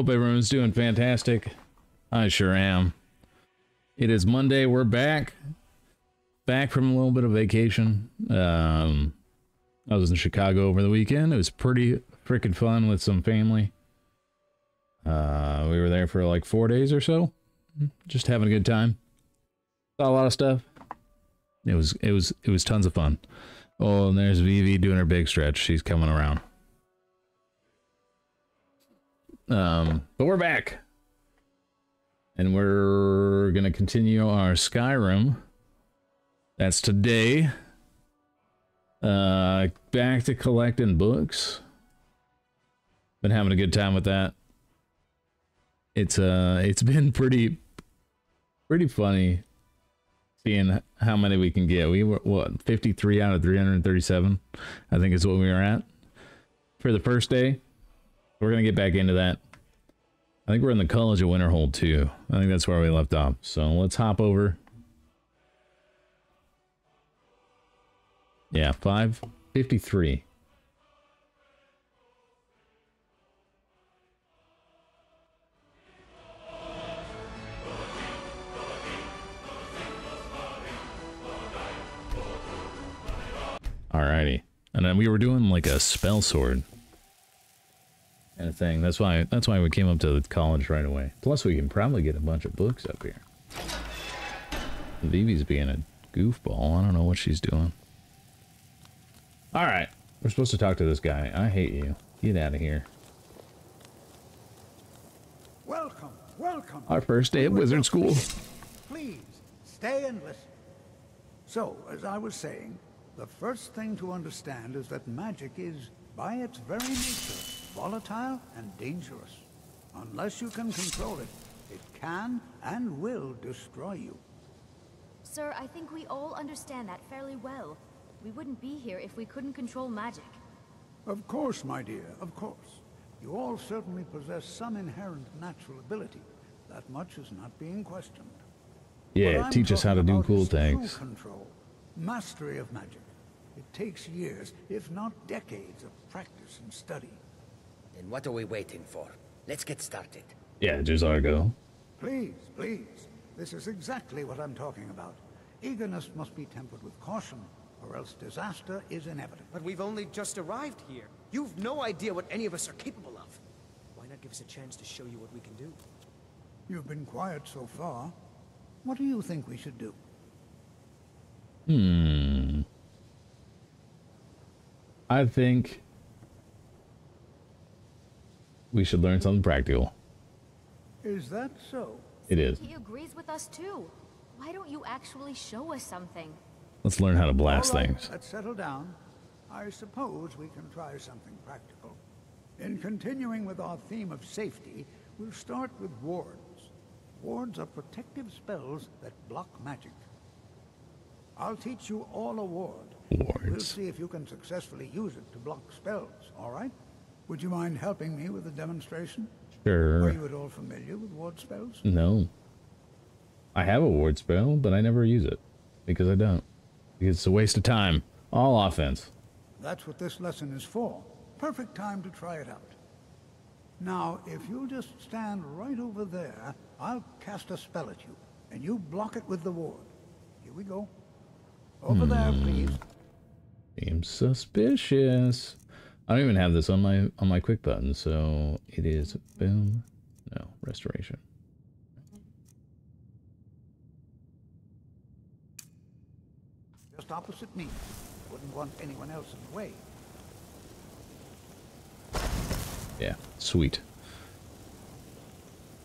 Hope everyone's doing fantastic. I sure am. It is Monday. We're back. Back from a little bit of vacation. Um, I was in Chicago over the weekend. It was pretty freaking fun with some family. Uh, we were there for like four days or so. Just having a good time. Saw a lot of stuff. It was it was it was tons of fun. Oh, and there's Vivi doing her big stretch. She's coming around. Um, but we're back. And we're going to continue our Skyrim. That's today. Uh, back to collecting books. Been having a good time with that. It's uh it's been pretty pretty funny seeing how many we can get. We were what 53 out of 337, I think is what we were at for the first day. We're gonna get back into that. I think we're in the College of Winterhold too. I think that's where we left off. So let's hop over. Yeah, 553. Alrighty. And then we were doing like a spell sword kind of thing. That's why that's why we came up to the college right away. Plus we can probably get a bunch of books up here. Vivi's being a goofball. I don't know what she's doing. Alright. We're supposed to talk to this guy. I hate you. Get out of here. Welcome, welcome. Our first day at Wizard School. Please, stay and listen. So, as I was saying, the first thing to understand is that magic is, by its very nature, volatile and dangerous. Unless you can control it, it can and will destroy you. Sir, I think we all understand that fairly well. We wouldn't be here if we couldn't control magic. Of course, my dear, of course. You all certainly possess some inherent natural ability. That much is not being questioned. What Yeah, I'm teach us how to do cool things. Control, mastery of magic. It takes years, if not decades, of practice and study. Then what are we waiting for? Let's get started. Yeah, J'zargo. Please, please. This is exactly what I'm talking about. Eagerness must be tempered with caution, or else disaster is inevitable. But we've only just arrived here. You've no idea what any of us are capable of. Why not give us a chance to show you what we can do? You've been quiet so far. What do you think we should do? Hmm. I think we should learn something practical. Is that so? It is. He agrees with us too. Why don't you actually show us something? Let's learn how to blast All right, things. Let's settle down. I suppose we can try something practical. In continuing with our theme of safety, we'll start with wards. Wards are protective spells that block magic. I'll teach you all a ward. Wards. We'll see if you can successfully use it to block spells, all right? Would you mind helping me with the demonstration? Sure. Are you at all familiar with ward spells? No. I have a ward spell, but I never use it. Because I don't. Because it's a waste of time. All offense. That's what this lesson is for. Perfect time to try it out. Now, if you'll just stand right over there, I'll cast a spell at you, and you block it with the ward. Here we go. Over there, hmm. please. Seems suspicious. I don't even have this on my on my quick button, so it is boom. No, restoration. Just opposite me. Wouldn't want anyone else in the way. Yeah, sweet.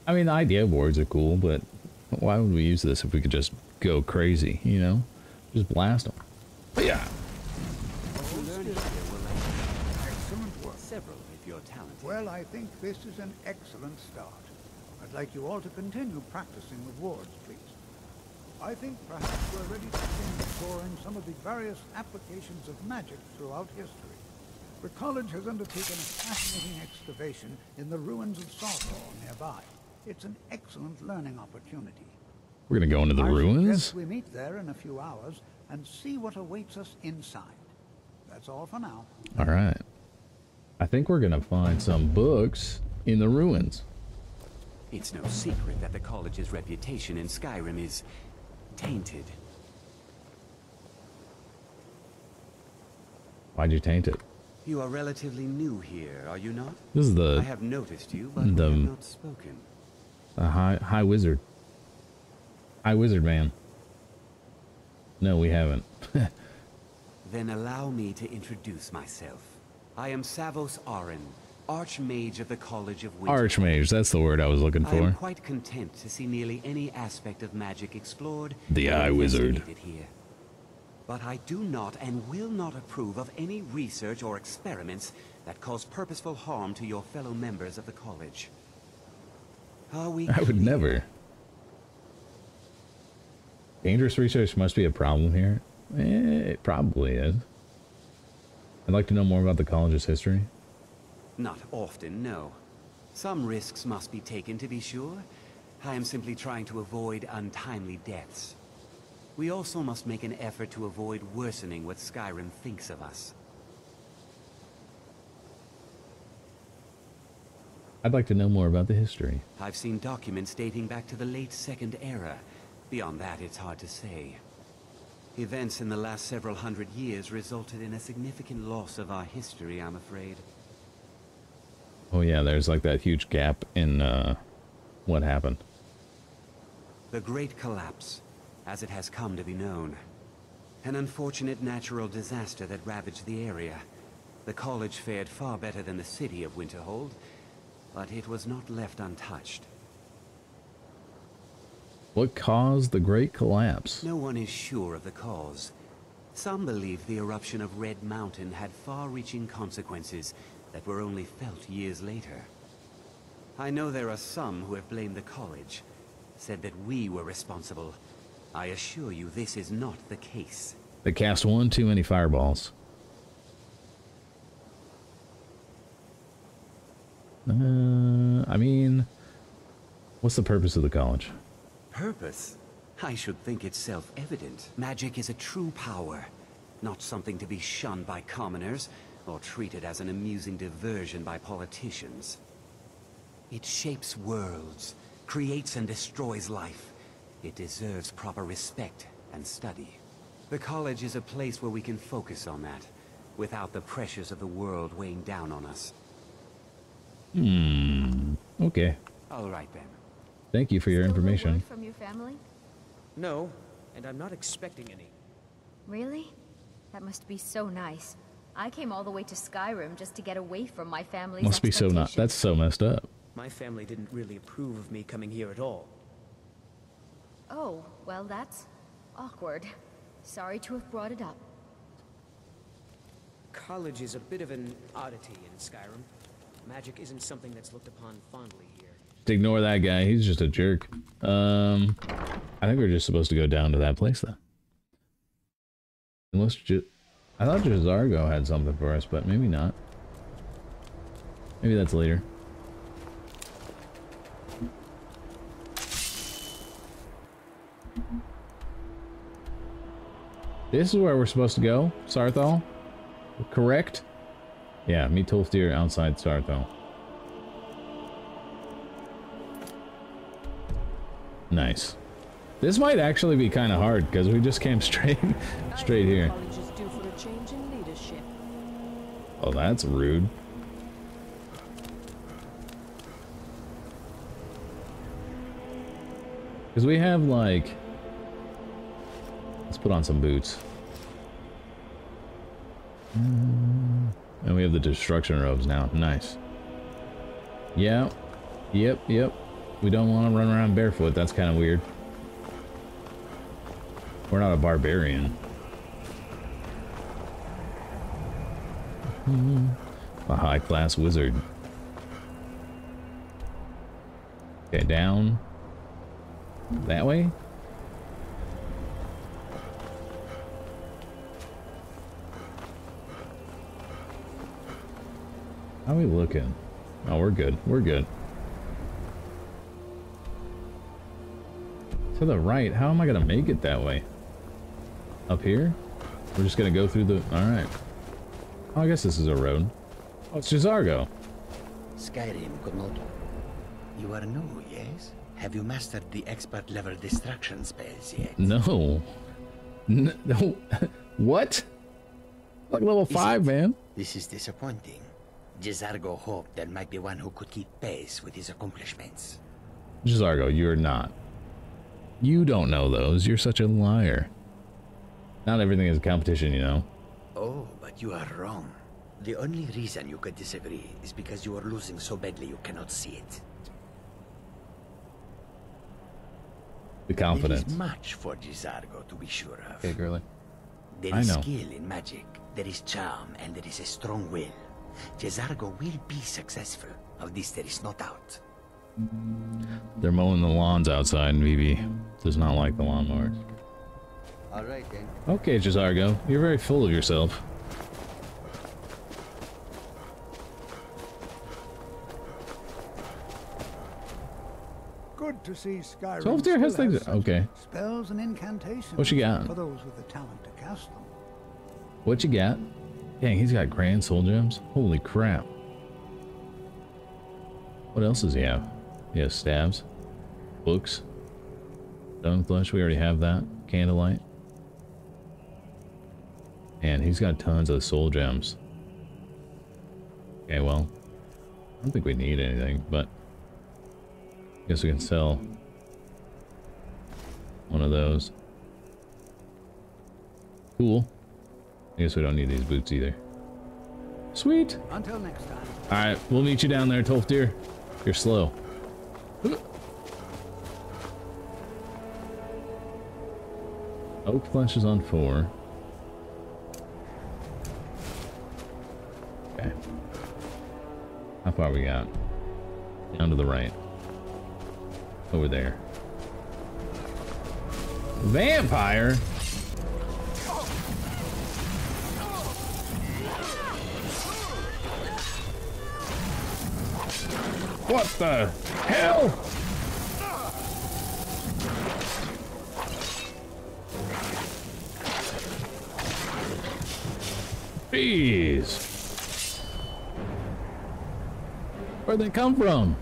I mean, the idea of wards are cool, but why would we use this if we could just go crazy, you know? Just blast them. Yeah. Well, I think this is an excellent start. I'd like you all to continue practicing with wards, please. I think perhaps we're ready to begin exploring some of the various applications of magic throughout history. The college has undertaken a fascinating excavation in the ruins of Saarthal nearby. It's an excellent learning opportunity. We're gonna go into the I ruins? we meet there in a few hours and see what awaits us inside. That's all for now. Alright. I think we're gonna find some books in the ruins. It's no secret that the college's reputation in Skyrim is tainted. Why'd you taint it? You are relatively new here, are you not? This is the I the, have noticed you, but the- not spoken. the high high wizard. High wizard man. No, we haven't. Then allow me to introduce myself. I am Savos Aren, Archmage of the College of Winter. Archmage, that's the word I was looking for. I am quite content to see nearly any aspect of magic explored. The Eye Wizard. Here. But I do not and will not approve of any research or experiments that cause purposeful harm to your fellow members of the college. Are we I would never. Dangerous research must be a problem here. Eh, it probably is. I'd like to know more about the college's history. Not often, no. Some risks must be taken to be sure. I am simply trying to avoid untimely deaths. We also must make an effort to avoid worsening what Skyrim thinks of us. I'd like to know more about the history. I've seen documents dating back to the late Second Era. Beyond that, it's hard to say. Events in the last several hundred years resulted in a significant loss of our history, I'm afraid. Oh yeah, there's like that huge gap in uh, what happened. The Great Collapse, as it has come to be known. An unfortunate natural disaster that ravaged the area. The college fared far better than the city of Winterhold, but it was not left untouched. What caused the Great Collapse? No one is sure of the cause. Some believe the eruption of Red Mountain had far-reaching consequences that were only felt years later. I know there are some who have blamed the college, said that we were responsible. I assure you this is not the case. They cast one too many fireballs. Uh, I mean, what's the purpose of the college? Purpose? I should think it's self-evident. Magic is a true power, not something to be shunned by commoners or treated as an amusing diversion by politicians. It shapes worlds, creates and destroys life. It deserves proper respect and study. The college is a place where we can focus on that, without the pressures of the world weighing down on us. Hmm. Okay. All right then. Thank you for your Still no information. word from your family? No, and I'm not expecting any. Really? That must be so nice. I came all the way to Skyrim just to get away from my family. Must be so not. That's so messed up. My family didn't really approve of me coming here at all. Oh, well, that's awkward. Sorry to have brought it up. College is a bit of an oddity in Skyrim. Magic isn't something that's looked upon fondly here. Just ignore that guy. He's just a jerk. Um, I think we're just supposed to go down to that place though. Unless ju I thought J'zargo had something for us, but maybe not. Maybe that's later. This is where we're supposed to go, Saarthal? Correct? Yeah, meet Tolfdir outside Saarthal. Nice. This might actually be kind of hard because we just came straight, straight here. Oh, that's rude. Because we have like, let's put on some boots. And we have the destruction robes now. Nice. Yeah. Yep, yep. We don't want to run around barefoot. That's kind of weird. We're not a barbarian. Hmm, a high-class wizard. Okay, down. That way? How are we looking? Oh, we're good. We're good. To the right. How am I going to make it that way? Up here? We're just going to go through the... Alright. Oh, I guess this is a road. Oh, it's J'zargo. Skyrim, Komodo. You are new, yes? Have you mastered the expert level destruction spells yet? No. No. what? Like level Is five, it? man. This is disappointing. J'zargo hoped there might be one who could keep pace with his accomplishments. J'zargo, you're not. You don't know those. You're such a liar. Not everything is a competition, you know. Oh, but you are wrong. The only reason you could disagree is because you are losing so badly you cannot see it. The confidence. is much for J'zargo to be sure of. Okay, girly. There I is know. skill in magic, there is charm, and there is a strong will. J'zargo will be successful. Of this there is no doubt. They're mowing the lawns outside, and Vivi does not like the lawnmowers. Alright then. Okay, J'zargo, you're very full of yourself. Good to see Skyrim. Twelve deer has things. Okay, Spells and incantations. What you got? For those with the talent to cast them. what you got? Dang, he's got grand soul gems. Holy crap! What else does he have? He has stabs, books, stone flesh. We already have that. Candlelight. And he's got tons of soul gems. Okay, well, I don't think we need anything, but I guess we can sell one of those. Cool. I guess we don't need these boots either. Sweet. Until next time. All right, we'll meet you down there, Tolfdir. You're slow. Oak flesh is on four. Okay. How far we got? Down to the right. Over there. Vampire? What the hell? Jeez. Where'd they come from?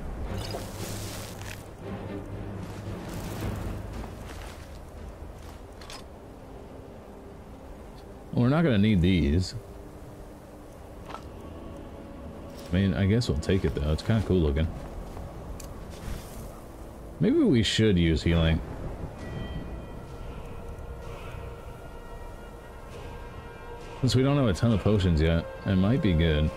We're not gonna need these. I mean, I guess we'll take it though. It's kind of cool looking. Maybe we should use healing. Since we don't have a ton of potions yet, it might be good.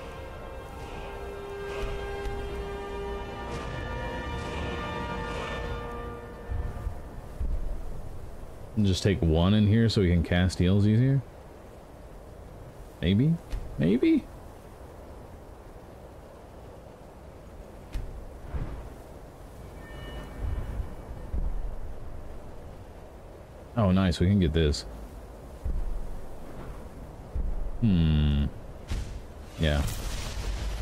And just take one in here so we can cast heals easier? Maybe? Maybe? Oh, nice. We can get this. Hmm. Yeah.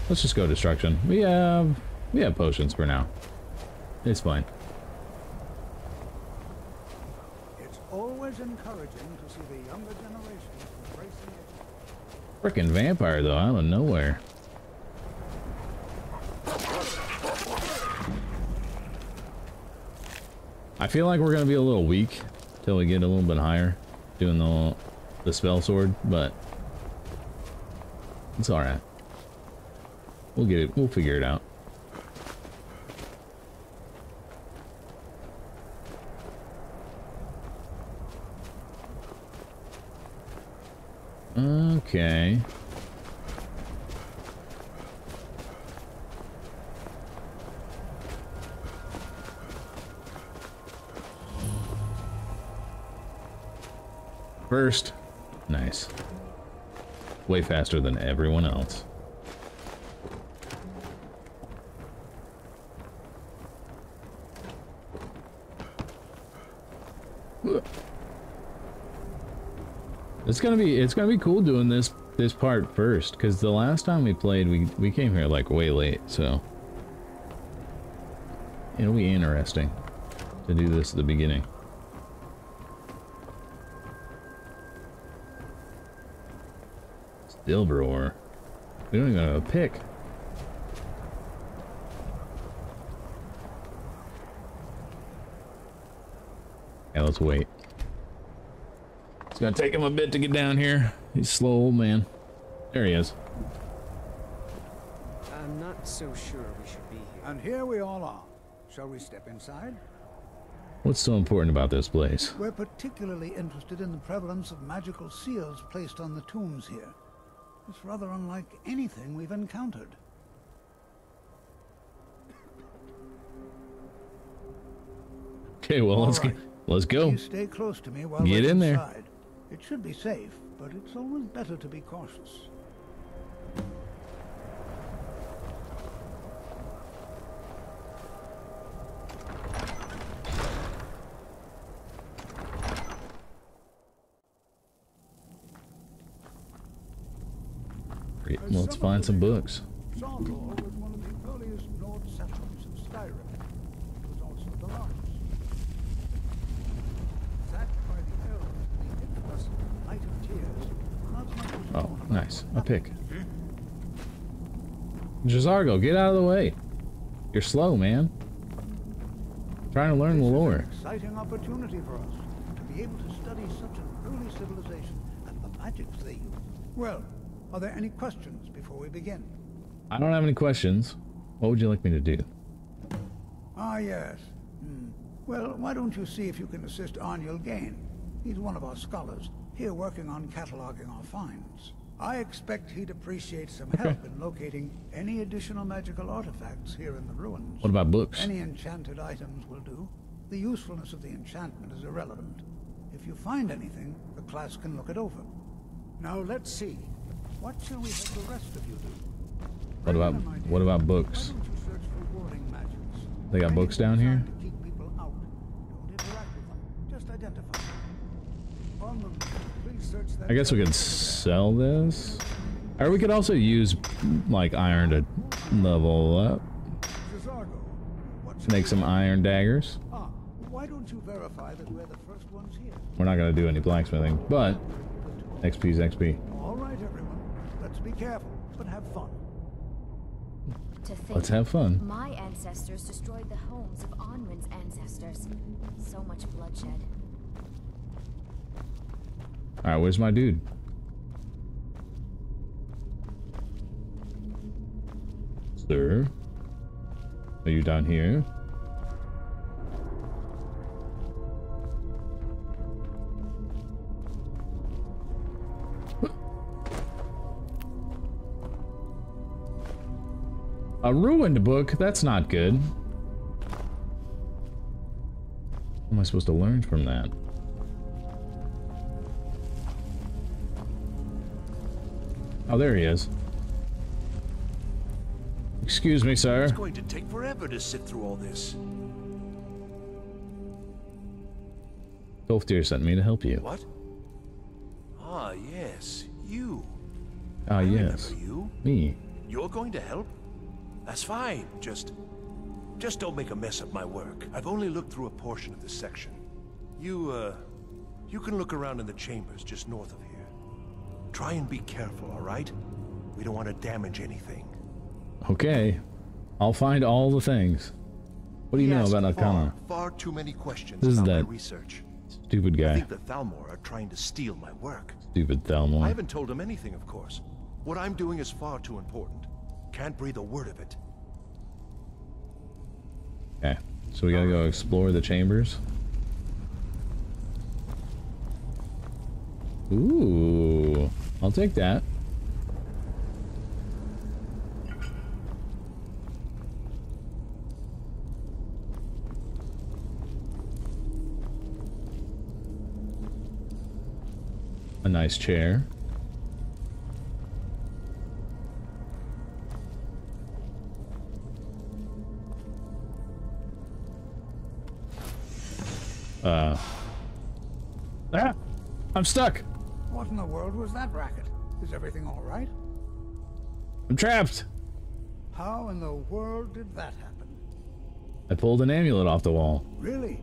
Let's just go destruction. We have... We have potions for now. It's fine. It's always encouraging to see the younger generation embracing it. Frickin' vampire, though, out of nowhere. I feel like we're gonna be a little weak till we get a little bit higher doing the the spell sword, but it's all right. We'll get it. We'll figure it out. Okay. First. Nice. Way faster than everyone else. It's gonna be it's gonna be cool doing this this part first, because the last time we played we we came here like way late, so it'll be interesting to do this at the beginning. Silver ore. We don't even have a pick. Yeah, let's wait. It's gonna take him a bit to get down here. He's slow old man. There he is. I'm not so sure we should be here. And here we all are. Shall we step inside? What's so important about this place? We're particularly interested in the prevalence of magical seals placed on the tombs here. It's rather unlike anything we've encountered. Okay, well All let's right. go. Let's go. You stay close to me while Get in there. It should be safe, but it's always better to be cautious. Great. As Well, let's some find of some you may know, books. Saarthal was one of the earliest Nord settlements of Skyrim. It was also the largest. Sacked by the elves, the infamous Night of Tears. find some books. Oh, nice. A pick. J'zargo, get out of the way. You're slow, man. trying to learn the lore. exciting opportunity for us to be able to study such an early civilization and the magics they use. Well, are there any questions before we begin? I don't have any questions. What would you like me to do? Ah, yes. Hmm. Well, why don't you see if you can assist Arniel Gane? He's one of our scholars, here working on cataloging our finds. I expect he'd appreciate some help in locating any additional magical artifacts here in the ruins. What about books? Any enchanted items will do. The usefulness of the enchantment is irrelevant. If you find anything, the class can look it over. Now let's see. What shall we have the rest of you do? What about Brennan, my dear, what about books? don't you search for warding magics? They got books down here? designed to keep people out. Don't interact with them. Just identify them. Armand, please search that I guess we could sell this. Or we could also use like iron to level up. J'zargo, what shall Make some iron daggers. Ah, why don't you verify that we're the first ones here? We're not gonna do any blacksmithing, but XP's XP. All right, everyone. Let's be careful, but have fun. To think Let's have fun. my ancestors destroyed the homes of Onrin's ancestors. So much bloodshed. Alright, where's my dude? Sir? Are you down here? A ruined book? That's not good. What am I supposed to learn from that? Oh, there he is. Excuse me, sir. It's going to take forever to sit through all this. Tolfdir sent me to help you. What? Ah, yes, you. Ah, I yes. you. Me. You're going to help? That's fine. Just, just don't make a mess of my work. I've only looked through a portion of this section. You, uh, you can look around in the chambers just north of here. Try and be careful, all right? We don't want to damage anything. Okay. I'll find all the things. What do you He know about far, Akana? Far too many questions This is that research. Stupid I guy. think the Thalmor are trying to steal my work. Stupid Thalmor. I haven't told him anything, of course. What I'm doing is far too important. Can't breathe a word of it. Okay. So we gotta go explore the chambers. Ooh. I'll take that. A nice chair. Uh. Ah! I'm stuck! What in the world was that racket? Is everything all right? I'm trapped! How in the world did that happen? I pulled an amulet off the wall. Really?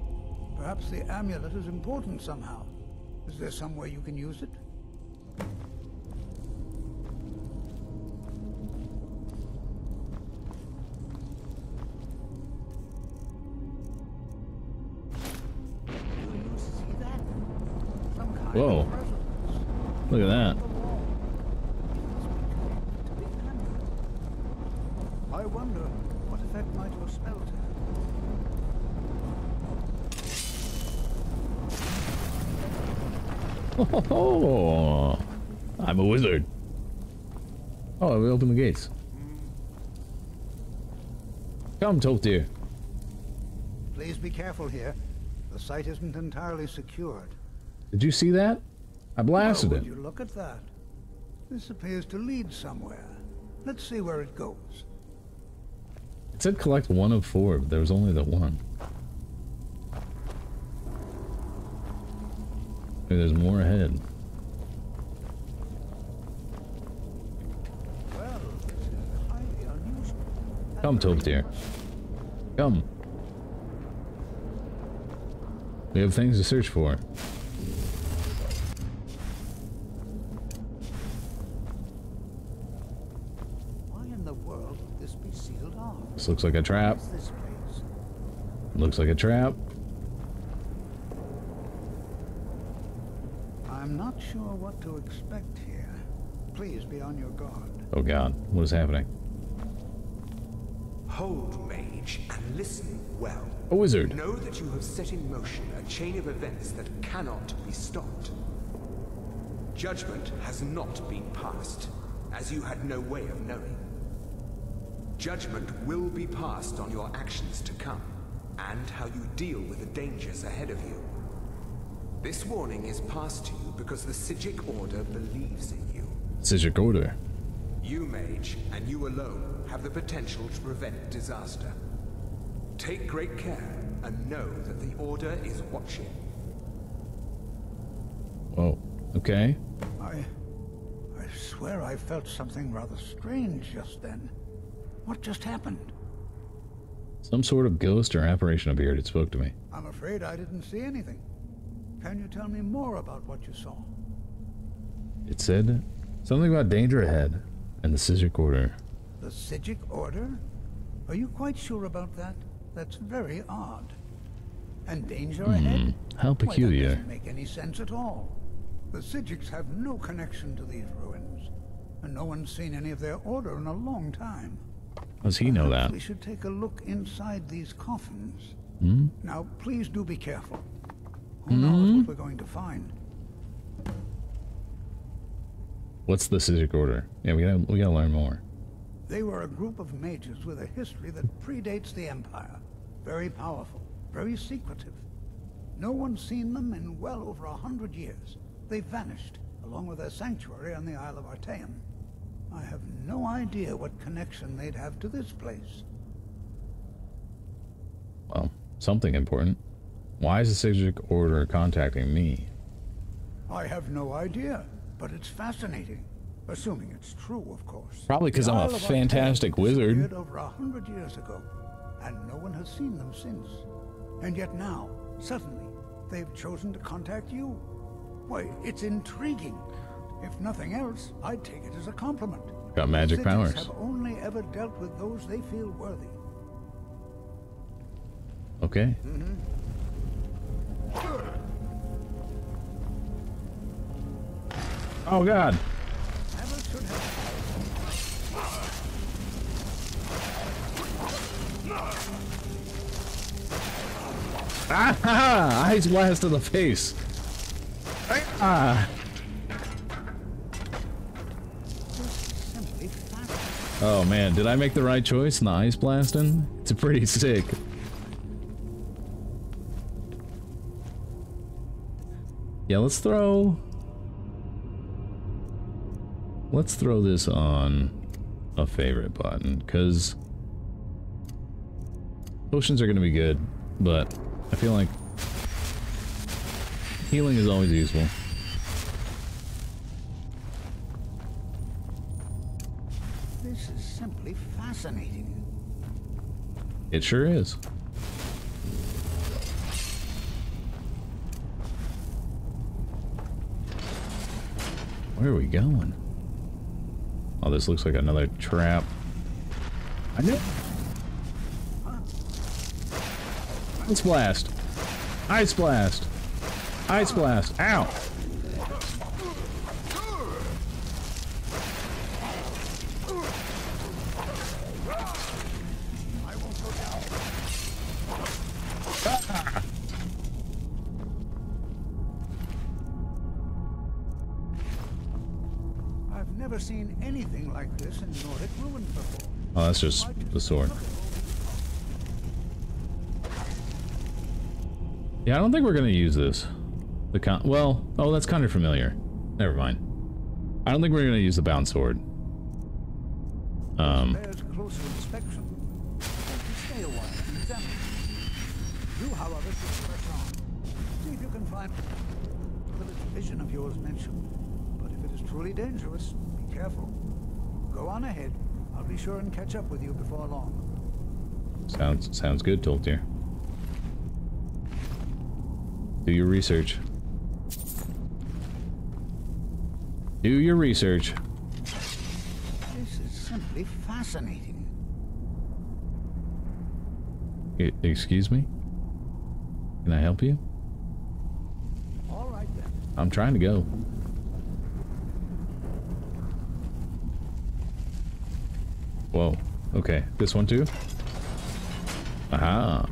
Perhaps the amulet is important somehow. Is there some way you can use it? Whoa. Look at that. I wonder what effect might your spells have. Oh, I'm a wizard. Oh, we open the gates. Come, Tolfdir. Please be careful here. The site isn't entirely secured. Did you see that? I blasted it. you look at that? This appears to lead somewhere. Let's see where it goes. It said collect one of four, but there was only the one. Maybe there's more ahead. Well, this is highly unusual. Come, Tolfdir. Come. We have things to search for. This looks like a trap. What's this place? Looks like a trap. I'm not sure what to expect here. Please be on your guard. Oh god, what is happening? Hold, mage, and listen well. A wizard. Know that you have set in motion a chain of events that cannot be stopped. Judgment has not been passed, as you had no way of knowing. Judgment will be passed on your actions to come, and how you deal with the dangers ahead of you. This warning is passed to you because the Psijic Order believes in you. Psijic Order. You, mage, and you alone, have the potential to prevent disaster. Take great care, and know that the Order is watching. Whoa. Okay. I... I swear I felt something rather strange just then. What just happened? Some sort of ghost or apparition appeared. It spoke to me. I'm afraid I didn't see anything. Can you tell me more about what you saw? It said something about danger ahead and the Psijic Order. The Psijic Order? Are you quite sure about that? That's very odd. And danger hmm, ahead? How peculiar. Why, that doesn't make any sense at all. The Sijics have no connection to these ruins, and no one's seen any of their order in a long time. Does he know that? We should take a look inside these coffins. Hmm? Now, please do be careful. Who knows what we're going to find? What's the Psijic Order? Yeah, we gotta we gotta learn more. They were a group of mages with a history that predates the Empire. Very powerful, very secretive. No one's seen them in well over a hundred years. They vanished, along with their sanctuary on the Isle of Artaeum. I have no idea what connection they'd have to this place. Well, something important. Why is the Psijic Order contacting me? I have no idea, but it's fascinating. Assuming it's true, of course. Probably because I'm a Isle of Artaeum fantastic wizard. over a hundred years ago, and no one has seen them since. And yet now, suddenly, they've chosen to contact you. Why, it's intriguing. If nothing else, I'd take it as a compliment. Got magic Cities powers. have only ever dealt with those they feel worthy. Okay. Mm -hmm. Oh god. Never should have. Ah! ha, ha! Ice blast to the face. Ah! Simply fascinating. Oh man, did I make the right choice in the ice blasting? It's pretty sick. Yeah, let's throw... Let's throw this on a favorite button, because potions are going to be good, but I feel like healing is always useful. This is simply fascinating. It sure is. Where are we going? Oh, this looks like another trap. I knew. Ice blast! Ice blast! Ice blast! Ow! Anything like this in Nordic ruins before. Oh, that's just the sword. Yeah, I don't think we're gonna use this. The con- well, oh, that's kind of familiar. Never mind. I don't think we're gonna use the bound sword. Um, Bears closer inspection. Won't you stay a while and examine it? Do, however, should press on. See if you can find what this vision of yours mentioned. But if it is truly dangerous, be careful. Go on ahead. I'll be sure and catch up with you before long. sounds sounds good, Tolfdir. Do your research. Do your research. This is simply fascinating. E- excuse me? Can I help you? All right then. I'm trying to go. Whoa. Okay. This one too? Aha.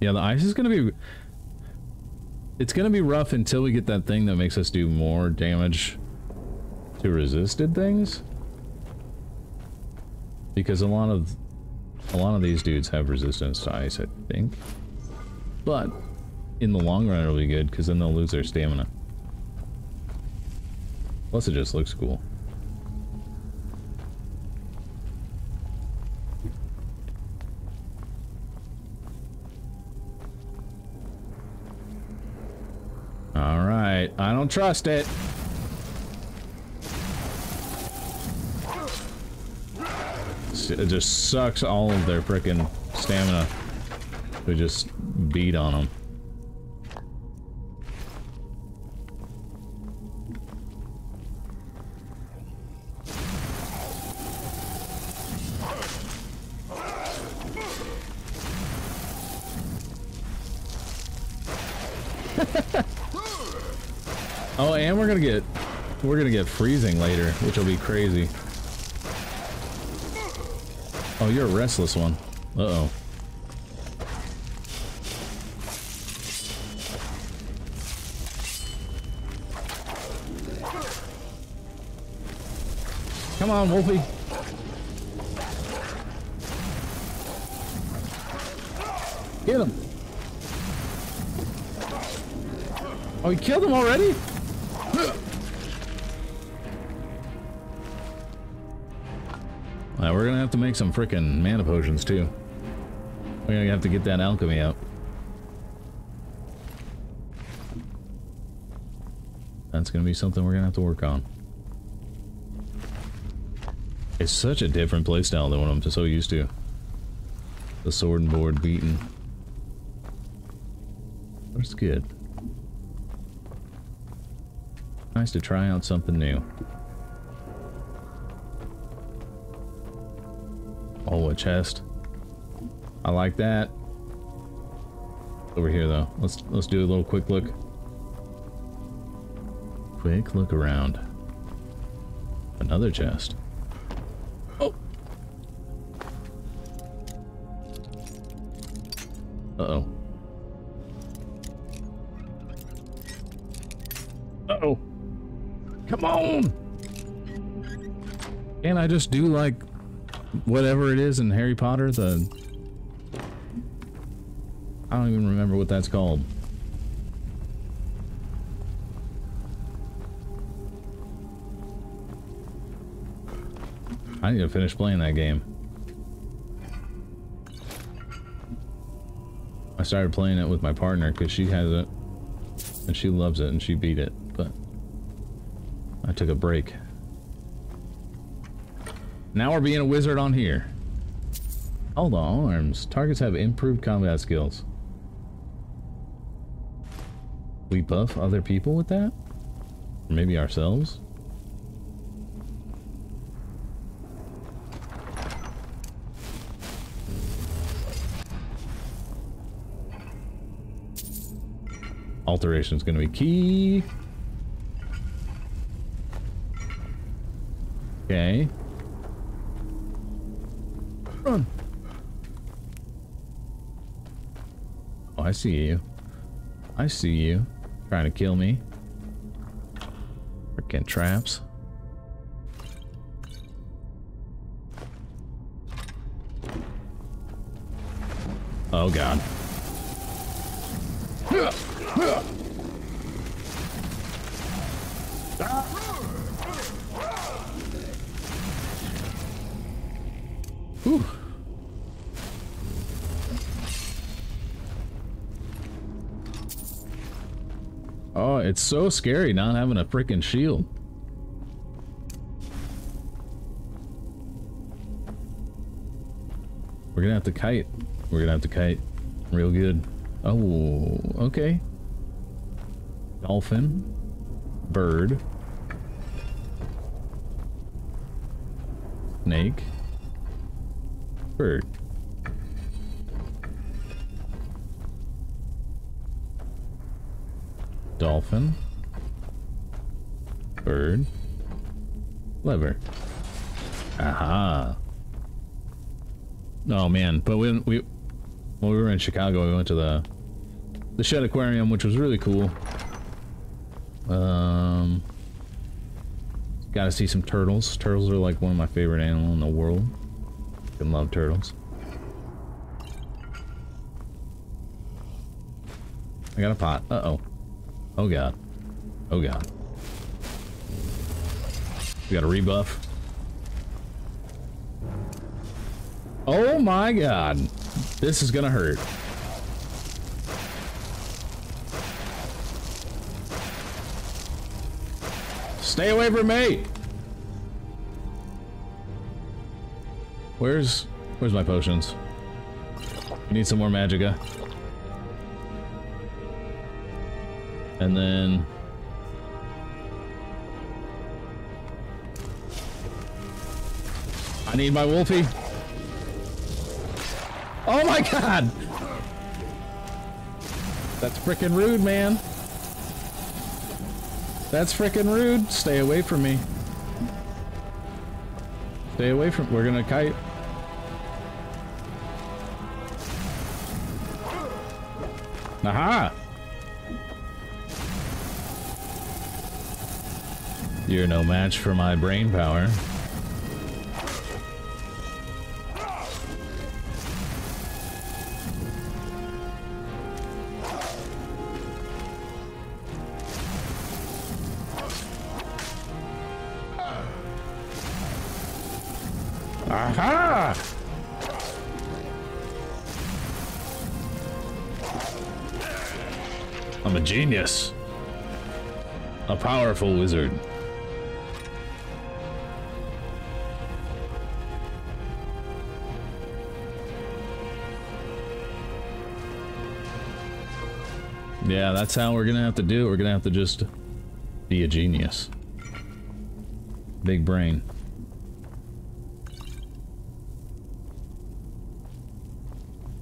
Yeah, the ice is gonna be... It's gonna be rough until we get that thing that makes us do more damage to resisted things. Because a lot of... A lot of these dudes have resistance to ice, I think. But in the long run, it'll be good because then they'll lose their stamina. Plus, it just looks cool. I don't trust it. It just sucks all of their frickin' stamina. We just beat on them. Gonna get freezing later, which will be crazy. Oh, you're a restless one. Uh oh. Come on, Wolfie. Get him. Oh, you killed him already? Have to make some frickin' mana potions too. We're gonna have to get that alchemy out. That's gonna be something we're gonna have to work on. It's such a different playstyle than what I'm so used to. The sword and board beating. But it's good. Nice to try out something new. Chest. I like that. Over here though. Let's let's do a little quick look. Quick look around. Another chest. Oh. Uh-oh. Uh-oh. Come on! Can't I just do like whatever it is in Harry Potter, the I don't even remember what that's called. I need to finish playing that game. I started playing it with my partner because she has it and she loves it and she beat it, but I took a break. Now we're being a wizard on here. Hold on, arms. Targets have improved combat skills. We buff other people with that? Or maybe ourselves? Alteration is going to be key. Okay. I see you. I see you. Trying to kill me. Get traps. Oh god. Whew. Oh, it's so scary not having a freaking shield. We're gonna have to kite. We're gonna have to kite real good. Oh, okay. Dolphin. Bird. Snake. Bird. Dolphin. Bird. Lever. Aha. Oh man, but when we when we were in Chicago, we went to the the Shedd Aquarium, which was really cool. Um, got to see some turtles. Turtles are like one of my favorite animals in the world. I love turtles. I got a pot. Uh oh. Oh god. Oh god. We got a rebuff. Oh my god. This is gonna hurt. Stay away from me! Where's... Where's my potions? Need some more Magicka. And then... I need my Wolfie. Oh my god! That's freaking rude, man. That's freaking rude. Stay away from me. Stay away from- we're gonna kite. Aha! You're no match for my brain power. Aha! I'm a genius. A powerful wizard. That's how we're gonna have to do it. We're gonna have to just be a genius. Big brain.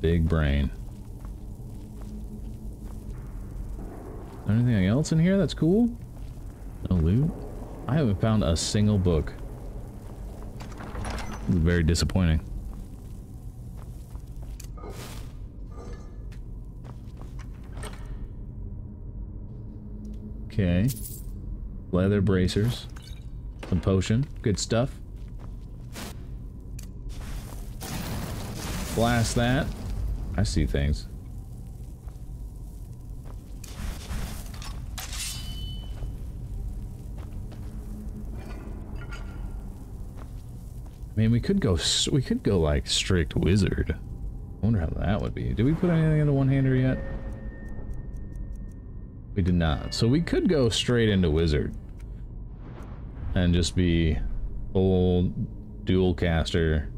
Big brain. Anything else in here that's cool? No loot? I haven't found a single book. Very disappointing. Okay. Leather bracers. Some potion. Good stuff. Blast that. I see things. I mean, we could go, we could go like strict wizard. I wonder how that would be. Did we put anything in the one-hander yet? We did not. So we could go straight into wizard. And just be full dual caster.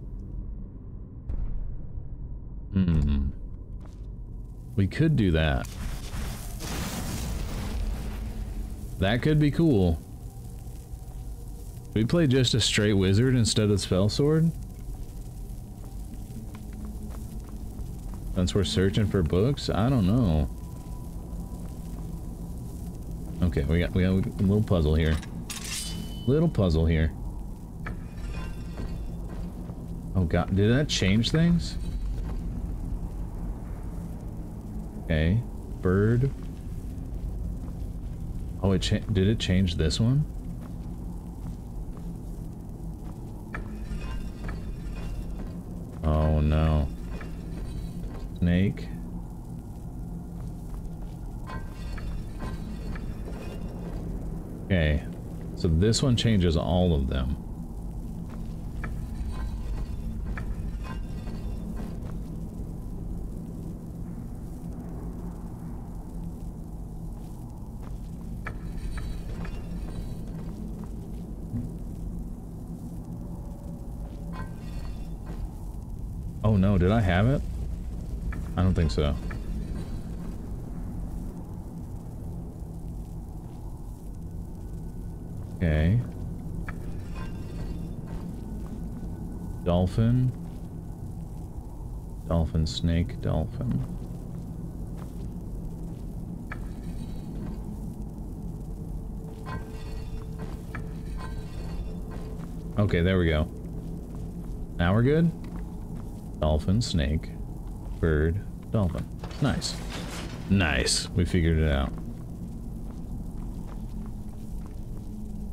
Hmm. We could do that. That could be cool. We play just a straight wizard instead of spell sword? Since we're searching for books? I don't know. Okay, we got we got a little puzzle here. Little puzzle here. Oh god, did that change things? Okay, bird. Oh, it did it change this one? This one changes all of them. Oh no, did I have it? I don't think so. Okay. Dolphin. Dolphin, snake, dolphin. Okay, there we go. Now we're good? Dolphin, snake, bird, dolphin. Nice. Nice. We figured it out.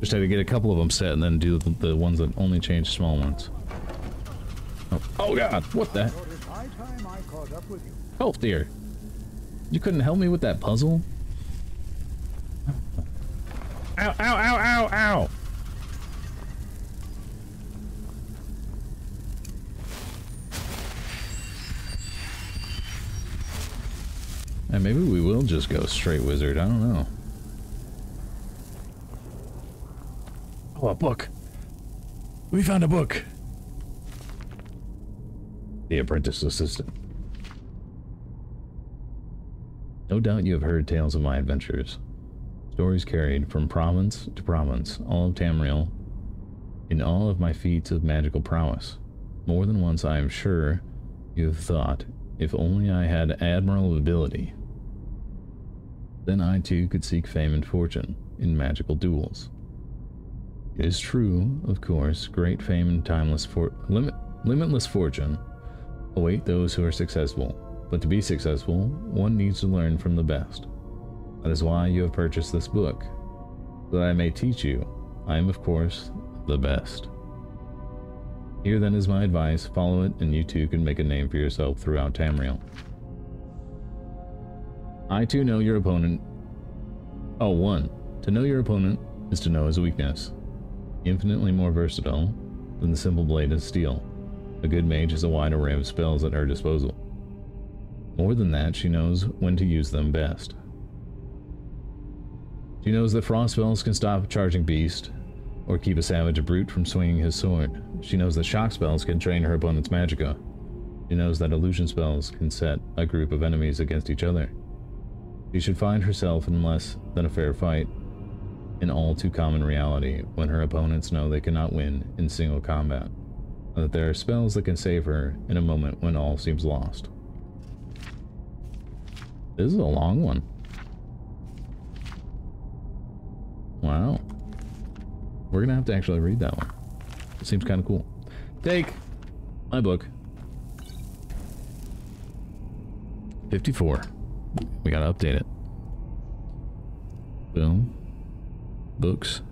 Just had to get a couple of them set and then do the, ones that only change small ones. Oh, oh god, what the? You. Oh dear. You couldn't help me with that puzzle? Ow, ow, ow, ow, ow! And maybe we will just go straight wizard, I don't know. Oh, a book. We found a book. The Apprentice Assistant. No doubt you have heard tales of my adventures. Stories carried from province to province, all of Tamriel, in all of my feats of magical prowess. More than once I am sure you have thought, if only I had admirable ability, then I too could seek fame and fortune in magical duels. Is true, of course, great fame and timeless for limit, limitless fortune await those who are successful, but to be successful, one needs to learn from the best. That is why you have purchased this book, so that I may teach you. I am, of course, the best. Here then is my advice, follow it, and you too can make a name for yourself throughout Tamriel. I too know your opponent. Oh, one. To know your opponent is to know his weakness. Infinitely more versatile than the simple blade of steel. A good mage has a wide array of spells at her disposal. More than that, she knows when to use them best. She knows that frost spells can stop a charging beast, or keep a savage brute from swinging his sword. She knows that shock spells can drain her opponent's magicka. She knows that illusion spells can set a group of enemies against each other. She should find herself in less than a fair fight, in all too common reality when her opponents know they cannot win in single combat, and that there are spells that can save her in a moment when all seems lost. This is a long one. Wow. We're gonna have to actually read that one. It seems kind of cool. Take my book. 54. We gotta update it. Boom. Books.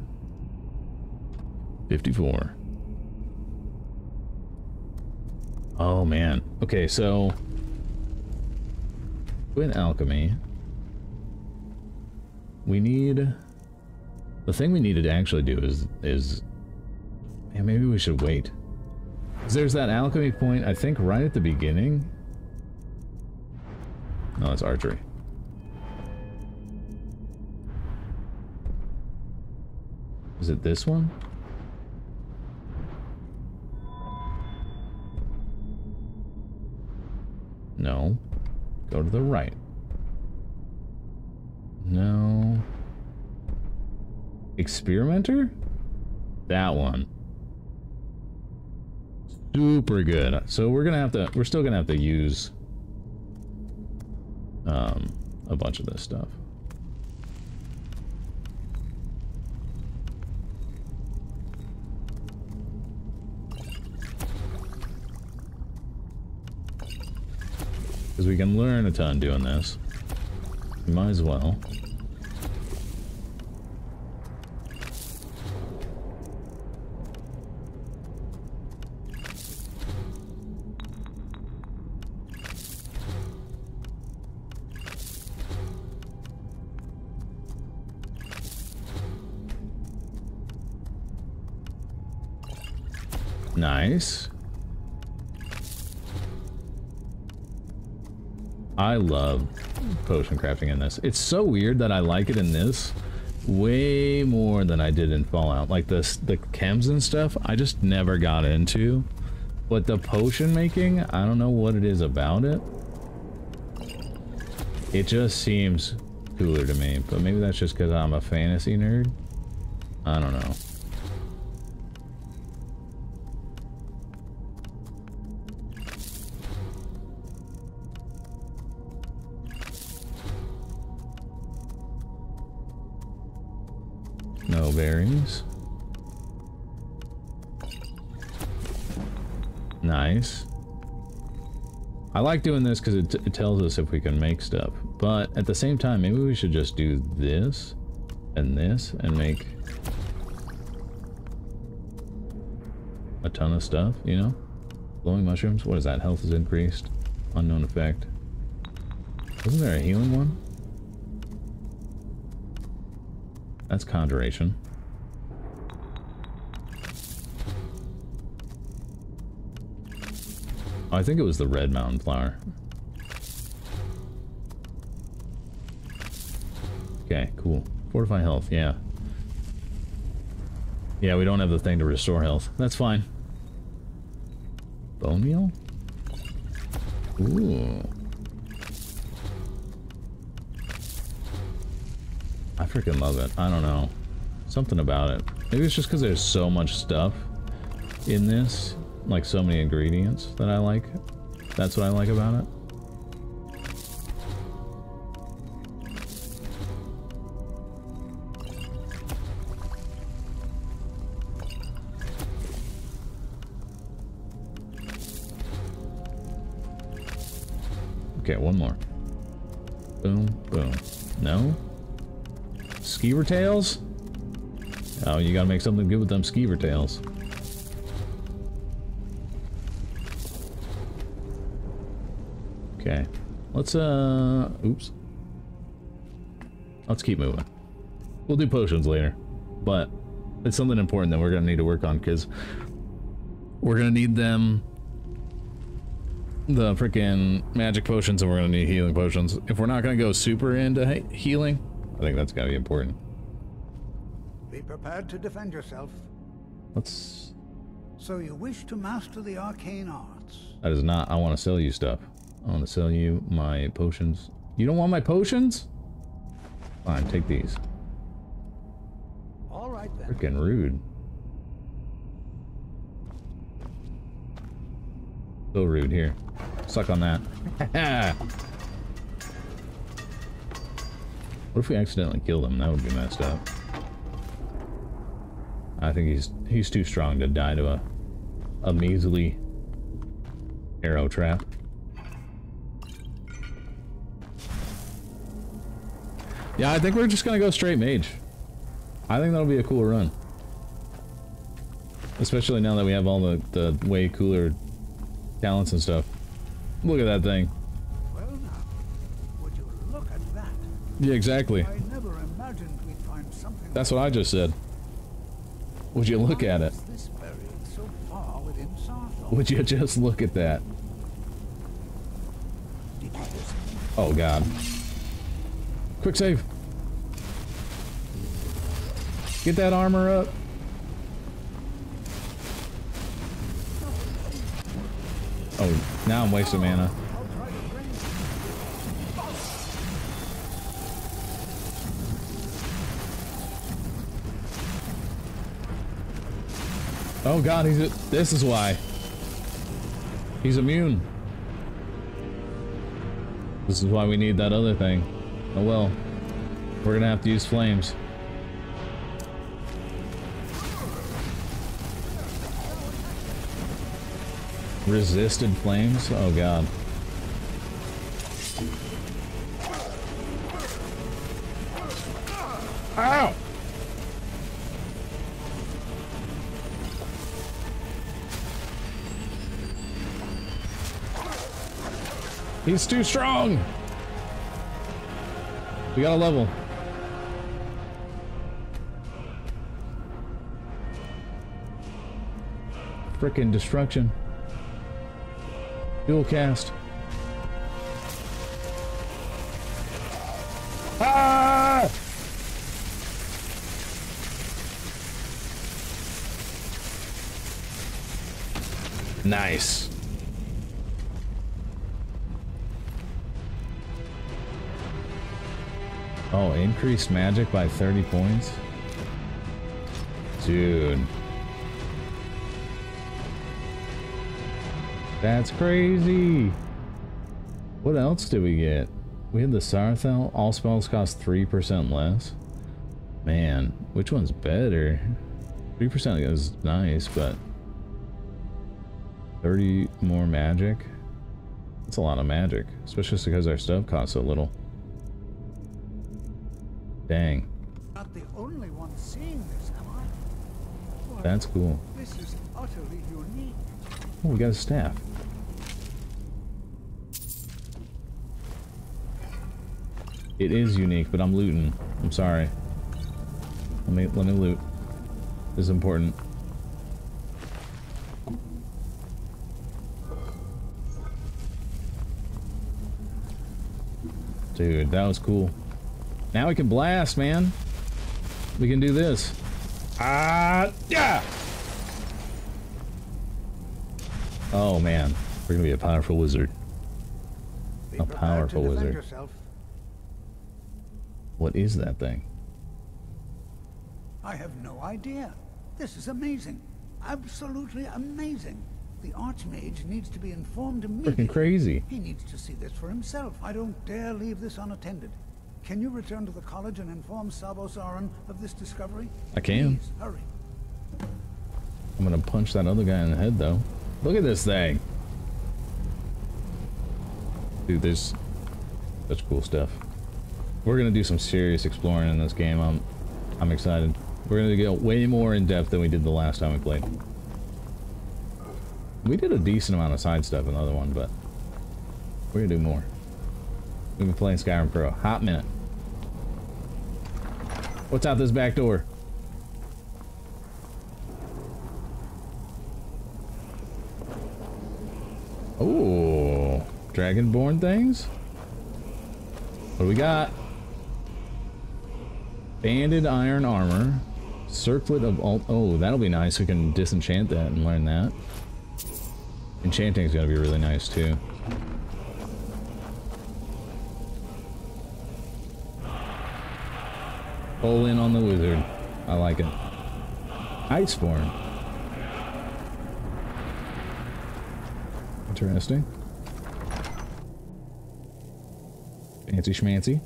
54. Oh man. Okay, so with alchemy, we need the thing we needed to actually do is is man, maybe we should wait. There's that alchemy point, I think, right at the beginning. No, it's archery. Is it this one? No. Go to the right. No. Experimenter? That one. Super good. So we're gonna have to, we're still gonna have to use um, a bunch of this stuff. Because we can learn a ton doing this. Might as well. I love potion crafting in this. It's so weird that I like it in this way more than I did in Fallout. Like the, the chems and stuff, I just never got into. But the potion making, I don't know what it is about it. It just seems cooler to me. But maybe that's just because I'm a fantasy nerd. I don't know. Berries. Nice. I like doing this because it, it tells us if we can make stuff. But at the same time, maybe we should just do this and this and make a ton of stuff, you know? Glowing mushrooms? What is that? Health is increased. Unknown effect. Wasn't there a healing one? That's conjuration. I think it was the red mountain flower. Okay, cool. Fortify health, yeah. Yeah, we don't have the thing to restore health. That's fine. Bone meal? Ooh. I freaking love it. I don't know. Something about it. Maybe it's just because there's so much stuff in this. Like so many ingredients that I like. That's what I like about it. Okay, one more. Boom, boom. No? Skeever tails? Oh, you gotta make something good with them skeever tails. Let's, uh... Oops. Let's keep moving. We'll do potions later. But it's something important that we're gonna need to work on, because we're gonna need them the freaking magic potions and we're gonna need healing potions. If we're not gonna go super into he healing, I think that's gotta be important. Be prepared to defend yourself. Let's... So you wish to master the arcane arts? That is not... I want to sell you stuff. I want to sell you my potions. You don't want my potions? Fine, take these. All right then. Freaking rude. So rude. Here. Suck on that. what if we accidentally kill them? That would be messed up. I think he's he's too strong to die to a a measly arrow trap. Yeah, I think we're just gonna go straight mage. I think that'll be a cool run. Especially now that we have all the, the way cooler talents and stuff. Look at that thing. Well now, would you look at that? Yeah, exactly. I never imagined we'd find something That's what I just said. Would you look at it? like this buried so far. Would you just look at that? Did you just Oh god. Quick save. Get that armor up. Oh, now I'm wasting mana. Oh god, he's this is why. He's immune. This is why we need that other thing. Oh well. We're gonna have to use flames. Resisted flames? Oh god. Ow! He's too strong! We got a level. frickin' destruction. Dual cast. Ah! Nice. Oh, increased magic by 30 points? Dude. That's crazy. What else did we get? We had the Saarthal. All spells cost 3% less. Man, which one's better? 3% is nice, but 30 more magic? That's a lot of magic, especially because our stuff costs so little. Dang. Not the only one seeing this, am I? Why, That's cool. This is utterly unique. Oh, we got a staff. It is unique, but I'm looting. I'm sorry. Let me let me loot. This is important. Dude, that was cool. Now we can blast, man. We can do this. Ah, yeah. Oh man, we're gonna be a powerful wizard. Be A powerful wizard. Yourself. What is that thing? I have no idea. This is amazing. Absolutely amazing. The Archmage needs to be informed immediately. Freaking crazy. He needs to see this for himself. I don't dare leave this unattended. Can you return to the college and inform Savos Aren of this discovery? I can. Please, hurry. I'm gonna punch that other guy in the head though. Look at this thing. Dude, there's such cool stuff. We're gonna do some serious exploring in this game. I'm I'm excited. We're gonna get way more in depth than we did the last time we played. We did a decent amount of side stuff in the other one, but we're gonna do more. We've been playing Skyrim for a hot minute. What's out this back door? Oh, dragonborn things? What do we got? Banded iron armor. Circlet of alt. Oh, that'll be nice. We can disenchant that and learn that. Enchanting is going to be really nice too. Pull in on the wizard. I like it. Iceborn. Interesting. Fancy schmancy.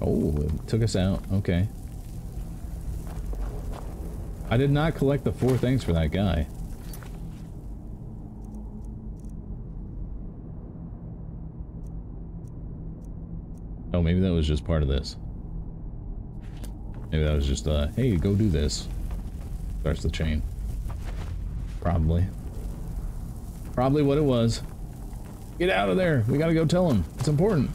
Oh, it took us out. Okay. I did not collect the four things for that guy. Oh, maybe that was just part of this. Maybe that was just, uh, hey, go do this. Starts the chain. Probably. Probably what it was. Get out of there. We gotta go tell him. It's important.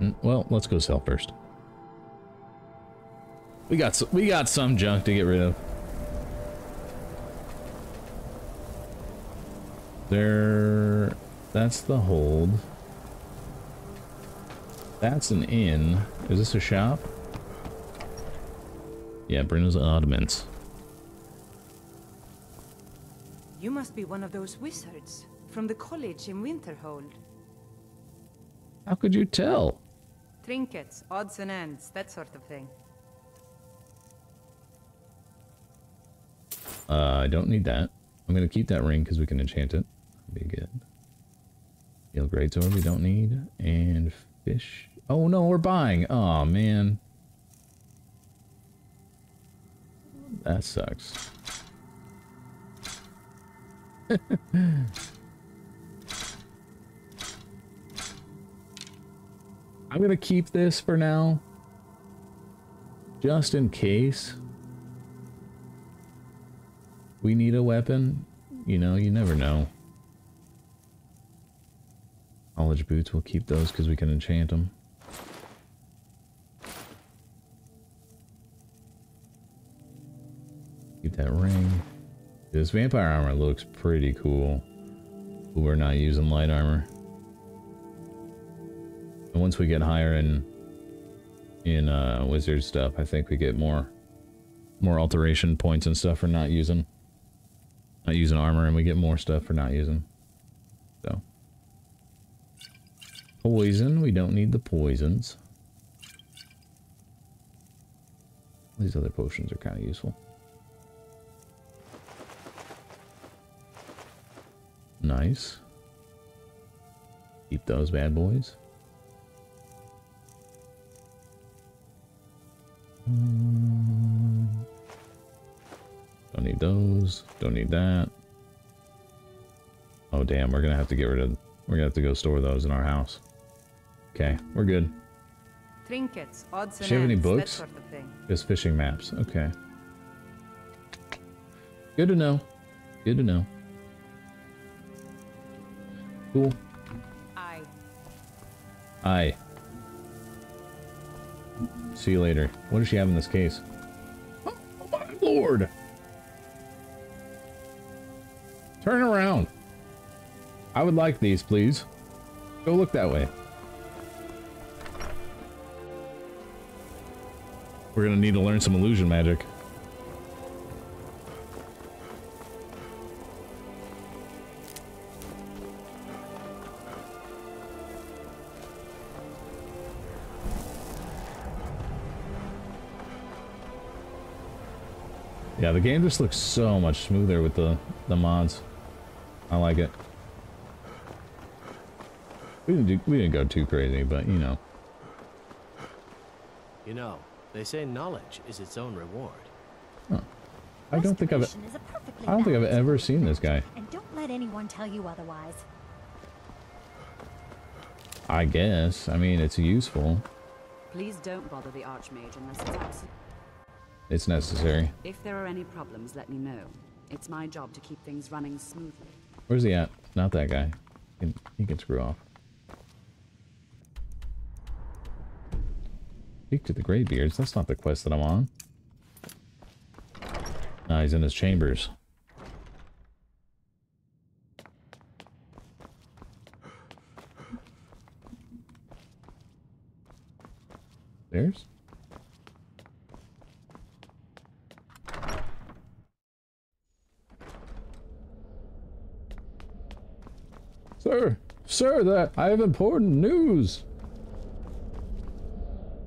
Mm, Well, let's go sell first. We got we got some junk to get rid of. There, that's the hold. That's an inn. Is this a shop? Yeah, Birna's Oddments. You must be one of those wizards from the college in Winterhold. How could you tell? Trinkets, odds and ends, that sort of thing. Uh, I don't need that. I'm gonna keep that ring because we can enchant it. Be good. Heal great sword we don't need. And fish. Oh no, we're buying. Oh man. That sucks. I'm gonna keep this for now. Just in case. We need a weapon, you know, you never know. College boots, we'll keep those because we can enchant them. Keep that ring. This vampire armor looks pretty cool. We're not using light armor. And once we get higher in in uh, wizard stuff, I think we get more more alteration points and stuff for not using not using armor, and we get more stuff for not using. So poison, we don't need the poisons. These other potions are kind of useful. Nice. Keep those bad boys. Um, don't need those. Don't need that. Oh damn, we're gonna have to get rid of... We're gonna have to go store those in our house. Okay, we're good. Trinkets, odds Does and she have any books? sort of thing. Just fishing maps. Okay. Good to know. Good to know. Cool. Aye. Aye. See you later. What does she have in this case? Oh my lord! Turn around. I would like these, please. Go look that way. We're gonna need to learn some illusion magic. Yeah, the game just looks so much smoother with the, the mods. I like it. We didn't, do, we didn't go too crazy, but you know. You know, they say knowledge is its own reward. I don't think I've Restoration is a perfectly I don't think I've ever seen this guy. And don't let anyone tell you otherwise. I guess. I mean, it's useful. Please don't bother the Archmage unless it's absolute. It's necessary. If there are any problems, let me know. It's my job to keep things running smoothly. Where's he at? Not that guy. He can, he can screw off. Speak to the Greybeards. That's not the quest that I'm on. Nah, he's in his chambers. There's? Sir, that I have important news.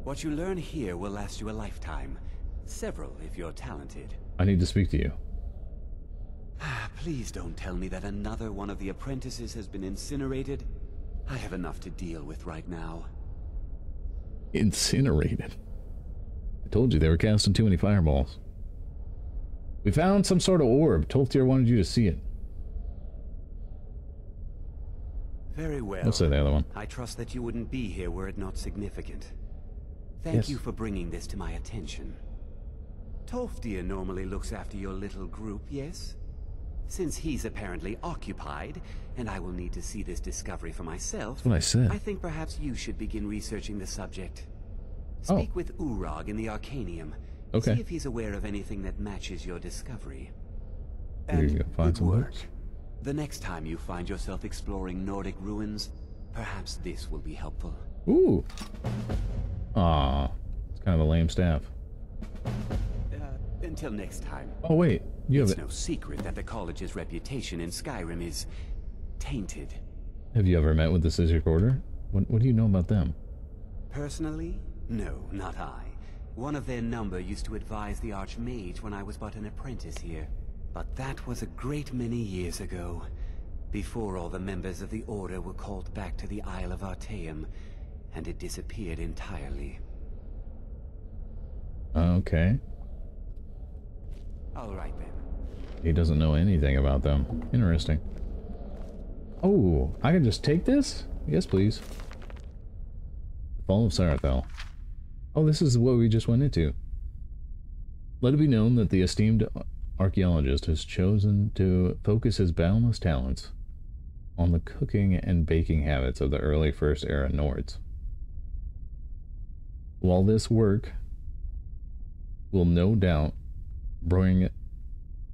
What you learn here will last you a lifetime. Several, if you're talented. I need to speak to you. Ah, please don't tell me that another one of the apprentices has been incinerated. I have enough to deal with right now. Incinerated. I told you they were casting too many fireballs. We found some sort of orb. Tolfdir wanted you to see it. Very well. Let's say the other one. I trust that you wouldn't be here were it not significant. Thank Yes. you for bringing this to my attention. Tolfdir normally looks after your little group, yes? Since he's apparently occupied, and I will need to see this discovery for myself, That's what I said. I think perhaps you should begin researching the subject. Oh. Speak with Urag in the Arcanaeum. Okay. See if he's aware of anything that matches your discovery. Here you go. Find good some work. books. The next time you find yourself exploring Nordic ruins, perhaps this will be helpful. Ooh. Ah, It's kind of a lame staff. Uh, until next time. Oh, wait. You have it's it. no secret that the college's reputation in Skyrim is tainted. Have you ever met with the Psijic Order? What, what do you know about them? Personally, no, not I. One of their number used to advise the Archmage when I was but an apprentice here. But that was a great many years ago, before all the members of the Order were called back to the Isle of Artaeum, and it disappeared entirely. Okay. All right then. He doesn't know anything about them. Interesting. Oh, I can just take this? Yes, please. Fall of Saarthal. Oh, this is what we just went into. Let it be known that the esteemed archaeologist has chosen to focus his boundless talents on the cooking and baking habits of the early First Era Nords. While this work will no doubt bring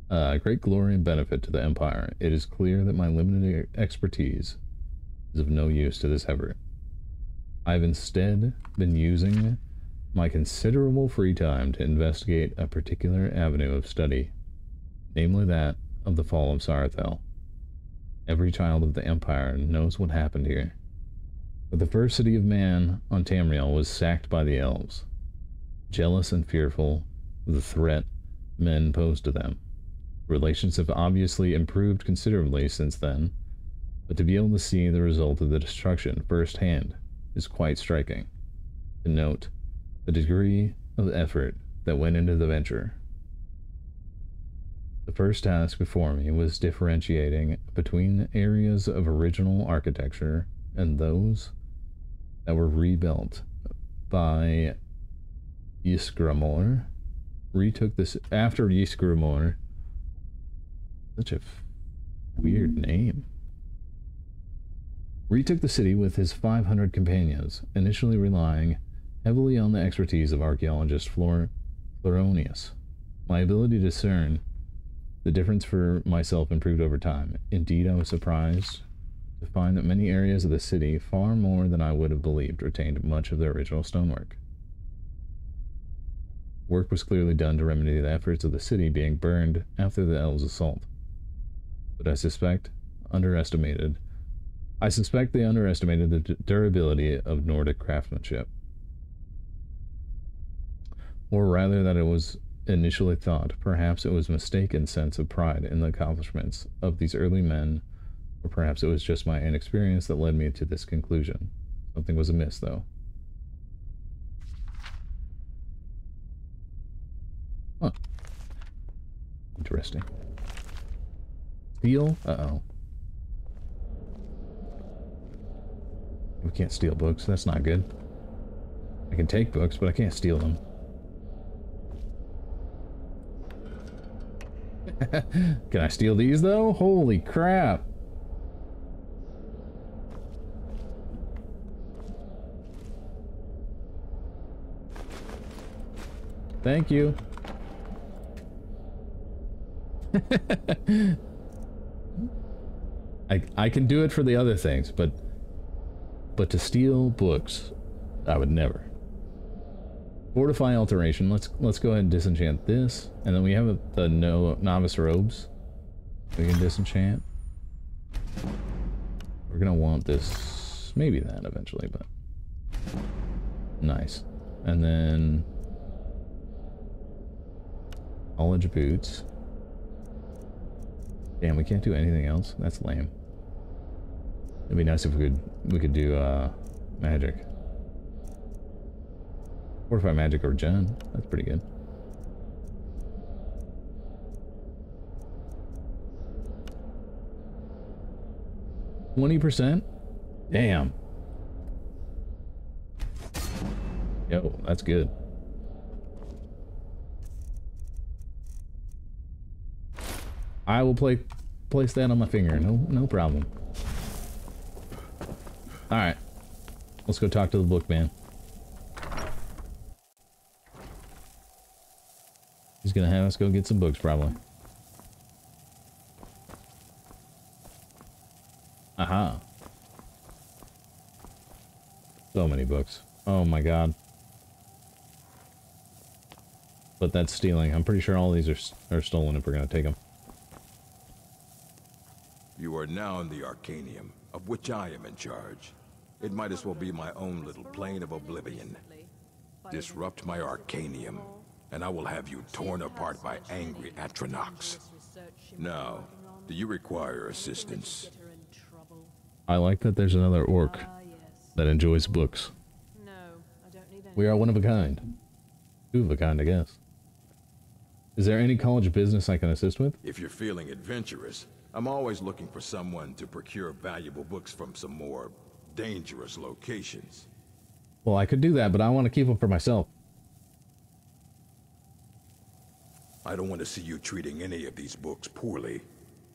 uh, great glory and benefit to the Empire, it is clear that my limited expertise is of no use to this effort. I've instead been using my considerable free time to investigate a particular avenue of study, namely that of the fall of Saarthal. Every child of the Empire knows what happened here. But the first city of man on Tamriel was sacked by the elves, jealous and fearful of the threat men posed to them. Relations have obviously improved considerably since then, but to be able to see the result of the destruction firsthand is quite striking. To note the degree of effort that went into the venture. The first task before me was differentiating between areas of original architecture and those that were rebuilt by Ysgramor. Retook this after Ysgramor. Such a weird name. Retook the city with his 500 companions, initially relying heavily on the expertise of archaeologist Flor Floronius. My ability to discern the difference for myself improved over time. Indeed, I was surprised to find that many areas of the city, far more than I would have believed, retained much of their original stonework. Work was clearly done to remedy the efforts of the city being burned after the elves' assault. But I suspect, underestimated, I suspect they underestimated the durability of Nordic craftsmanship or rather that it was initially thought perhaps it was mistaken sense of pride in the accomplishments of these early men, or perhaps it was just my inexperience that led me to this conclusion. Something was amiss, though. Huh. Interesting. Steal? Uh-oh. We can't steal books. That's not good. I can take books, but I can't steal them. Can I steal these though? Holy crap. Thank you. I I can do it for the other things, but but to steal books, I would never. Fortify alteration. Let's let's go ahead and disenchant this, and then we have the no novice robes. We can disenchant. We're gonna want this, maybe that eventually, but nice. And then college boots. Damn, we can't do anything else. That's lame. It'd be nice if we could we could do uh, magic. Fortify magic or gen. That's pretty good. Twenty percent? Damn. Yo, that's good. I will play place that on my finger. No no problem. Alright. Let's go talk to the book He's gonna have us go get some books, probably. Aha. So many books. Oh my god. But that's stealing. I'm pretty sure all these are, are stolen if we're gonna take them. You are now in the Arcanaeum, of which I am in charge. It might as well be my own little plane of oblivion. Disrupt my Arcanaeum, and I will have you torn apart by angry Atronachs. Now, do you require assistance? I like that there's another orc that enjoys books. No, we are one of a kind. Two of a kind, I guess. Is there any college business I can assist with? If you're feeling adventurous, I'm always looking for someone to procure valuable books from some more dangerous locations. Well, I could do that, but I want to keep them for myself. I don't want to see you treating any of these books poorly.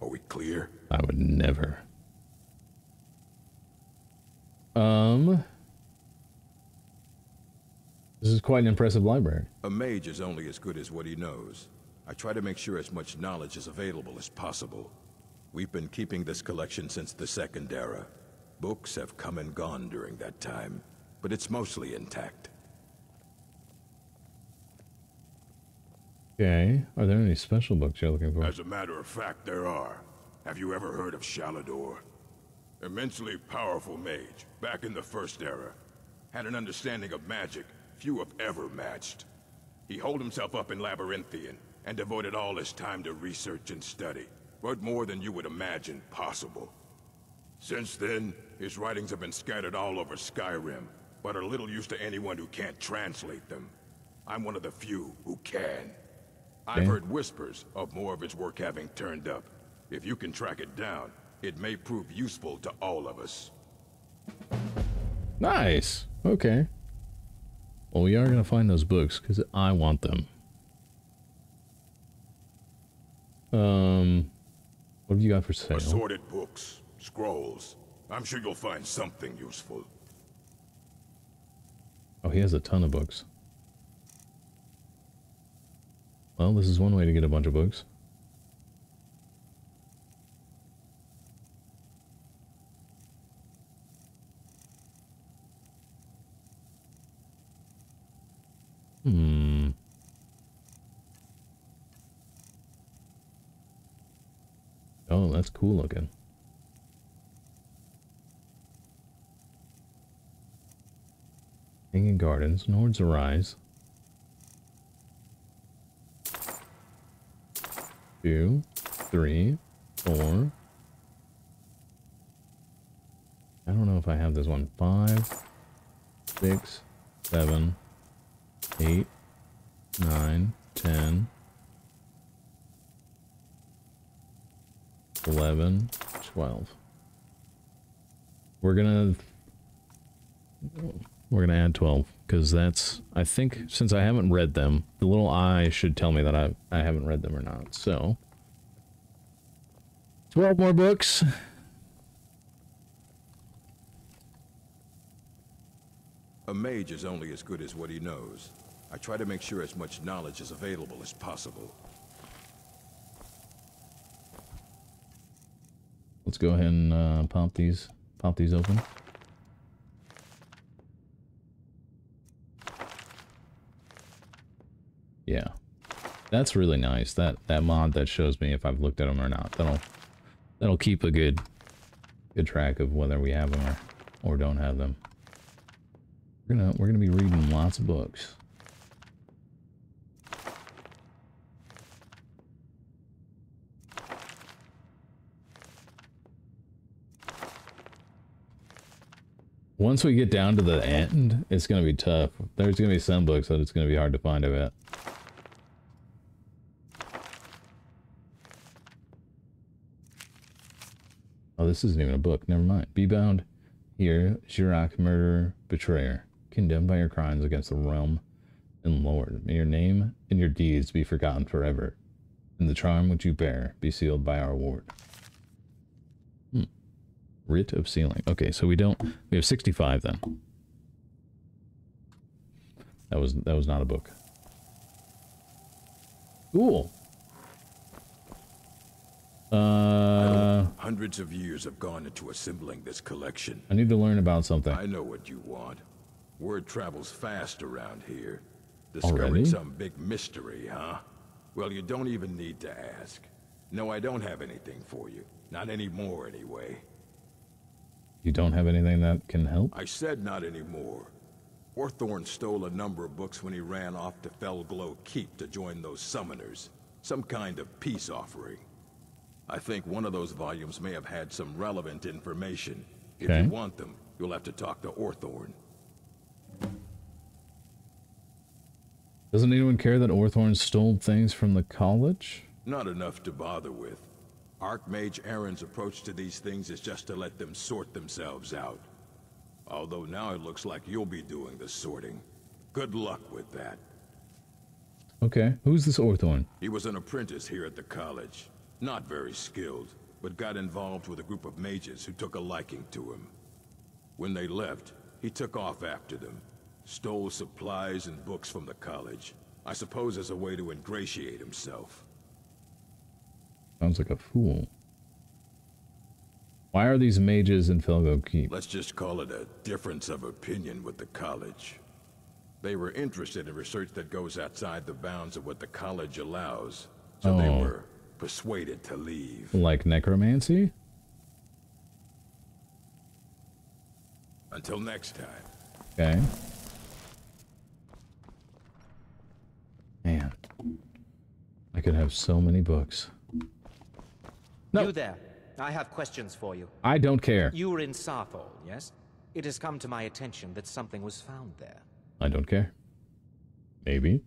Are we clear? I would never. Um, this is quite an impressive library. A mage is only as good as what he knows. I try to make sure as much knowledge is available as possible. We've been keeping this collection since the Second Era. Books have come and gone during that time, but it's mostly intact. Okay, are there any special books you're looking for? As a matter of fact, there are. Have you ever heard of Shalidor? Immensely powerful mage, back in the First Era. Had an understanding of magic few have ever matched. He holed himself up in Labyrinthian, and devoted all his time to research and study. But more than you would imagine possible. Since then, his writings have been scattered all over Skyrim, but are little use to anyone who can't translate them. I'm one of the few who can. I've heard whispers of more of its work having turned up. If you can track it down, it may prove useful to all of us. Nice. Okay. Well, we are going to find those books because I want them. Um, what have you got for sale? Assorted books, scrolls. I'm sure you'll find something useful. Oh, he has a ton of books. Well, this is one way to get a bunch of books. Hmm. Oh, that's cool looking. Hanging Gardens, Nords Arise. Two, three, four. I don't know if I have this one. Five, six, seven, eight, nine, ten, eleven, twelve. We're gonna we're gonna add twelve because that's I think since I haven't read them, the little eye should tell me that I I haven't read them or not. So twelve more books. A mage is only as good as what he knows. I try to make sure as much knowledge is available as possible. Let's go ahead and uh, pop these pop these open. Yeah, that's really nice. That that mod that shows me if I've looked at them or not. That'll that'll keep a good good track of whether we have them or or don't have them. We're gonna we're gonna be reading lots of books. Once we get down to the end, it's gonna be tough. There's gonna be some books that it's gonna be hard to find, I bet. Oh, this isn't even a book. Never mind. Be bound here, Jyrik, murderer, betrayer, condemned by your crimes against the realm and Lord. May your name and your deeds be forgotten forever, and the charm which you bear be sealed by our ward. Hmm. Writ of sealing. Okay, so we don't. We have sixty-five then. That was that was not a book. Cool. Uh, Hundreds of years have gone into assembling this collection. I need to learn about something. I know what you want. Word travels fast around here. Discovering Already? some big mystery, huh? Well, you don't even need to ask. No, I don't have anything for you. Not anymore, anyway. You don't have anything that can help? I said not anymore. Orthorn stole a number of books when he ran off to Fellglow Keep to join those summoners. Some kind of peace offering. I think one of those volumes may have had some relevant information. If Okay. you want them, you'll have to talk to Orthorn. Doesn't anyone care that Orthorn stole things from the college? Not enough to bother with. Archmage Aren's approach to these things is just to let them sort themselves out. Although now it looks like you'll be doing the sorting. Good luck with that. Okay, who's this Orthorn? He was an apprentice here at the college. Not very skilled, but got involved with a group of mages who took a liking to him. When they left, he took off after them. Stole supplies and books from the college. I suppose as a way to ingratiate himself. Sounds like a fool. Why are these mages in Fellglow Keep? Let's just call it a difference of opinion with the college. They were interested in research that goes outside the bounds of what the college allows, so they Oh. were persuaded to leave. Like necromancy? Until next time. Okay. Man. I could have so many books. No. You there. I have questions for you. I don't care. You were in Saarthal, yes? It has come to my attention that something was found there. I don't care. Maybe.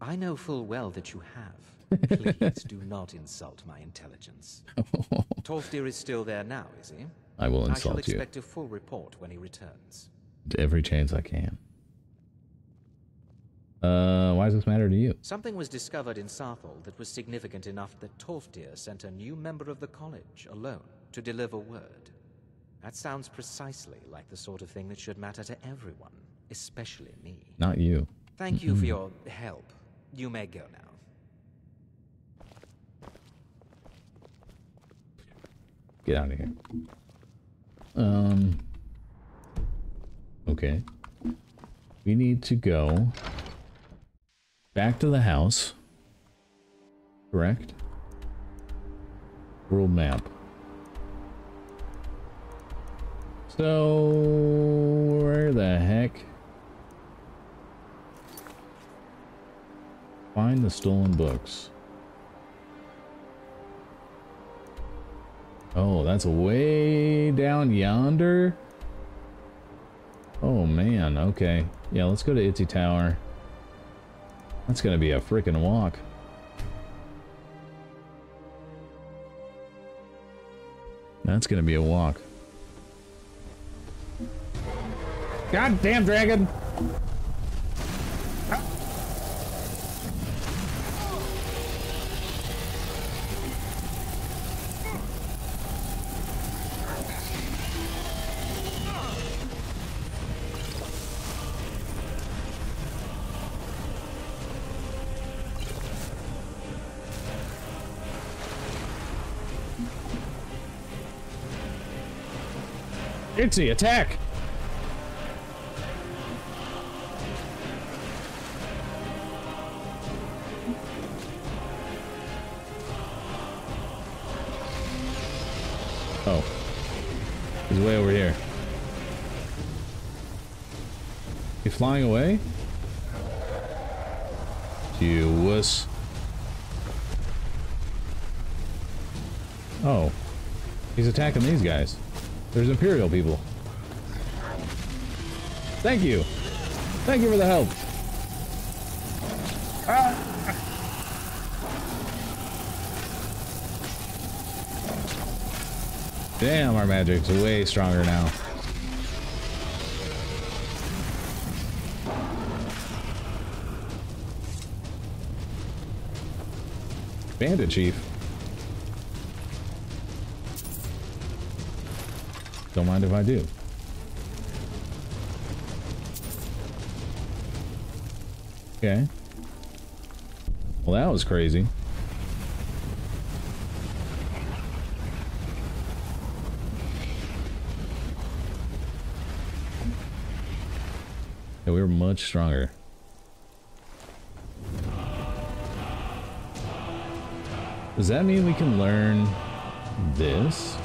I know full well that you have. Please do not insult my intelligence. Tolfdir is still there now, is he? I will insult you. I shall insult you. expect a full report when he returns. Every chance I can. Uh, why does this matter to you? Something was discovered in Saarthal that was significant enough that Tolfdir sent a new member of the college alone to deliver word. That sounds precisely like the sort of thing that should matter to everyone, especially me. Not you. Thank you for your help. You may go now. Get out of here. Um. Okay. We need to go back to the house. Correct? World map. So, where the heck? Find the stolen books. Oh, that's way down yonder? Oh man, okay. Yeah, let's go to Itsy Tower. That's gonna be a freaking walk. That's gonna be a walk. God damn dragon! Itsy, attack! Oh. He's way over here. You flying away? You wuss. Oh. He's attacking these guys. There's Imperial people. Thank you. Thank you for the help. Damn, our magic's way stronger now. Bandit Chief. Don't mind if I do. Okay. Well, that was crazy. Yeah, we were much stronger. Does that mean we can learn this?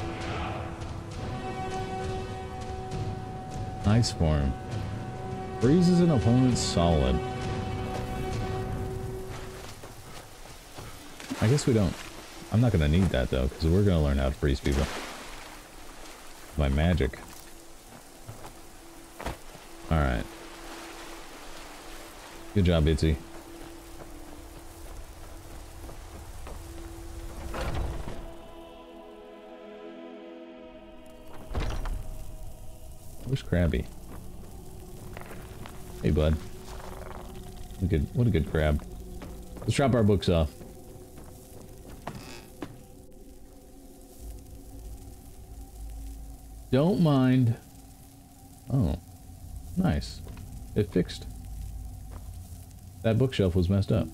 Ice form. Freezes an opponent solid. I guess we don't. I'm not gonna need that though, because we're gonna learn how to freeze people. My magic. Alright. Good job, Bitsy. Krabby? Hey, bud. What a good, what a good crab. Let's drop our books off. Don't mind. Oh, nice. It fixed. That bookshelf was messed up.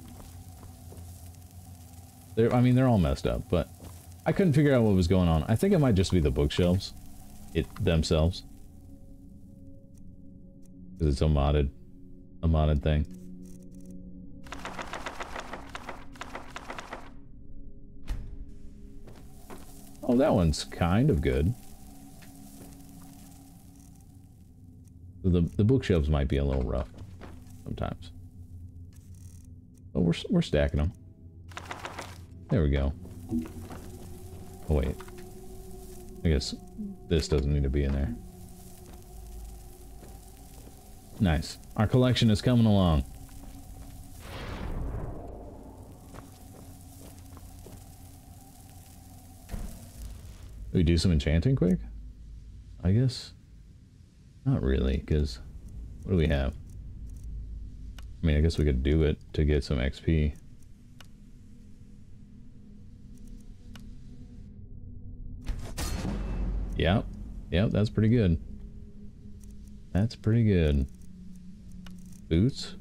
They're, I mean, they're all messed up, but I couldn't figure out what was going on. I think it might just be the bookshelves. It themselves. Because it's a modded, a modded thing. Oh, that one's kind of good. The, the bookshelves might be a little rough sometimes. But we're, we're stacking them. There we go. Oh, wait. I guess this doesn't need to be in there. Nice. Our collection is coming along. we do some enchanting quick? I guess. Not really, because what do we have? I mean, I guess we could do it to get some XP. Yep. Yep, that's pretty good. That's pretty good. Boots.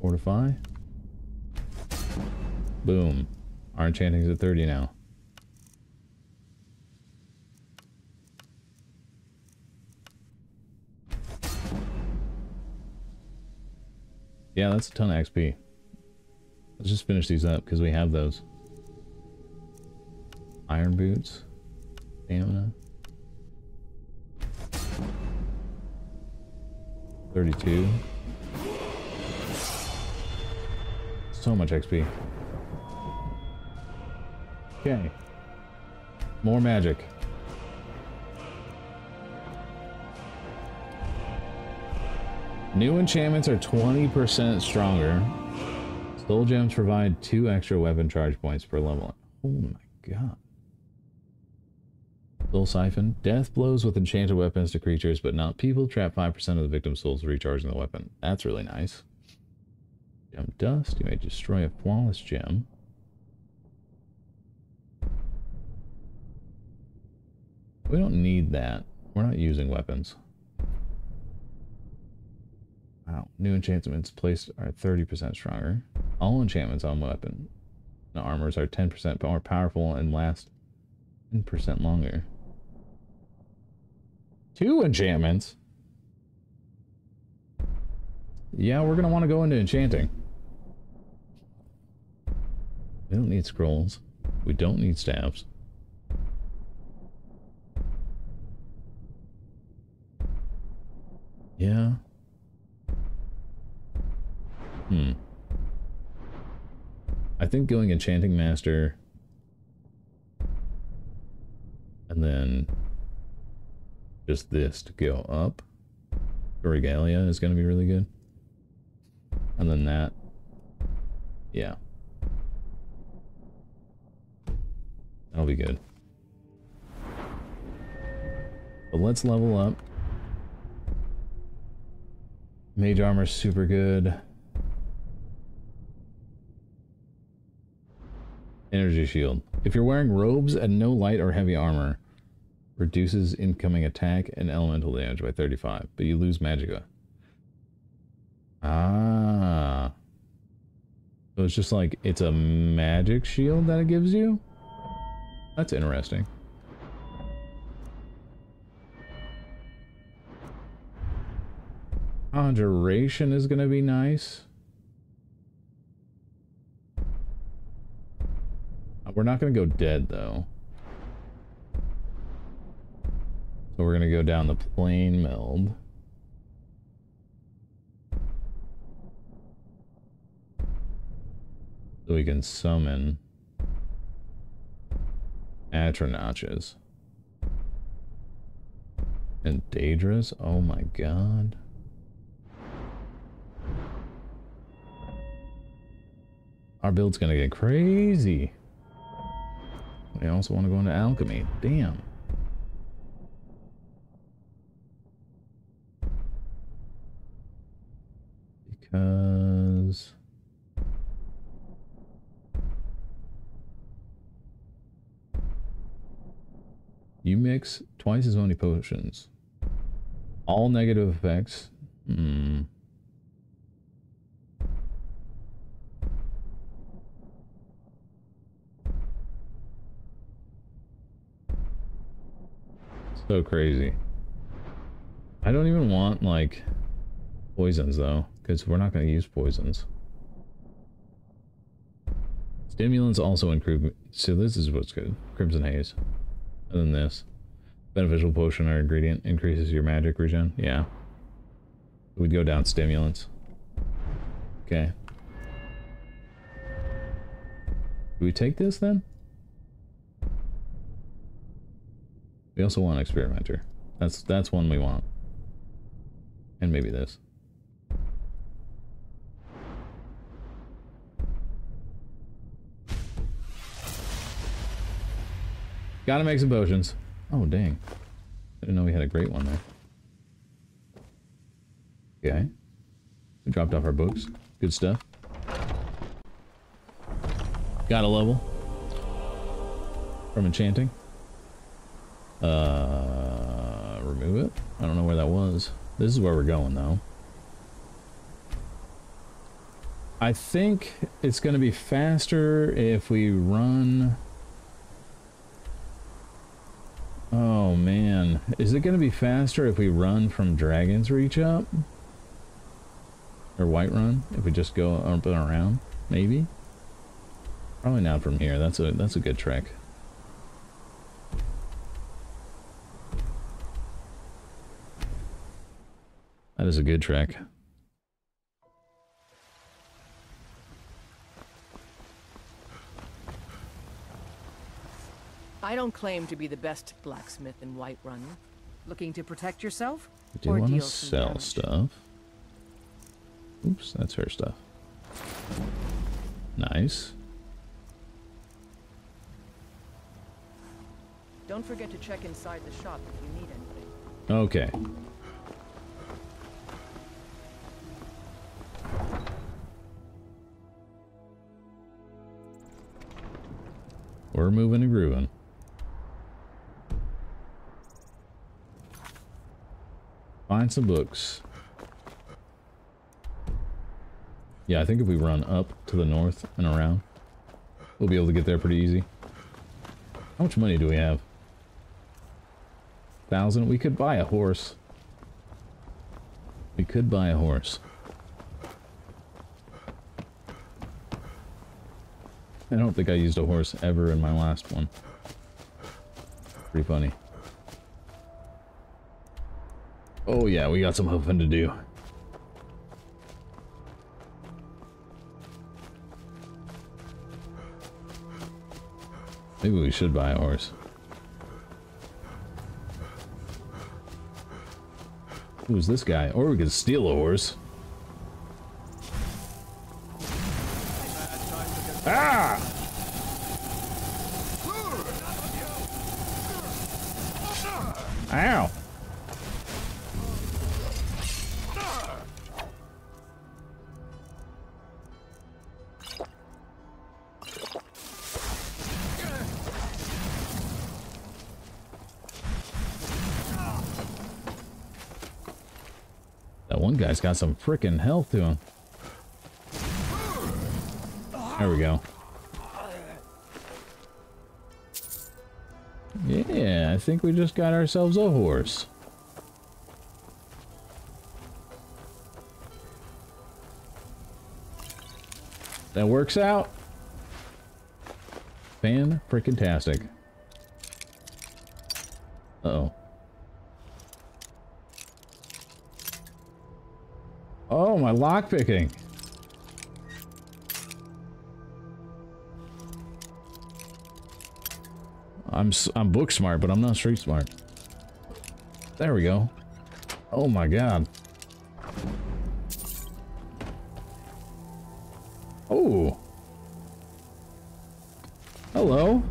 Fortify. Boom. Our enchanting's at 30 now. Yeah, that's a ton of XP. Let's just finish these up, because we have those. Iron boots. Stamina. 32. So much XP. Okay. More magic. New enchantments are 20% stronger. Soul gems provide two extra weapon charge points per level. Oh my god. Soul Siphon. Death blows with enchanted weapons to creatures, but not people. Trap 5% of the victim's souls recharging the weapon. That's really nice. Gem Dust. You may destroy a flawless gem. We don't need that. We're not using weapons. Wow. New enchantments placed are 30% stronger. All enchantments on weapon and armors are 10% more powerful and last 10% longer. Two enchantments? Yeah, we're going to want to go into enchanting. We don't need scrolls. We don't need staves. Yeah. Hmm. I think going Enchanting Master and then just this to go up. The Regalia is going to be really good. And then that. Yeah. That'll be good. But let's level up. Mage armor's super good. Energy shield. If you're wearing robes and no light or heavy armor, reduces incoming attack and elemental damage by 35, but you lose magicka. Ah. So it's just like, it's a magic shield that it gives you? That's interesting. Conjuration is going to be nice. We're not going to go dead, though. So we're going to go down the Planemeld. So we can summon Atronachs. And Daedras? Oh my god. Our build's gonna get crazy. I also want to go into alchemy. Damn. because... You mix twice as many potions. All negative effects. Mm. So crazy. I don't even want, like, poisons, though because we're not going to use poisons. Stimulants also improve... So this is what's good. Crimson Haze. And then this. Beneficial potion or ingredient increases your magic regen. Yeah. We'd go down stimulants. Okay. Do we take this then? We also want experimenter. That's that's one we want. And maybe this. Gotta make some potions. Oh, dang. I didn't know we had a great one there. Okay. We dropped off our books. Good stuff. Got a level. From enchanting. Uh, remove it? I don't know where that was. This is where we're going, though. I think it's going to be faster if we run... Oh, man. Is it going to be faster if we run from Dragonsreach up? Or Whiterun? If we just go up and around? Maybe? Probably not from here. That's a that's a good trick. That is a good trick. I don't claim to be the best blacksmith in Whiterun. Looking to protect yourself? We do or want to sell stuff. Oops, that's her stuff. Nice. Don't forget to check inside the shop if you need anything. Okay. We're moving and grooving. Find some books. Yeah, I think if we run up to the north and around, we'll be able to get there pretty easy. How much money do we have? Thousand? We could buy a horse. We could buy a horse. I don't think I used a horse ever in my last one. Pretty funny. Oh yeah, we got some hoofing to do. Maybe we should buy a horse. Who's this guy? Or we could steal a horse. Guy's got some freaking health to him. There we go. Yeah, I think we just got ourselves a horse. That works out. Fan freaking tastic. Uh oh. Oh, my lock picking. I'm I'm book smart, but I'm not street smart. There we go. Oh my god. Oh. Hello.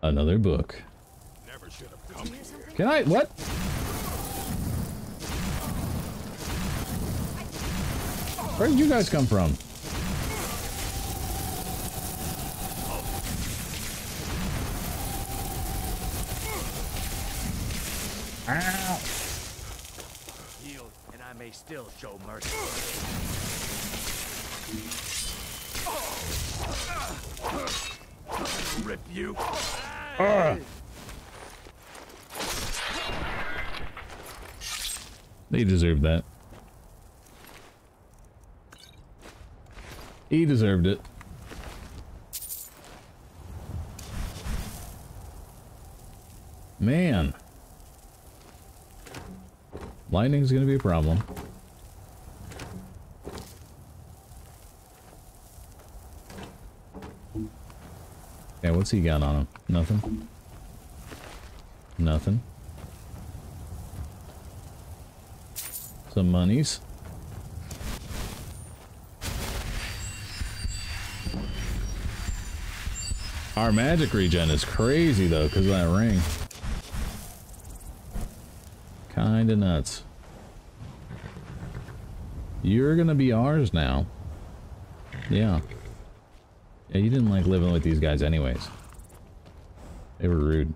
Another book. Can I? What? Where did you guys come from? Ow. Yield, and I may still show mercy. Rip you. Uh. They deserve that. He deserved it. Man. Lightning's gonna be a problem. Okay, what's he got on him? Nothing? Nothing. Some monies. Our magic regen is crazy though, because of that ring. Kinda nuts. You're gonna be ours now. Yeah. Yeah, you didn't like living with these guys anyways. They were rude.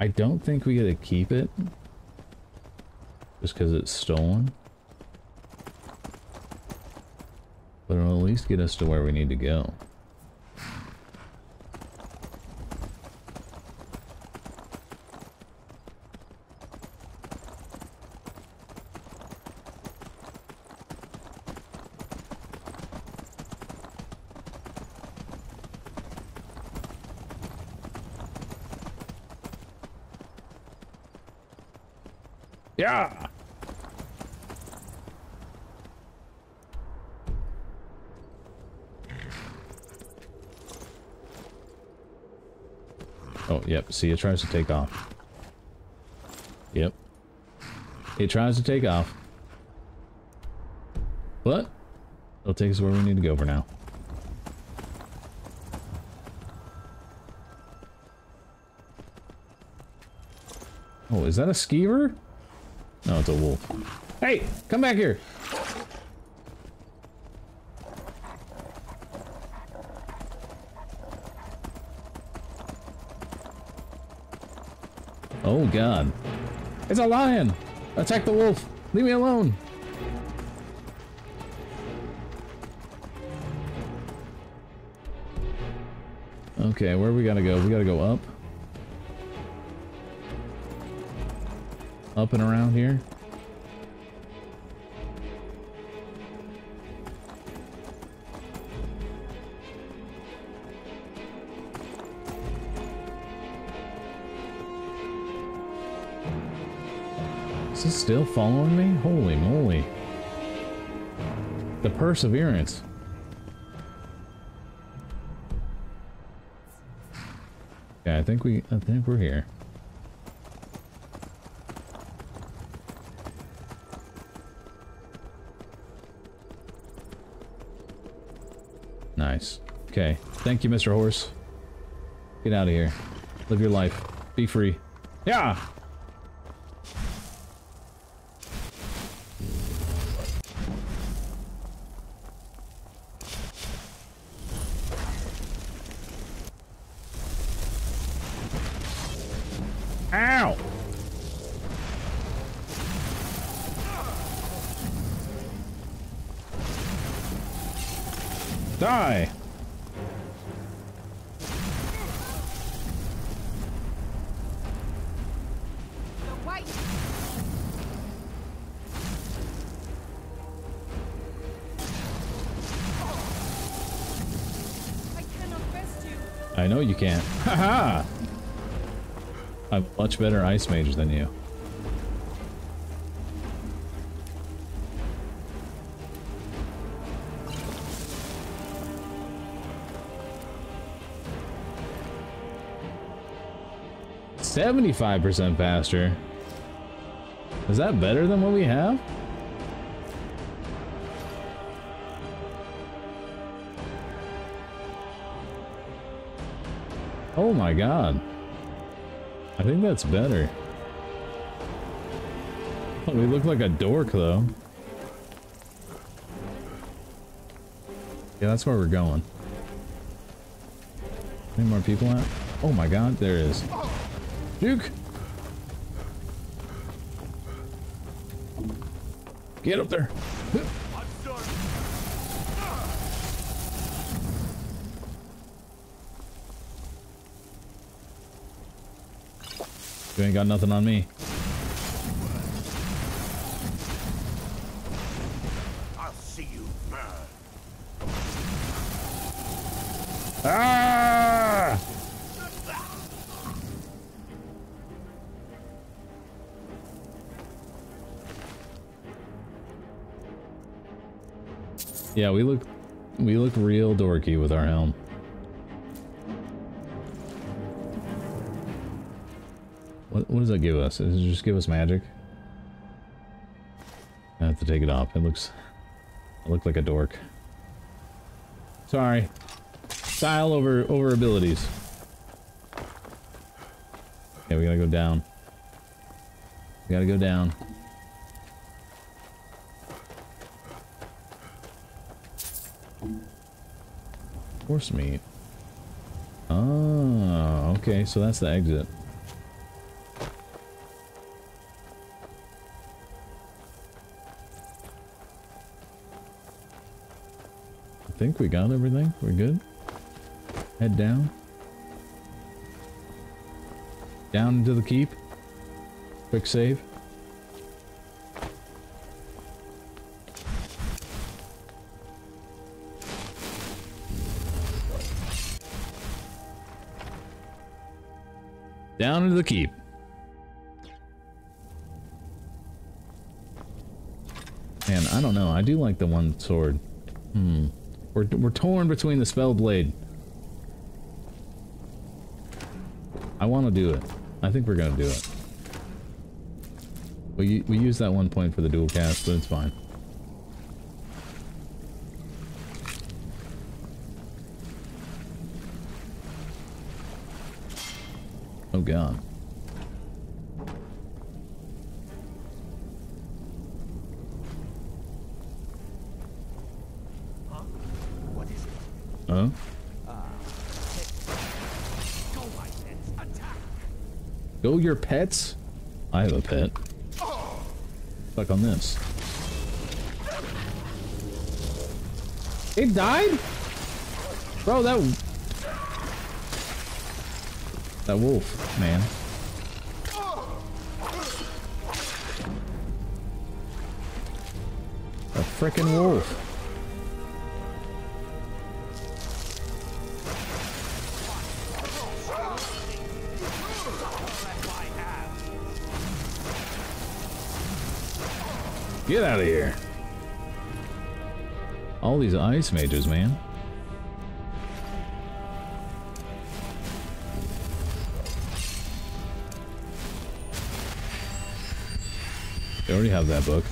I don't think we get to keep it. Just because it's stolen. But it'll at least get us to where we need to go. Yeah! Yep. See, it tries to take off. Yep. It tries to take off. But, it'll take us where we need to go for now. Oh, is that a skeever? No, it's a wolf. Hey, come back here. Oh god. It's a lion! Attack the wolf! Leave me alone! Okay, where we gotta go? We gotta go up. Up and around here. Still following me? Holy moly. The perseverance. Yeah, I think we I think we're here. Nice. Okay. Thank you, Mr. Horse. Get out of here. Live your life. Be free. Yeah! Much better ice mage than you. Seventy-five percent faster. Is that better than what we have? Oh my god. I think that's better. Oh, we look like a dork though. Yeah, that's where we're going. Any more people out? Oh my god, there is. Duke! Get up there! You ain't got nothing on me. I'll see you burn. Ah! Yeah, we look we look real dorky with our helm. What, does that give us? Does it just give us magic? I have to take it off. It looks... I look like a dork. Sorry. Style over, over abilities. Okay, we gotta go down. We gotta go down. Horse meat. Oh, okay, so that's the exit. Think we got everything. We're good. Head down. Down into the keep. Quick save. Down into the keep. Man, I don't know. I do like the one sword. Hmm. We're, we're torn between the spell blade. I want to do it. I think we're going to do it. We, we use that one point for the dual cast, but it's fine. Oh god. What is it? Huh? Go your pets? I have a pet. Fuck on this. It died? Bro, that... That wolf, man. A freaking wolf. Get out of here. All these ice mages, man. They already have that book.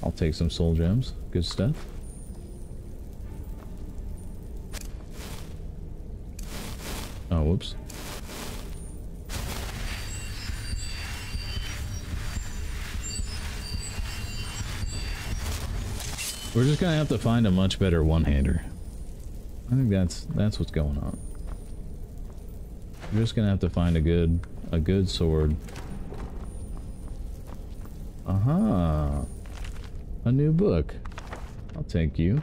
I'll take some soul gems. Good stuff. Oh, whoops. We're just gonna have to find a much better one-hander. I think that's that's what's going on. We're just gonna have to find a good a good sword. Aha. A new book. I'll take you.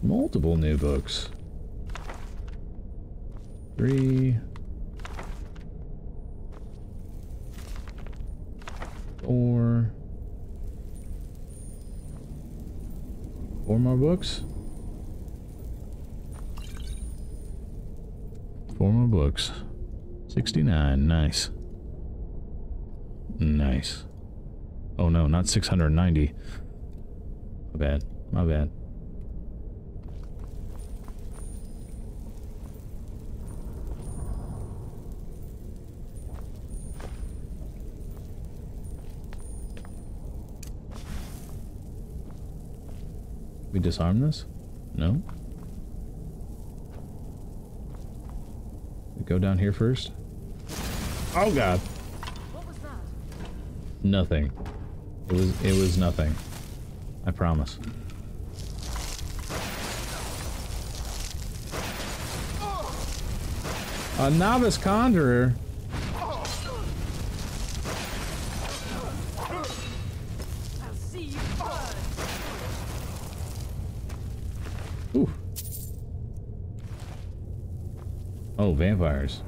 Multiple new books. Three. Four. Four more books? Four more books. 69, nice. Nice. Oh no, not 690. My bad, my bad. disarm this? No? We go down here first? Oh god! Nothing. It was, it was nothing. I promise. A novice conjurer? Vampires.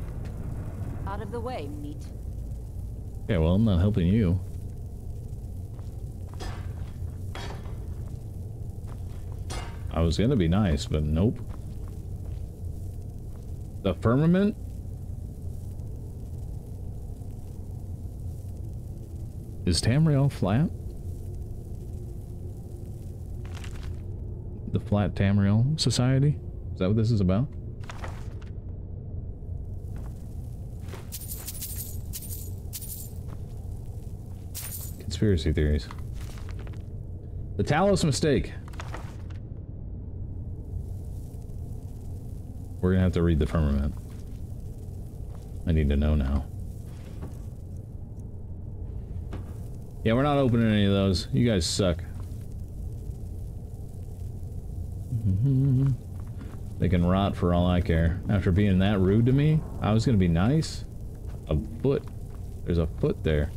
Out of the way, meat. Yeah, well, I'm not helping you. I was gonna be nice, but nope. The firmament? Is Tamriel flat? The Flat Tamriel Society? Is that what this is about? Conspiracy theories. The Talos mistake. We're gonna have to read the firmament. I need to know now. Yeah, we're not opening any of those. You guys suck. Mm-hmm. They can rot for all I care. After being that rude to me, I was gonna be nice. A foot. There's a foot there.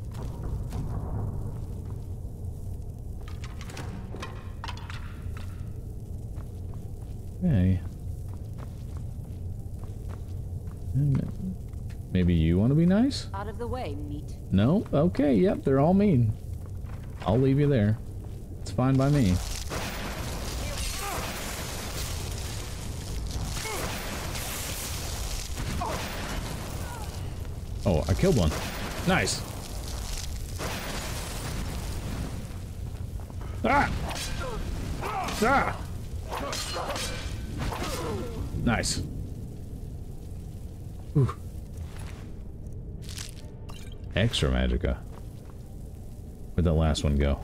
Okay, yep, they're all mean. I'll leave you there. It's fine by me. Oh, I killed one. Nice. Ah! Ah! Nice. Ooh. Extra magicka. Where'd that last one go?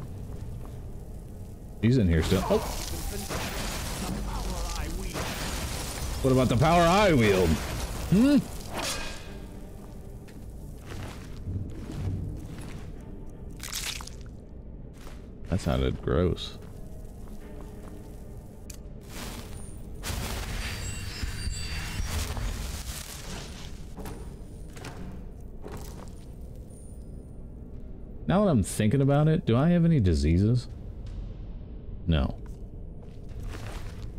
He's in here still. Oh! What about the power I wield? Hmm? That sounded gross. Now that I'm thinking about it, do I have any diseases? No.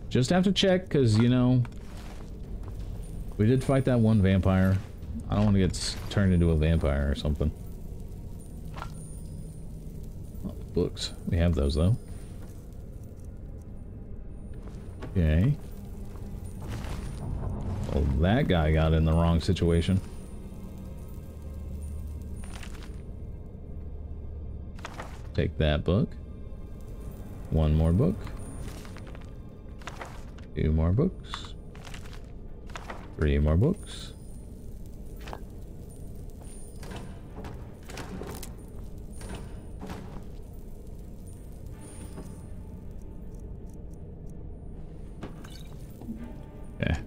Just have to check, because, you know, we did fight that one vampire. I don't want to get turned into a vampire or something. Oh, books. We have those, though. Okay. Well, that guy got in the wrong situation. Take that book. One more book. Two more books. Three more books. Okay.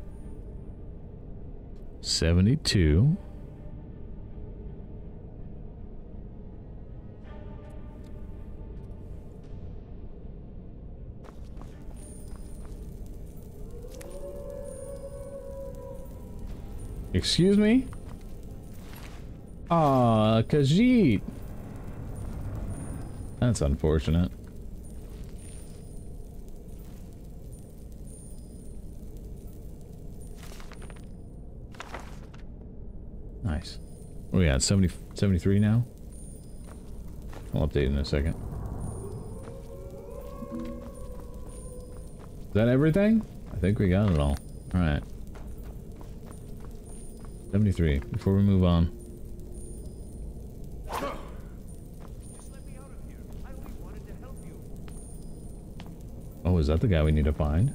72. Excuse me? Ah, Khajiit. That's unfortunate. Nice. What we got? 70, 73 now? I'll update in a second. Is that everything? I think we got it all. Alright. 73, before we move on. Oh, is that the guy we need to find?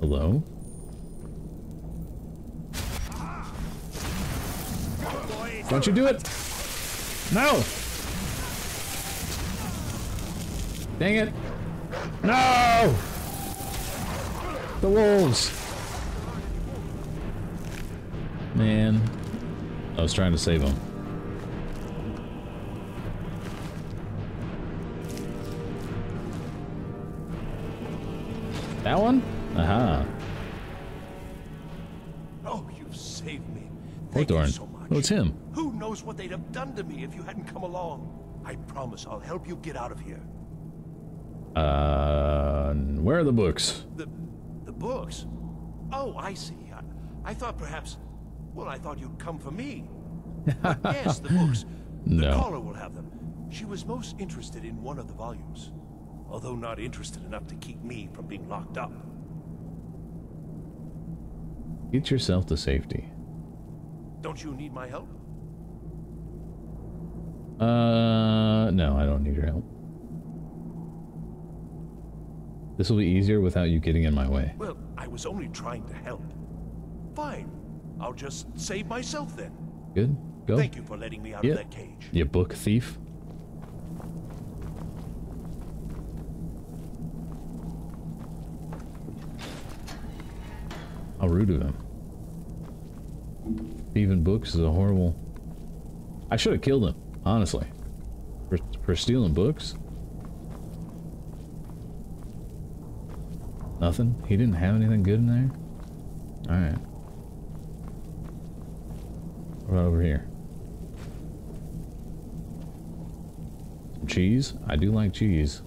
Hello? Don't you do it! No! Dang it! No! The wolves! Man. I was trying to save them. That one? Aha. Oh, you've saved me. Hey, Thank you Doran. so much. Oh, it's him. Who knows what they'd have done to me if you hadn't come along? I promise I'll help you get out of here. Uh, where are the books? The the books? I see. I, I thought perhaps... Well, I thought you'd come for me. But yes, the books. No. The caller will have them. She was most interested in one of the volumes. Although not interested enough to keep me from being locked up. Get yourself to safety. Don't you need my help? Uh, no, I don't need your help. This will be easier without you getting in my way. Well, was only trying to help. Fine. I'll just save myself then. Good. Go. Thank you for letting me out of that cage. You book thief. How rude of him. Thieving books is a horrible... I should have killed him, honestly. For, for stealing books? Nothing? He didn't have anything good in there? Alright. What about over here? Some cheese? I do like cheese.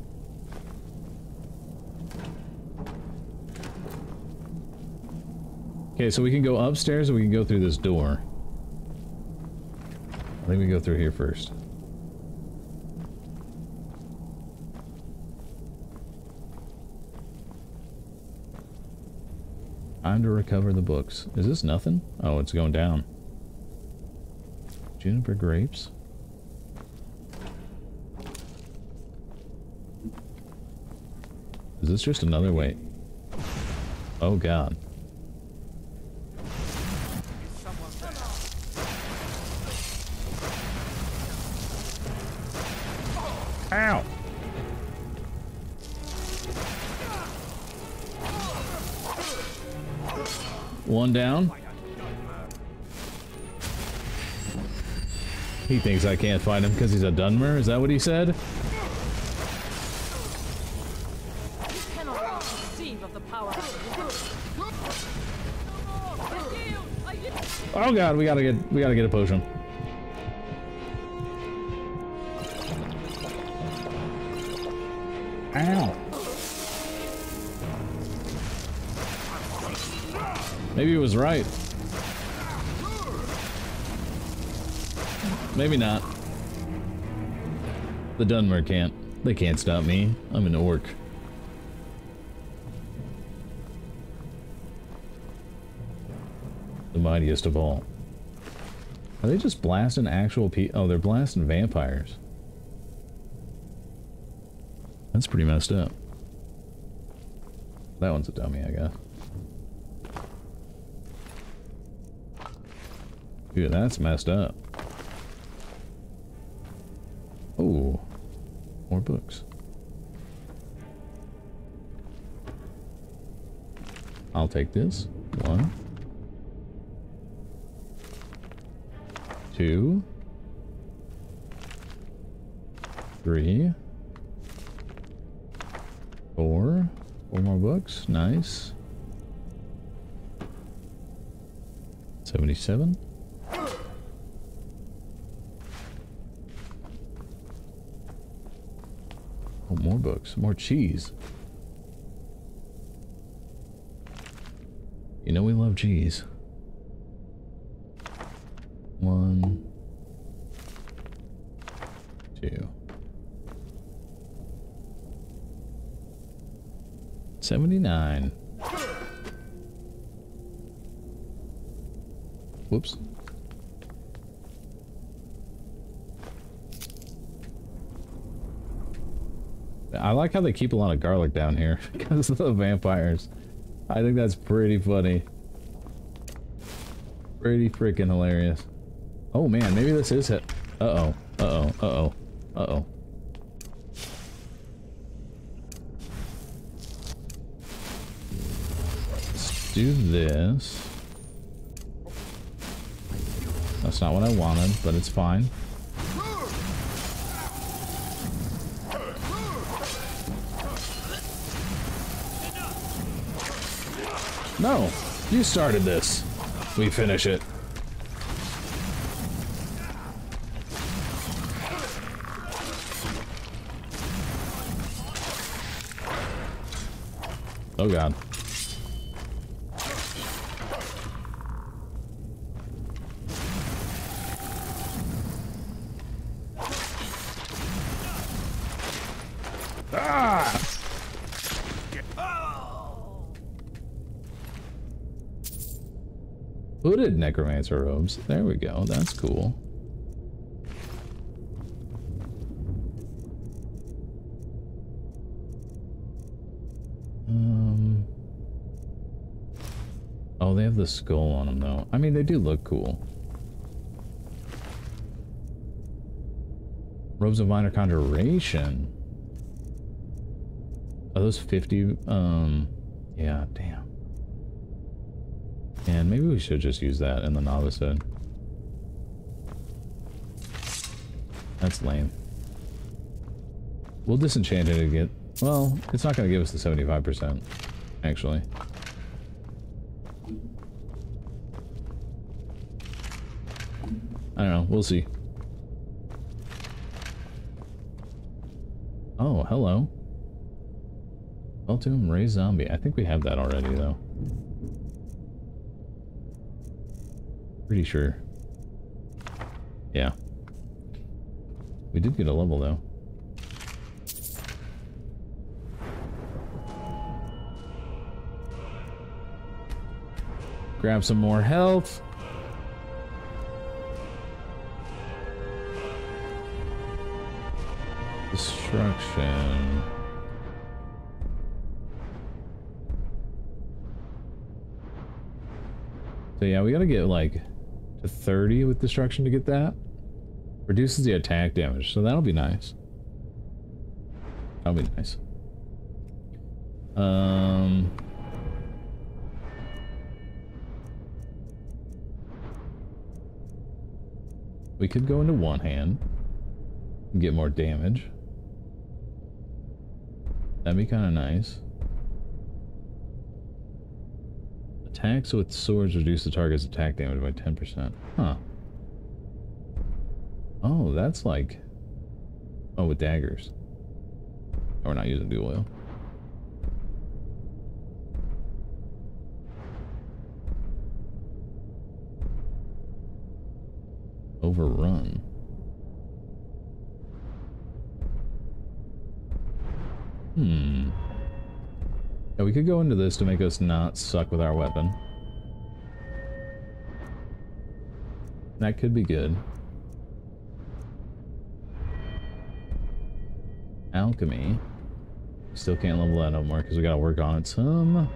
Okay, so we can go upstairs or we can go through this door. I think we go through here first. Time to recover the books. Is this nothing? Oh, it's going down. Juniper grapes. Is this just another way? Oh god. One down. He thinks I can't find him because he's a Dunmer? Is that what he said? Oh god, we gotta get we gotta get a potion. Right. Maybe not. The Dunmer can't. They can't stop me. I'm an orc. The mightiest of all. Are they just blasting actual pe- Oh, they're blasting vampires. That's pretty messed up. That one's a dummy, I guess. Dude, that's messed up. Oh, more books. I'll take this. One. Two. Three. Four. Four more books. Nice. 77. Oh, more books. More cheese. You know we love cheese. One. Two. Seventy-nine. Whoops. I like how they keep a lot of garlic down here because of the vampires. I think that's pretty funny. Pretty freaking hilarious. Oh man, maybe this is it. Uh-oh. Uh-oh. Uh-oh. Uh-oh. Let's do this. That's not what I wanted, but it's fine. No, you started this. We finish it. Oh god. Necromancer robes. There we go. That's cool. Um. Oh, they have the skull on them though. I mean, they do look cool. Robes of minor conjuration. Are those 50? Um, yeah, damn. We should just use that in the novice head. That's lame. We'll disenchant it again. Well, it's not going to give us the 75%, actually. I don't know. We'll see. Oh, hello. Ultimate Ray Zombie. I think we have that already, though. Pretty sure. Yeah. We did get a level, though. Grab some more health. Destruction. So yeah, we gotta get like to 30 with destruction to get that. Reduces the attack damage, so that'll be nice. That'll be nice. Um... We could go into one hand and get more damage. That'd be kind of nice. Attacks with swords reduce the target's attack damage by 10%. Huh. Oh, that's like... Oh, with daggers. Oh, we're not using dual oil. Overrun. Hmm. We could go into this to make us not suck with our weapon. That could be good. Alchemy. Still can't level that up more because we gotta work on it some.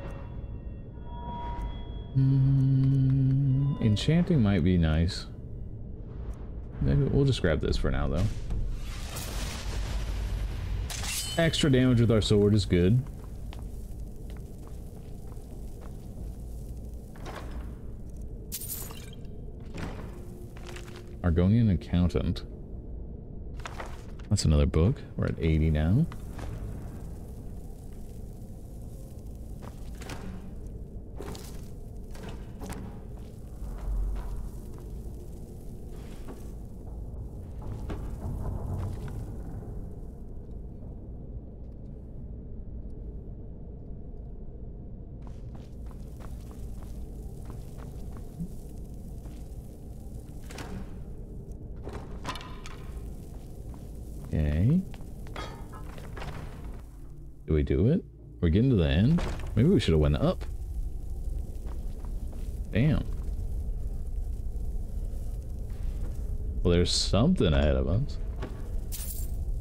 Mm, enchanting might be nice. Maybe we'll just grab this for now though. Extra damage with our sword is good. Argonian Accountant. That's another book. We're at 80 now. Should have went up. Damn. Well, there's something ahead of us.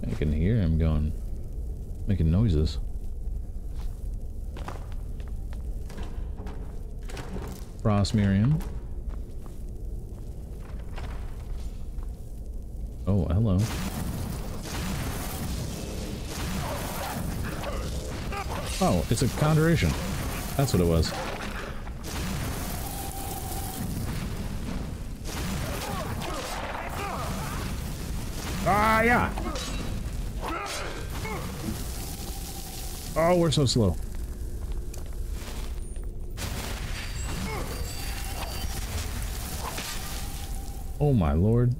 I can hear him going, making noises. Frost Miriam. It's a conjuration. That's what it was. Ah, yeah. Oh, we're so slow. Oh my lord.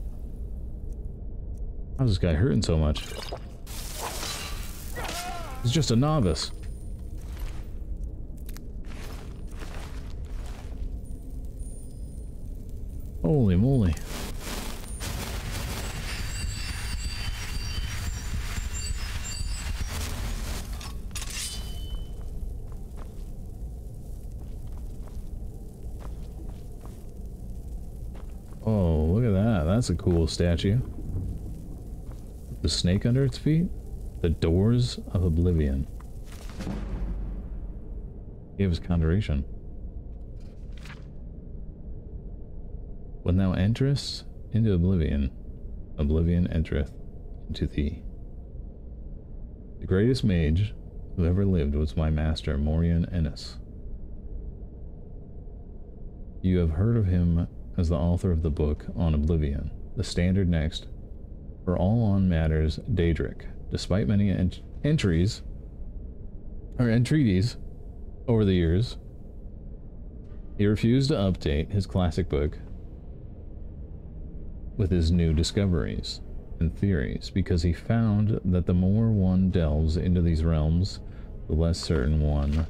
How's this guy hurting so much? He's just a novice. A cool statue. The snake under its feet? The Doors of Oblivion. Gave us conjuration. When thou enterest into oblivion, oblivion entereth into thee. The greatest mage who ever lived was my master, Morian Zenas. You have heard of him as the author of the book on Oblivion, the standard next for all on matters Daedric, despite many ent entries or entreaties over the years. He refused to update his classic book with his new discoveries and theories because he found that the more one delves into these realms, the less certain one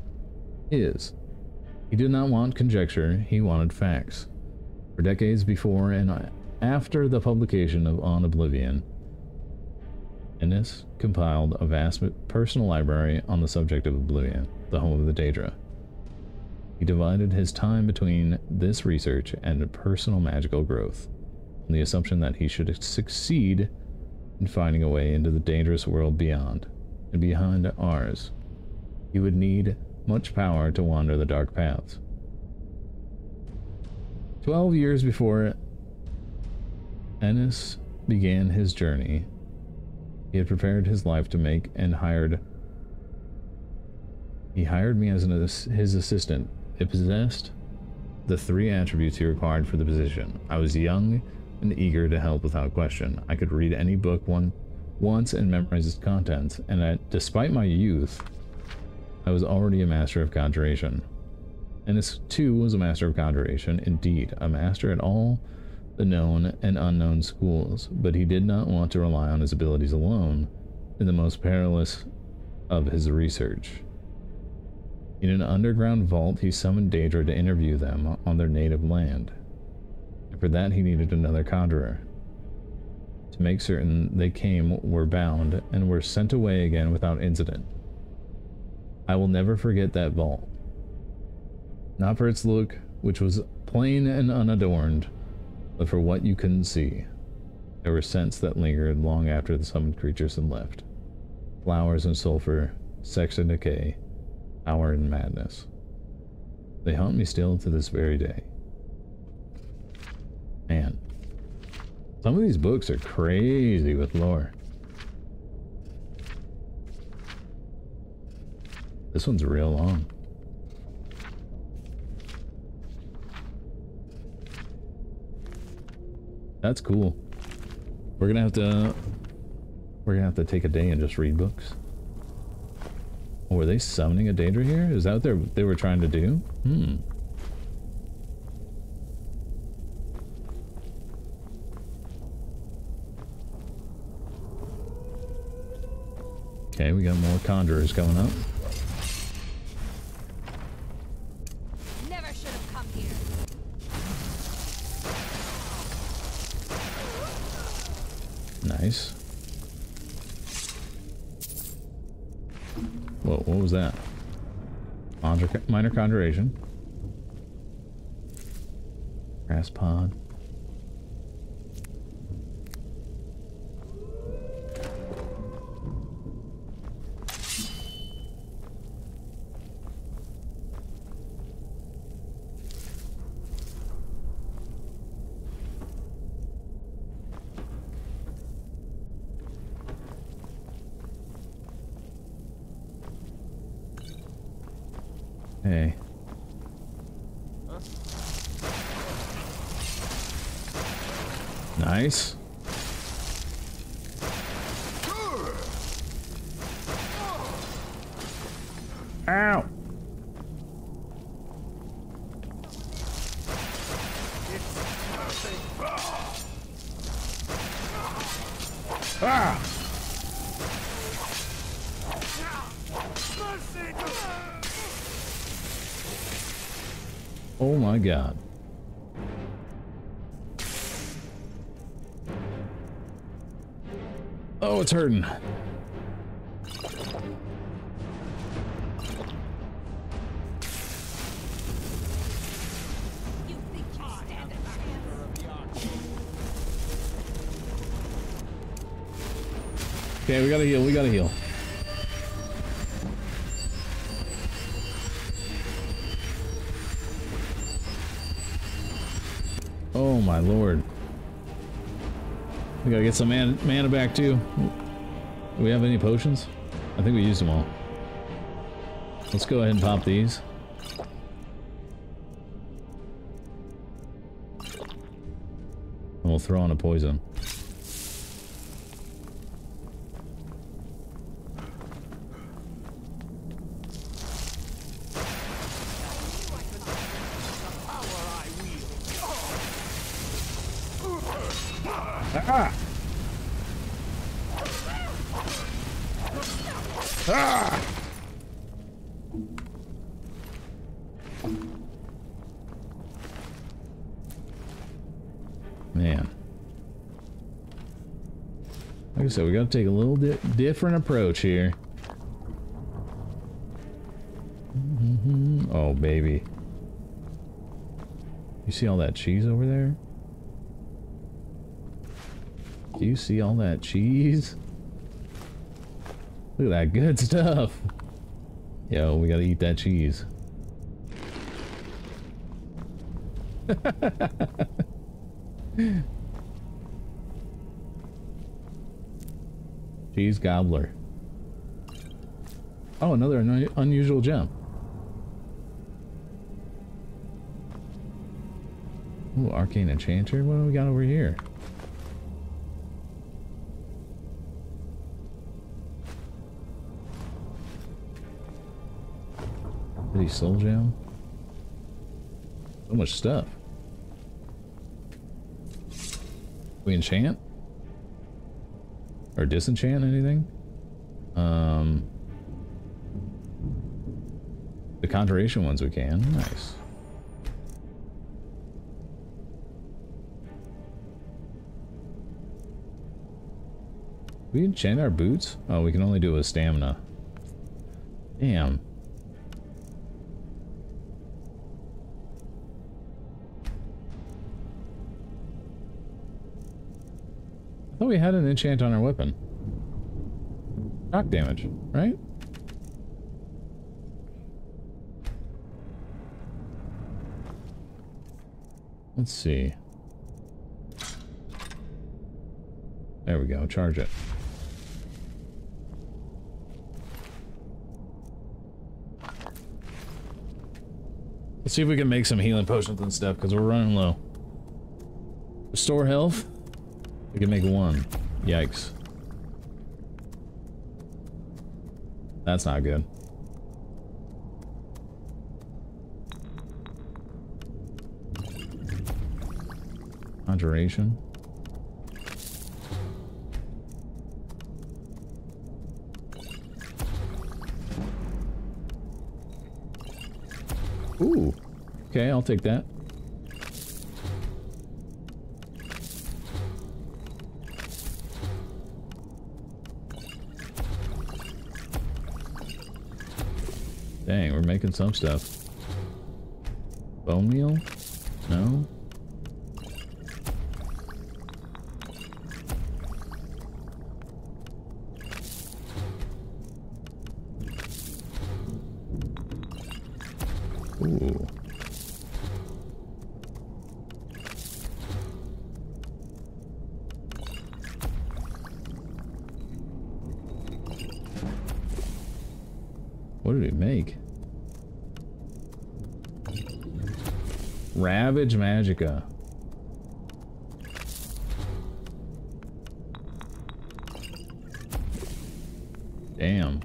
is. He did not want conjecture, he wanted facts. For decades before and after the publication of On Oblivion, Zenas compiled a vast personal library on the subject of Oblivion, the home of the Daedra. He divided his time between this research and personal magical growth, on the assumption that he should succeed in finding a way into the dangerous world beyond, and behind ours. He would need much power to wander the dark paths. Twelve years before Zenas began his journey, he had prepared his life to make and hired. He hired me as an, his assistant. It possessed the three attributes he required for the position. I was young and eager to help without question. I could read any book one once and memorize its contents, and I, despite my youth, I was already a master of conjuration. This too was a master of conjuration, indeed, a master at all the known and unknown schools, but he did not want to rely on his abilities alone in the most perilous of his research. In an underground vault, he summoned Daedra to interview them on their native land. And for that, he needed another conjurer. To make certain they came, were bound, and were sent away again without incident. I will never forget that vault. Not for its look, which was plain and unadorned, but for what you couldn't see. There were scents that lingered long after the summoned creatures had left. Flowers and sulfur, sex and decay, power and madness. They haunt me still to this very day. Man, some of these books are crazy with lore. This one's real long. That's cool. We're gonna have to... We're gonna have to take a day and just read books. Oh, were they summoning a Daedra here? Is that what they they were trying to do? Hmm. Okay, we got more conjurers coming up. Nice. Whoa, what was that? Minor conjuration. Grass pod. It's hurting. Okay, we gotta heal, we gotta heal. Oh my lord. We gotta get some man mana back too. Do we have any potions? I think we used them all. Let's go ahead and pop these. And we'll throw on a poison. Like I said, we gotta take a little di different approach here. Mm-hmm. Oh, baby. You see all that cheese over there? Do you see all that cheese? Look at that good stuff. Yo, we gotta eat that cheese. cheese gobbler. Oh, another un unusual gem. Ooh, arcane enchanter. What do we got over here? Pretty soul gem. So much stuff. We enchant? Or disenchant anything? Um The conjuration ones we can. Nice. We enchant our boots? Oh, we can only do it with stamina. Damn. We had an enchant on our weapon. Shock damage, right? Let's see. There we go, charge it. Let's see if we can make some healing potions and stuff, because we're running low. Restore health? We can make one. Yikes. That's not good. Conjuration. Ooh. Okay, I'll take that. Making some stuff. Bone meal? No? you? Damn.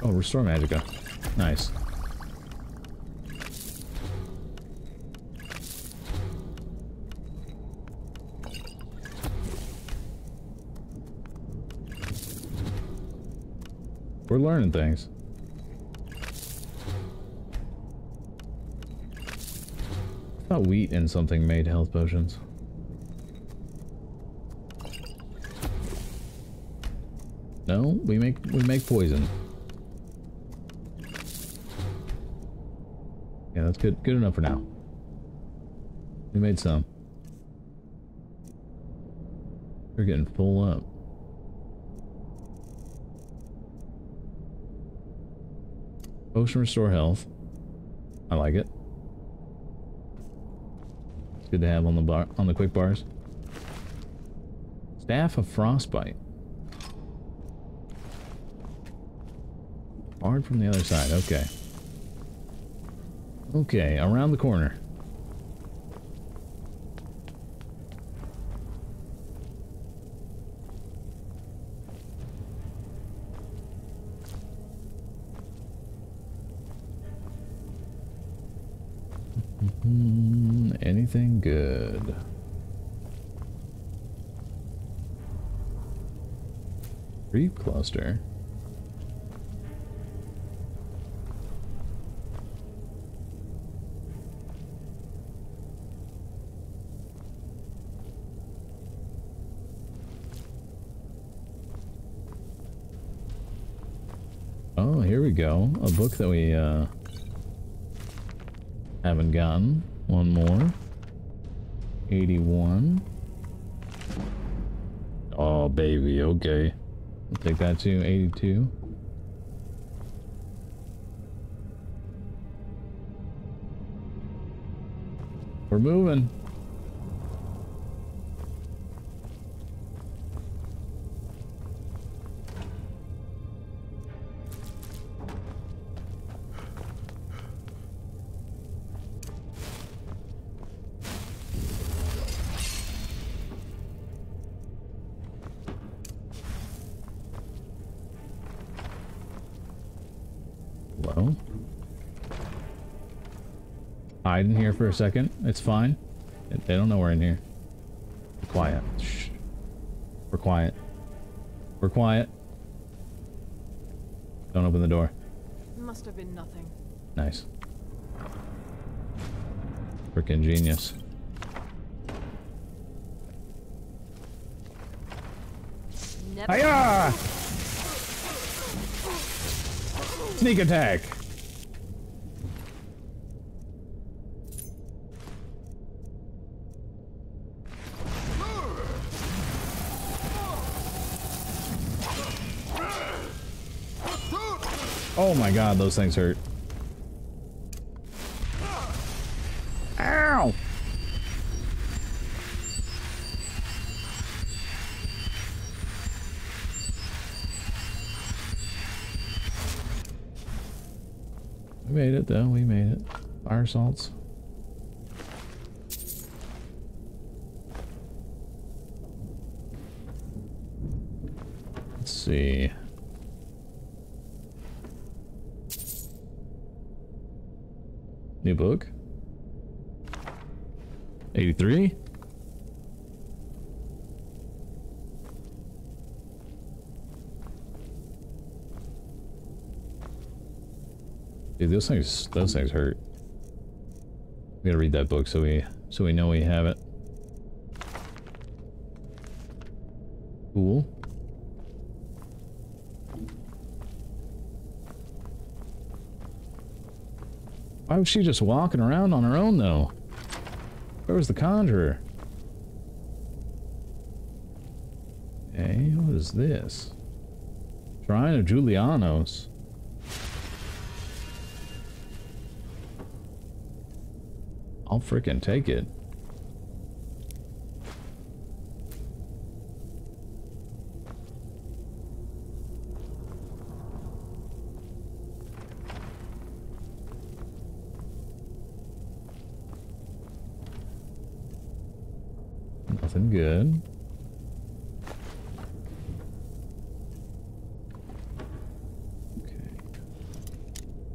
Oh, restore magicka. We're learning things. I thought wheat and something made health potions. No, we make we make poison. Yeah, that's good good enough for now. We made some. We're getting full up. Potion restore health. I like it. It's good to have on the bar on the quick bars. Staff of frostbite. Hard from the other side, okay. Okay, around the corner. Oh, here we go. A book that we uh, haven't gotten. One more. 81. Oh, baby. Okay. Take that too. 82. We're moving. Hide in here for a second. It's fine. They don't know we're in here. Be quiet. Shh. We're quiet. We're quiet. Don't open the door. Must have been nothing. Nice. Freaking genius. Never. Hiya! Sneak attack! Oh my god, those things hurt. Ow! We made it though, we made it. Fire salts. Let's see. New book. 83? Dude, those things those things hurt. We gotta read that book so we so we know we have it. Cool. Why was she just walking around on her own though? Where was the conjurer? Hey, what is this? Shrine of Julianos. I'll freaking take it. Nothing good.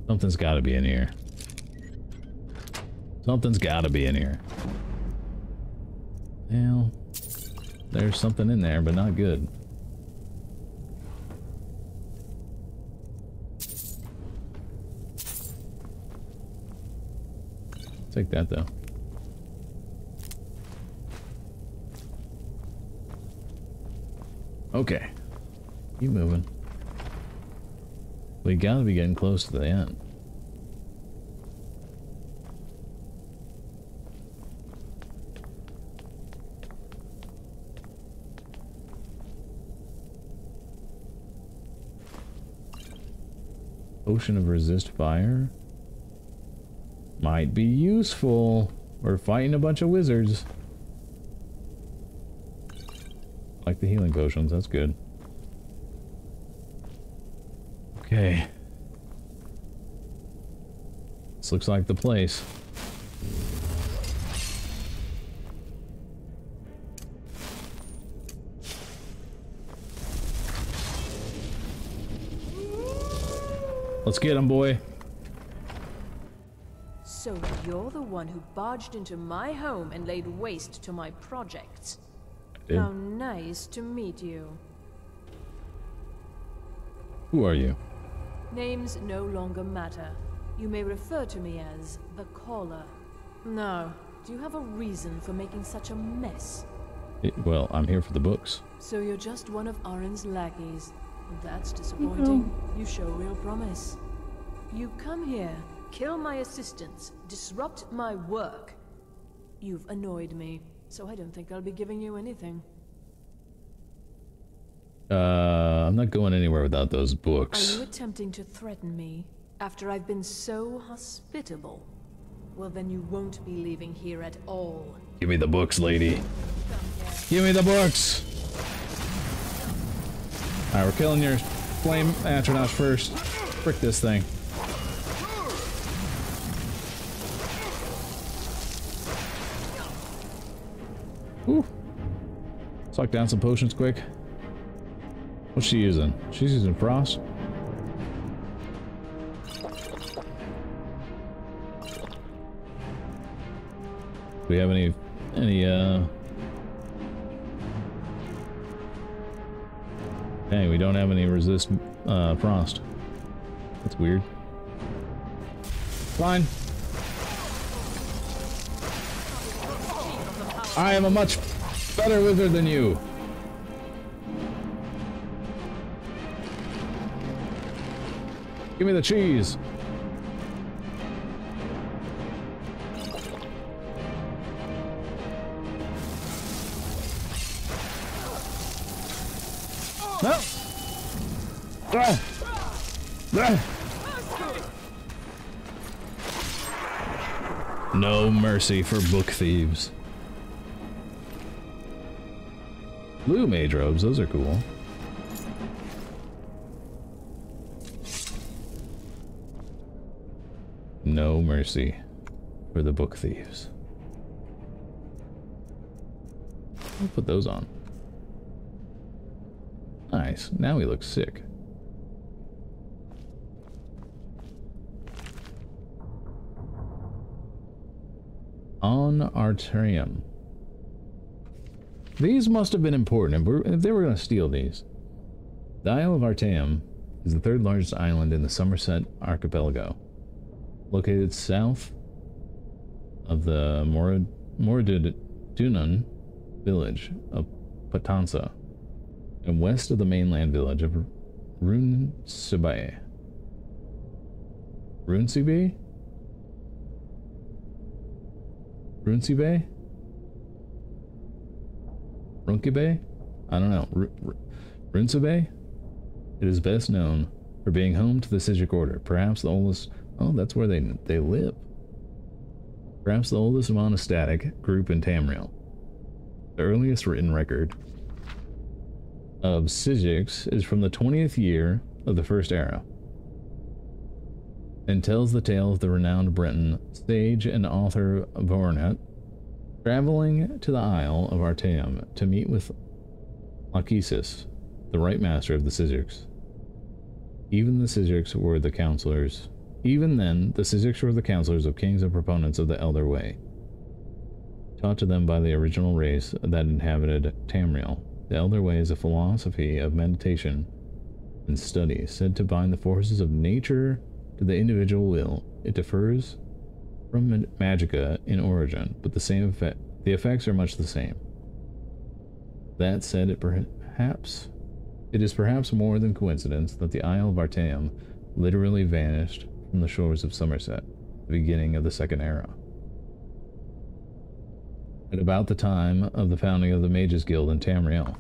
Okay. Something's got to be in here. Something's got to be in here. Well, there's something in there, but not good. Take that, though. Okay. Keep moving. We gotta be getting close to the end. Potion of resist fire. Might be useful. We're fighting a bunch of wizards. Like the healing potions, that's good. Okay. This looks like the place. Let's get him, boy. So you're the one who barged into my home and laid waste to my projects. How nice to meet you. Who are you? Names no longer matter. You may refer to me as the Caller. Now, do you have a reason for making such a mess? It- well, I'm here for the books. So you're just one of Aren's lackeys. That's disappointing. You show real promise. You come here, kill my assistants, disrupt my work. You've annoyed me, so I don't think I'll be giving you anything. Uh, I'm not going anywhere without those books. Are you attempting to threaten me after I've been so hospitable? Well, then you won't be leaving here at all. Give me the books, lady. Give me the books! Alright, we're killing your flame atronachs first. Frick this thing. Whew. Suck down some potions quick. What's she using? She's using frost. Do we have any any uh Hey, we don't have any resist uh frost. That's weird. Fine. I am a much better wizard than you. Give me the cheese. Mercy for book thieves. Blue mage robes, those are cool. No mercy for the book thieves. I'll put those on. Nice. Now he looks sick. On Artaeum. These must have been important if, if they were going to steal these. The Isle of Artaeum is the third largest island in the Summerset archipelago. Located south of the Moradunun village of Patansa and west of the mainland village of Runcibe. Bay? Runcibe? Bay? I don't know. R- R- Runcibe? It is best known for being home to the Psijic Order, perhaps the oldest... Oh, that's where they they live. Perhaps the oldest monastic group in Tamriel. The earliest written record of Psijics is from the 20th year of the First Era and tells the tale of the renowned Breton sage and author Vornet traveling to the Isle of Artaeum to meet with Lachesis, the right master of the Psijics. Even the Psijics were the counselors Even then, the Six were the counselors of kings and proponents of the Elder Way, taught to them by the original race that inhabited Tamriel. The Elder Way is a philosophy of meditation and study said to bind the forces of nature the individual will. It differs from Magicka in origin, but the same effect. The effects are much the same. That said, it perhaps it is perhaps more than coincidence that the Isle of Artaeum literally vanished from the shores of Summerset, the beginning of the Second Era. At about the time of the founding of the Mages Guild in Tamriel.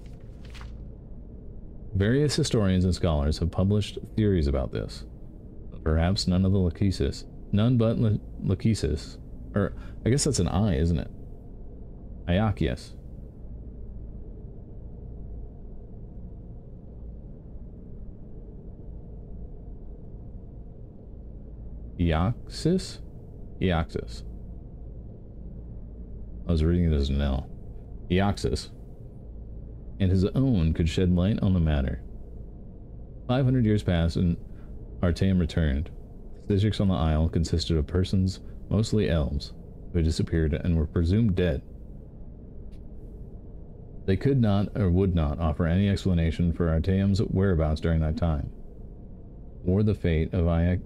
Various historians and scholars have published theories about this, perhaps none of the Lachesis, none but Lachesis, or I guess that's an I, isn't it? Iachius. Iaxis? Iaxis. I was reading it as an L. Iaxis. And his own could shed light on the matter. 500 years passed and Artaeum returned. The districts on the isle consisted of persons, mostly elves, who had disappeared and were presumed dead. They could not or would not offer any explanation for Artaeum's whereabouts during that time, or the fate of Iac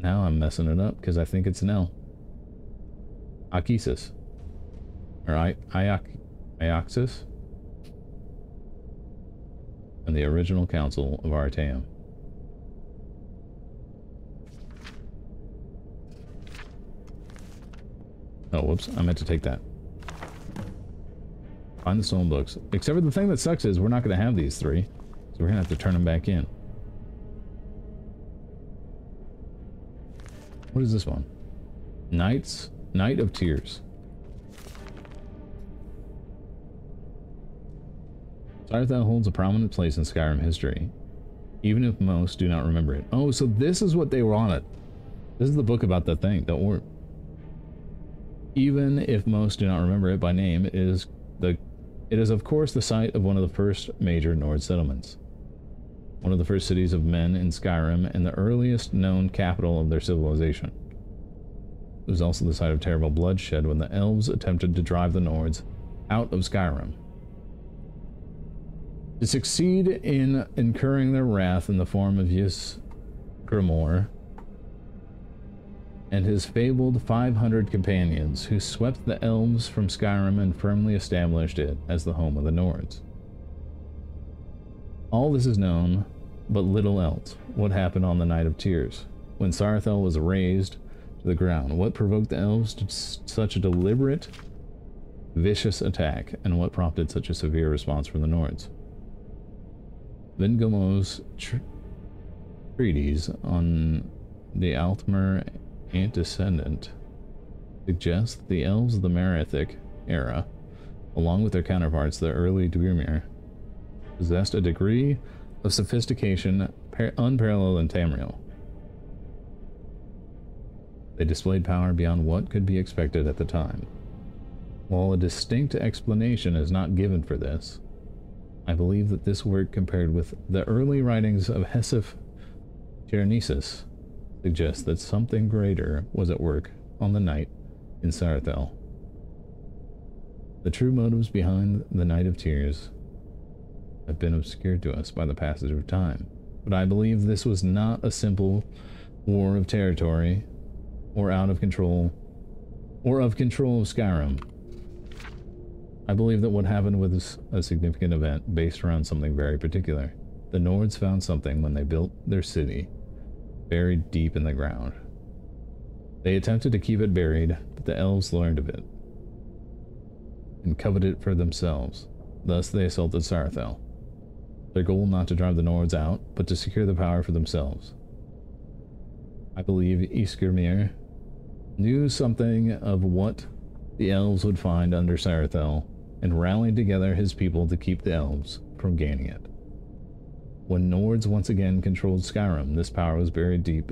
now I'm messing it up because I think it's an L. Akisis. Or I, Iac, Iaxis. And the original council of Artaeum. Oh, whoops. I meant to take that. Find the stone books. Except for the thing that sucks is we're not going to have these three. So we're going to have to turn them back in. What is this one? Knights, Night of Tears. Saarthal holds a prominent place in Skyrim history, even if most do not remember it. Oh, so this is what they wanted. This is the book about the thing, the orb. Even if most do not remember it by name, it is the it is of course the site of one of the first major Nord settlements one of the first cities of men in Skyrim and the earliest known capital of their civilization. It was also the site of terrible bloodshed when the elves attempted to drive the Nords out of Skyrim. To succeed in incurring their wrath in the form of Ysgramor and his fabled 500 companions who swept the elves from Skyrim and firmly established it as the home of the Nords. All this is known, but little else. What happened on the Night of Tears? When Saarthal was razed to the ground, what provoked the elves to such a deliberate, vicious attack, and what prompted such a severe response from the Nords? Vingalmo's tr treatise on the Altmer antecedent suggests that the elves of the Merethic era, along with their counterparts, the early Dwemer, possessed a degree of sophistication unparalleled in Tamriel. They displayed power beyond what could be expected at the time. While a distinct explanation is not given for this, I believe that this work compared with the early writings of Hesif Tyrenesus suggests that something greater was at work on the night in Saarthal. The true motives behind the Night of Tears have been obscured to us by the passage of time. But I believe this was not a simple war of territory or out of control or of control of Skyrim. I believe that what happened was a significant event based around something very particular. The Nords found something when they built their city, buried deep in the ground. They attempted to keep it buried, but the elves learned of it and coveted it for themselves. Thus they assaulted Saarthal. Their goal not to drive the Nords out, but to secure the power for themselves. I believe Ysgramor knew something of what the elves would find under Saarthal and rallied together his people to keep the elves from gaining it. When Nords once again controlled Skyrim, this power was buried deep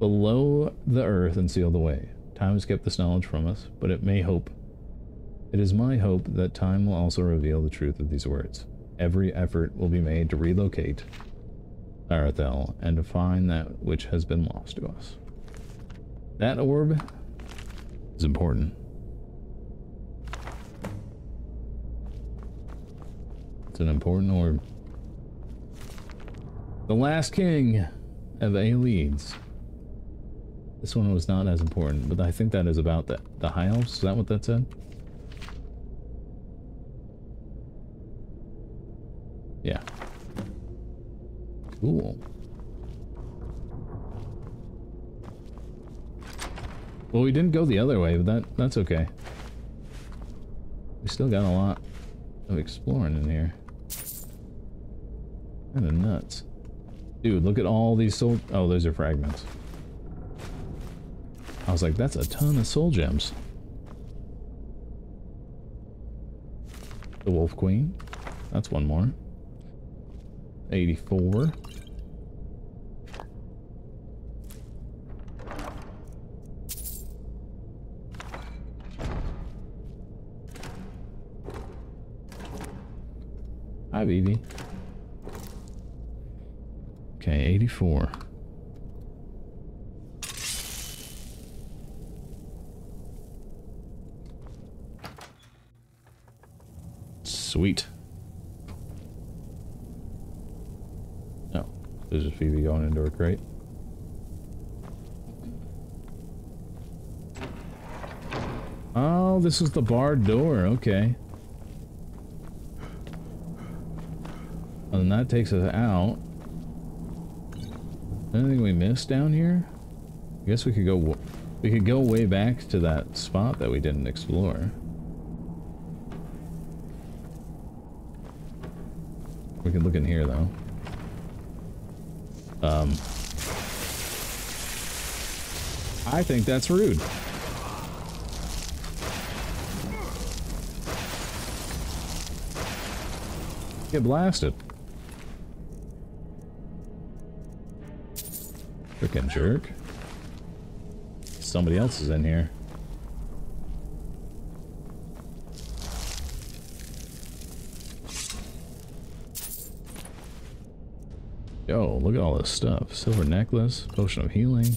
below the earth and sealed away. Time has kept this knowledge from us, but it may hope. It is my hope that time will also reveal the truth of these words every effort will be made to relocate Arathel and to find that which has been lost to us. That orb is important. It's an important orb. The last king of Aelides. This one was not as important, but I think that is about the, the High Elves. Is that what that said? Yeah. Cool. Well, we didn't go the other way, but that that's okay. We still got a lot of exploring in here. Kind of nuts. Dude, look at all these soul... Oh, those are fragments. I was like, that's a ton of soul gems. The Wolf Queen. That's one more. 84. Hi, Vivi. Okay, 84. Sweet. Oh, there's a Phoebe going into her crate. Oh, this is the barred door. Okay. And that takes us out. Anything we missed down here? I guess we could go... We could go way back to that spot that we didn't explore. We could look in here, though. Um... I think that's rude. Get blasted. Freaking jerk. Somebody else is in here. Yo, look at all this stuff. Silver necklace, potion of healing.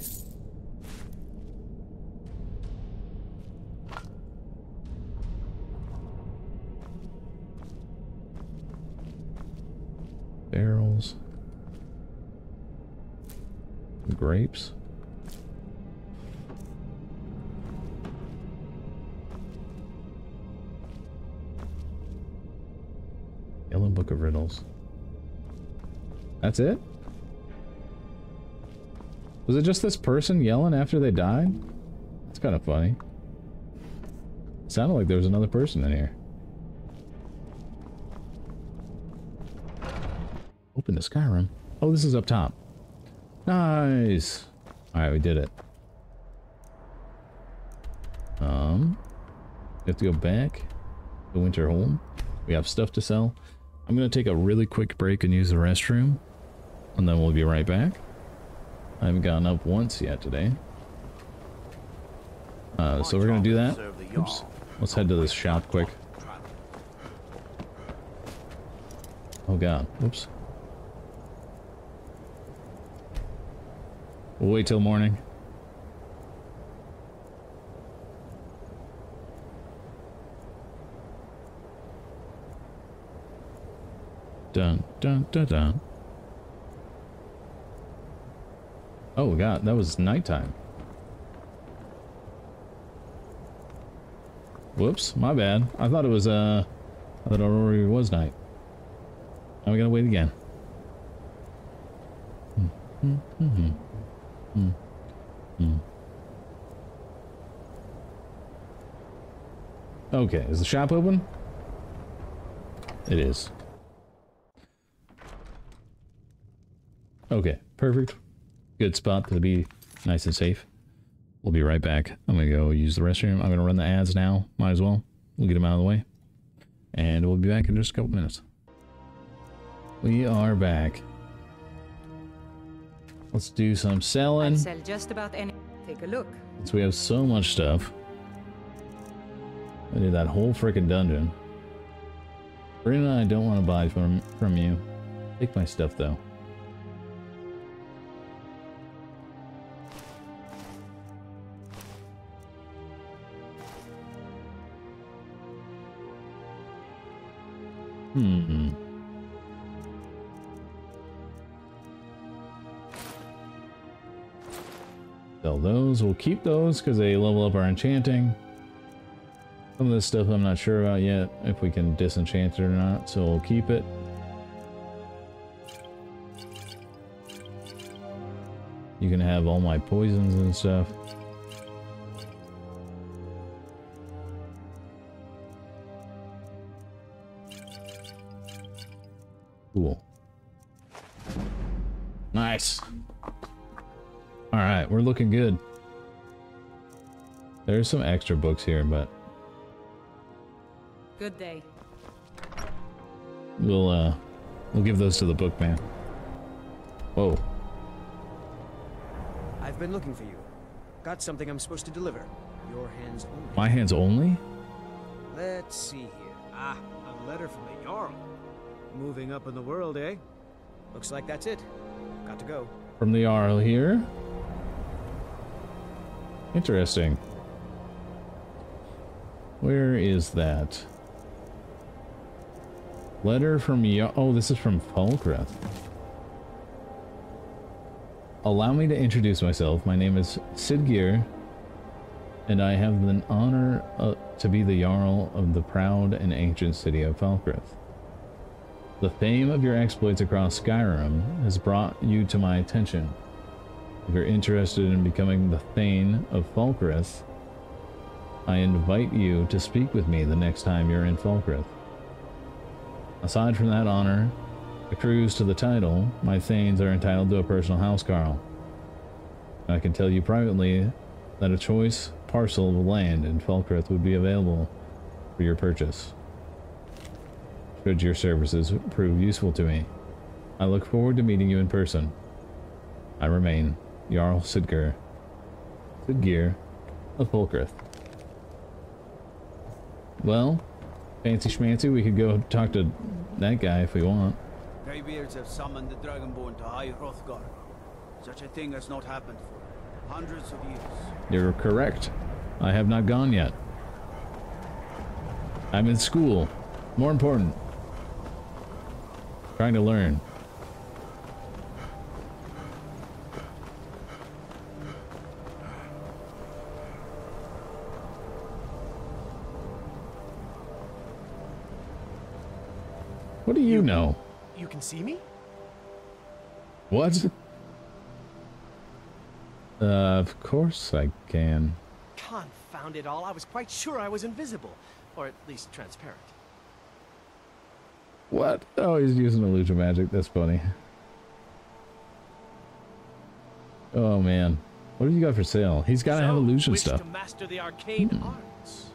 Barrels. Grapes. Yellow Book of Riddles. That's it? Was it just this person yelling after they died? That's kind of funny. It sounded like there was another person in here. Open the Skyrim. Oh, this is up top. Nice. Alright, we did it. Um, we have to go back to Winterhold. We have stuff to sell. I'm going to take a really quick break and use the restroom. And then we'll be right back. I haven't gotten up once yet today. Uh, so we're going to do that. Oops. Let's head to this shop quick. Oh god. Oops. We'll wait till morning. Dun, dun, dun, dun. Oh god, that was nighttime. Whoops, my bad. I thought it was, uh, I thought it already was night. Now we gotta wait again. Hmm, hmm, hmm, hmm. Okay, is the shop open? It is. Okay, perfect. Good spot to be nice and safe. We'll be right back. I'm gonna go use the restroom. I'm gonna run the ads now. Might as well. We'll get them out of the way. And we'll be back in just a couple minutes. We are back. Let's do some selling. I sell just about any. Take a look. Since we have so much stuff. I did that whole freaking dungeon. Birna, I don't want to buy from from you. Take my stuff though. Hmm. Sell those. We'll keep those because they level up our enchanting. Some of this stuff I'm not sure about yet, if we can disenchant it or not, so we'll keep it. You can have all my poisons and stuff. Cool. Alright, we're looking good. There's some extra books here, but Good day. we'll uh we'll give those to the bookman. Whoa. I've been looking for you. Got something I'm supposed to deliver. Your hands only. My hands only? Let's see here. Ah, a letter from the Jarl. Moving up in the world, eh? Looks like that's it. Got to go. From the Jarl here. Interesting. Where is that? Letter from Jarl. Oh, this is from Falkreath. Allow me to introduce myself. My name is Siddgeir, and I have the honor uh, to be the Jarl of the proud and ancient city of Falkreath. The fame of your exploits across Skyrim has brought you to my attention. If you're interested in becoming the Thane of Falkreath, I invite you to speak with me the next time you're in Falkreath. Aside from that honor, accrues to the title, my Thanes are entitled to a personal housecarl. I can tell you privately that a choice parcel of land in Falkreath would be available for your purchase. Should your services prove useful to me, I look forward to meeting you in person. I remain Jarl Siddgeir. Siddgeir of Falkreath. Well, fancy schmancy, we could go talk to that guy if we want. Greybeards have summoned the Dragonborn to High Hrothgar. Such a thing has not happened for hundreds of years. You're correct. I have not gone yet. I'm in school. More important. Trying to learn. What do you know? You can see me? What? Uh, of course I can. Confound it all, I was quite sure I was invisible. Or at least transparent. What? Oh, he's using illusion magic. That's funny. Oh man, what have you got for sale? He's got to have illusion stuff. to master the arcane Hmm. arts.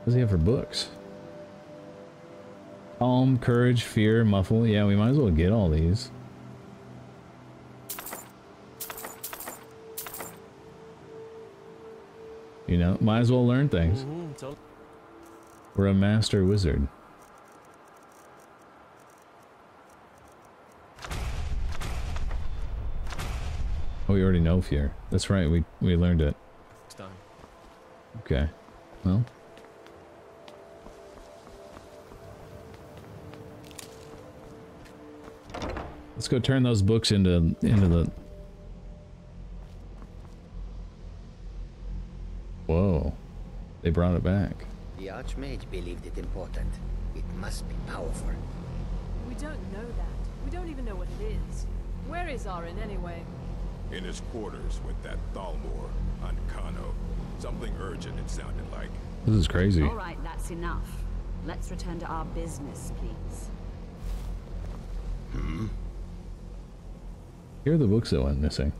What does he have for books? Calm, courage, fear, muffle. Yeah, we might as well get all these. You know, might as well learn things. Mhm, We're a master wizard. Oh, we already know fear. That's right, we, we learned it. Okay. Well. Let's go turn those books into into the Whoa. They brought it back. The Archmage believed it important. It must be powerful. We don't know that. We don't even know what it is. Where is Aren anyway? In his quarters with that Thalmor on Kano. Something urgent, it sounded like. This is crazy. All right, that's enough. Let's return to our business, please. Hmm? Here are the books that went missing.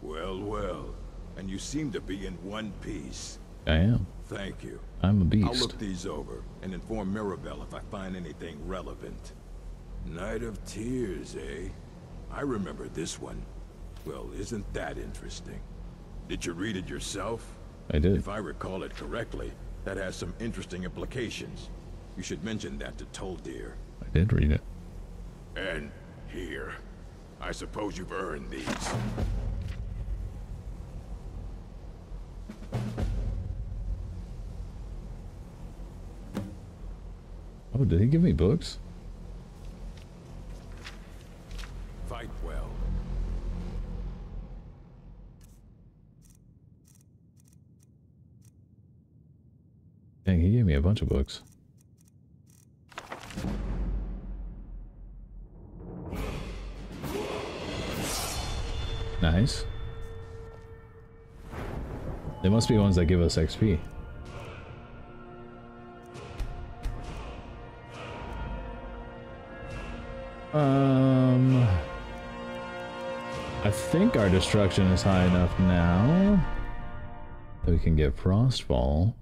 Well, well. And you seem to be in one piece. I am. Thank you. I'm a beast. I'll look these over and inform Mirabelle if I find anything relevant. Night of Tears, eh? I remember this one. Well, isn't that interesting? Did you read it yourself? I did. If I recall it correctly, that has some interesting implications. You should mention that to Tolfdir. I did read it. And here. I suppose you've earned these. Oh, did he give me books? Fight well. Dang, he gave me a bunch of books. Nice. They must be ones that give us XP. Um, I think our destruction is high enough now that we can get Frostfall,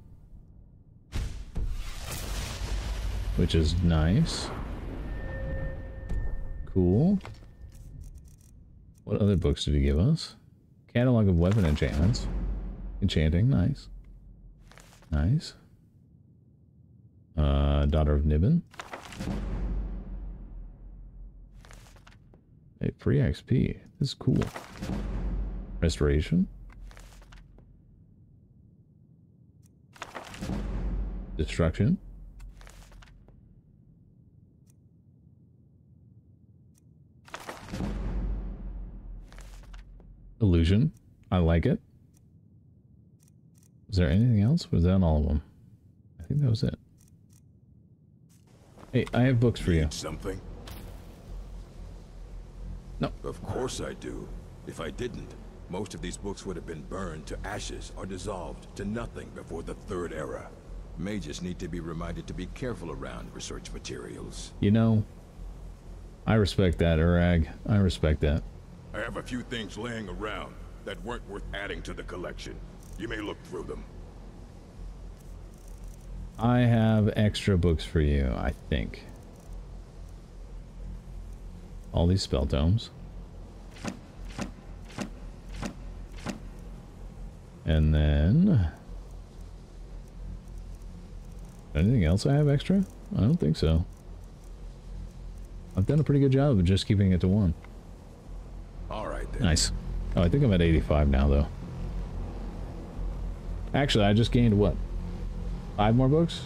which is nice. Cool. What other books did he give us? Catalog of weapon enchantments. Enchanting, nice. Nice. Uh, Daughter of Niben. Hey, free XP. This is cool. Restoration. Destruction. Illusion. I like it. Is there anything else? Was that all of them? I think that was it. Hey, I have books for you. Something? No. Of course I do. If I didn't, most of these books would have been burned to ashes or dissolved to nothing before the Third Era. Mages need to be reminded to be careful around research materials. You know, I respect that, Urag. I respect that. I have a few things laying around that weren't worth adding to the collection. You may look through them. I have extra books for you, I think. All these spell tomes. And then... Anything else I have extra? I don't think so. I've done a pretty good job of just keeping it to one. Alright then. Nice. Oh, I think I'm at 85 now, though. Actually, I just gained, what? Five more books?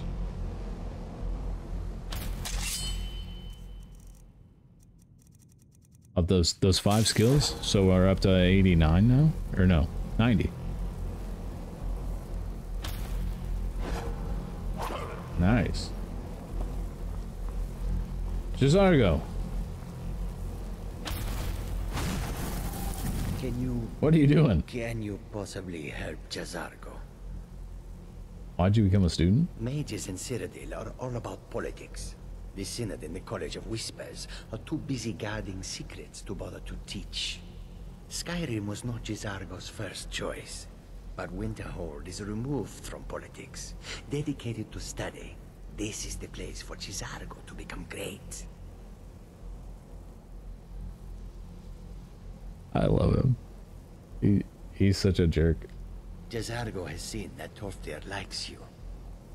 Of those those five skills? So we're up to 89 now? Or no, 90. Nice. J'zargo. Can you... What are you doing? Can you possibly help J'zargo? Why'd you become a student? Mages in Cyrodiil are all about politics. The Synod and the College of Whispers are too busy guarding secrets to bother to teach. Skyrim was not J'zargo's first choice, but Winterhold is removed from politics, dedicated to study. This is the place for J'zargo to become great. I love him. He he's such a jerk. J'zargo has seen that Tolfdir likes you.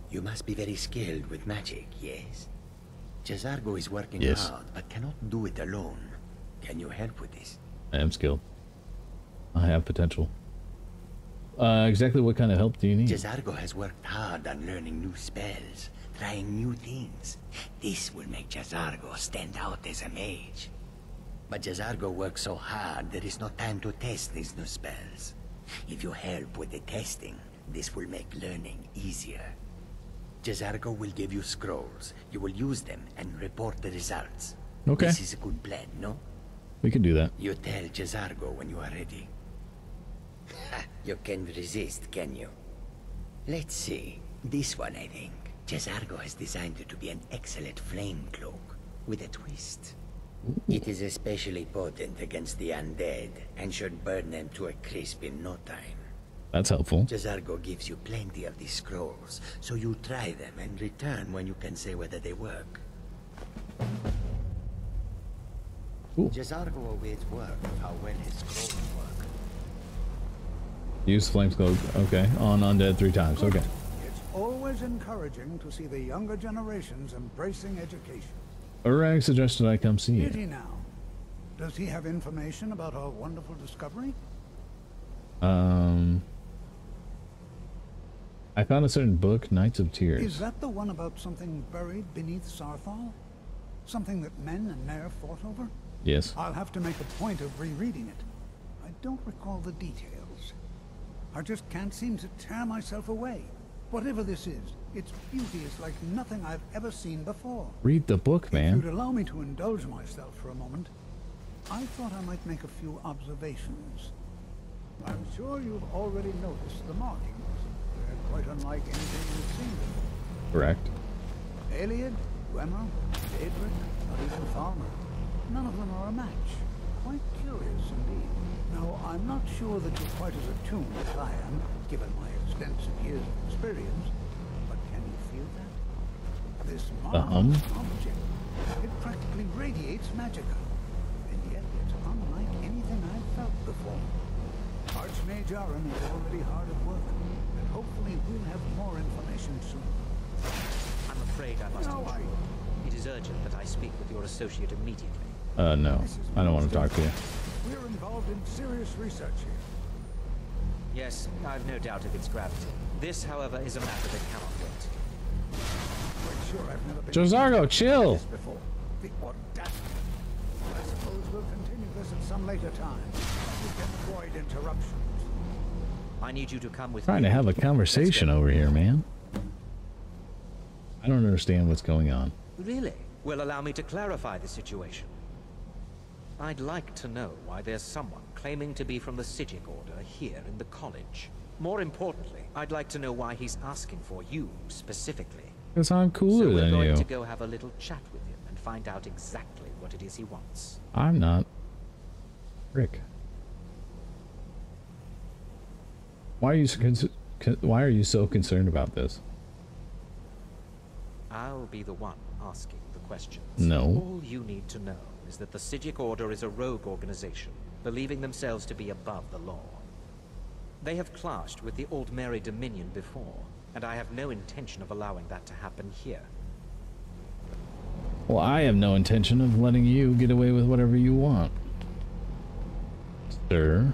You must be very skilled with magic, yes? J'zargo is working Yes. hard, but cannot do it alone. Can you help with this? I am skilled. I have potential. Uh, exactly what kind of help do you need? J'zargo has worked hard on learning new spells, trying new things. This will make J'zargo stand out as a mage. But J'zargo works so hard there is no time to test these new spells. If you help with the testing, this will make learning easier. J'zargo will give you scrolls. You will use them and report the results. Okay. This is a good plan, no? We can do that. You tell J'zargo when you are ready. you can resist, can you? Let's see. This one, I think. J'zargo has designed it to be an excellent flame cloak, with a twist. It is especially potent against the undead, and should burn them to a crisp in no time. That's helpful. J'zargo gives you plenty of these scrolls, so you try them and return when you can say whether they work. Cool. J'zargo awaits word of how well his scrolls work. Use flame cloak. Okay, on undead three times. Okay. It's always encouraging to see the younger generations embracing education. Urag suggested I come see Did you. he now? Does he have information about our wonderful discovery? Um. I found a certain book, Knights of Tears. Is that the one about something buried beneath Saarthal? Something that men and mer fought over? Yes. I'll have to make a point of rereading it. I don't recall the details. I just can't seem to tear myself away. Whatever this is, its beauty is like nothing I've ever seen before. Read the book, If man. you'd allow me to indulge myself for a moment, I thought I might make a few observations. I'm sure you've already noticed the markings. They're quite unlike anything you've seen before. Correct. Ayleid, Dwemer, Daedric, not even Falmer. None of them are a match. Quite curious indeed. Now, I'm not sure that you're quite as attuned as I am, given my extensive years of experience, This The hum? marvelous object, it practically radiates magicka, and yet it's unlike anything I've felt before. Archmage Aren is already hard at work, and hopefully we'll have more information soon. I'm afraid I must No, I- intrude. It is urgent that I speak with your associate immediately. Uh, no. I don't want to talk to you. We're involved in serious research here. Yes, I've no doubt of its gravity. This, however, is a matter that cannot wait. Sure I've never been J'zargo, chill. this before. The audacity. I suppose we'll continue this at some later time. We can avoid interruptions. I need you to come with Trying me. to have a conversation over here, man. I don't understand what's going on. Really? Well, allow me to clarify the situation. I'd like to know why there's someone claiming to be from the Psijic Order here in the college. More importantly, I'd like to know why he's asking for you specifically. Because I'm cooler so cooler we're going to go have a little chat with him and find out exactly what it is he wants. I'm not. Rick. Why are you so why are you so concerned about this? I'll be the one asking the questions. No. All you need to know is that the Psijic Order is a rogue organization, believing themselves to be above the law. They have clashed with the Aldmeri Dominion before, and I have no intention of allowing that to happen here. Well, I have no intention of letting you get away with whatever you want. Sir.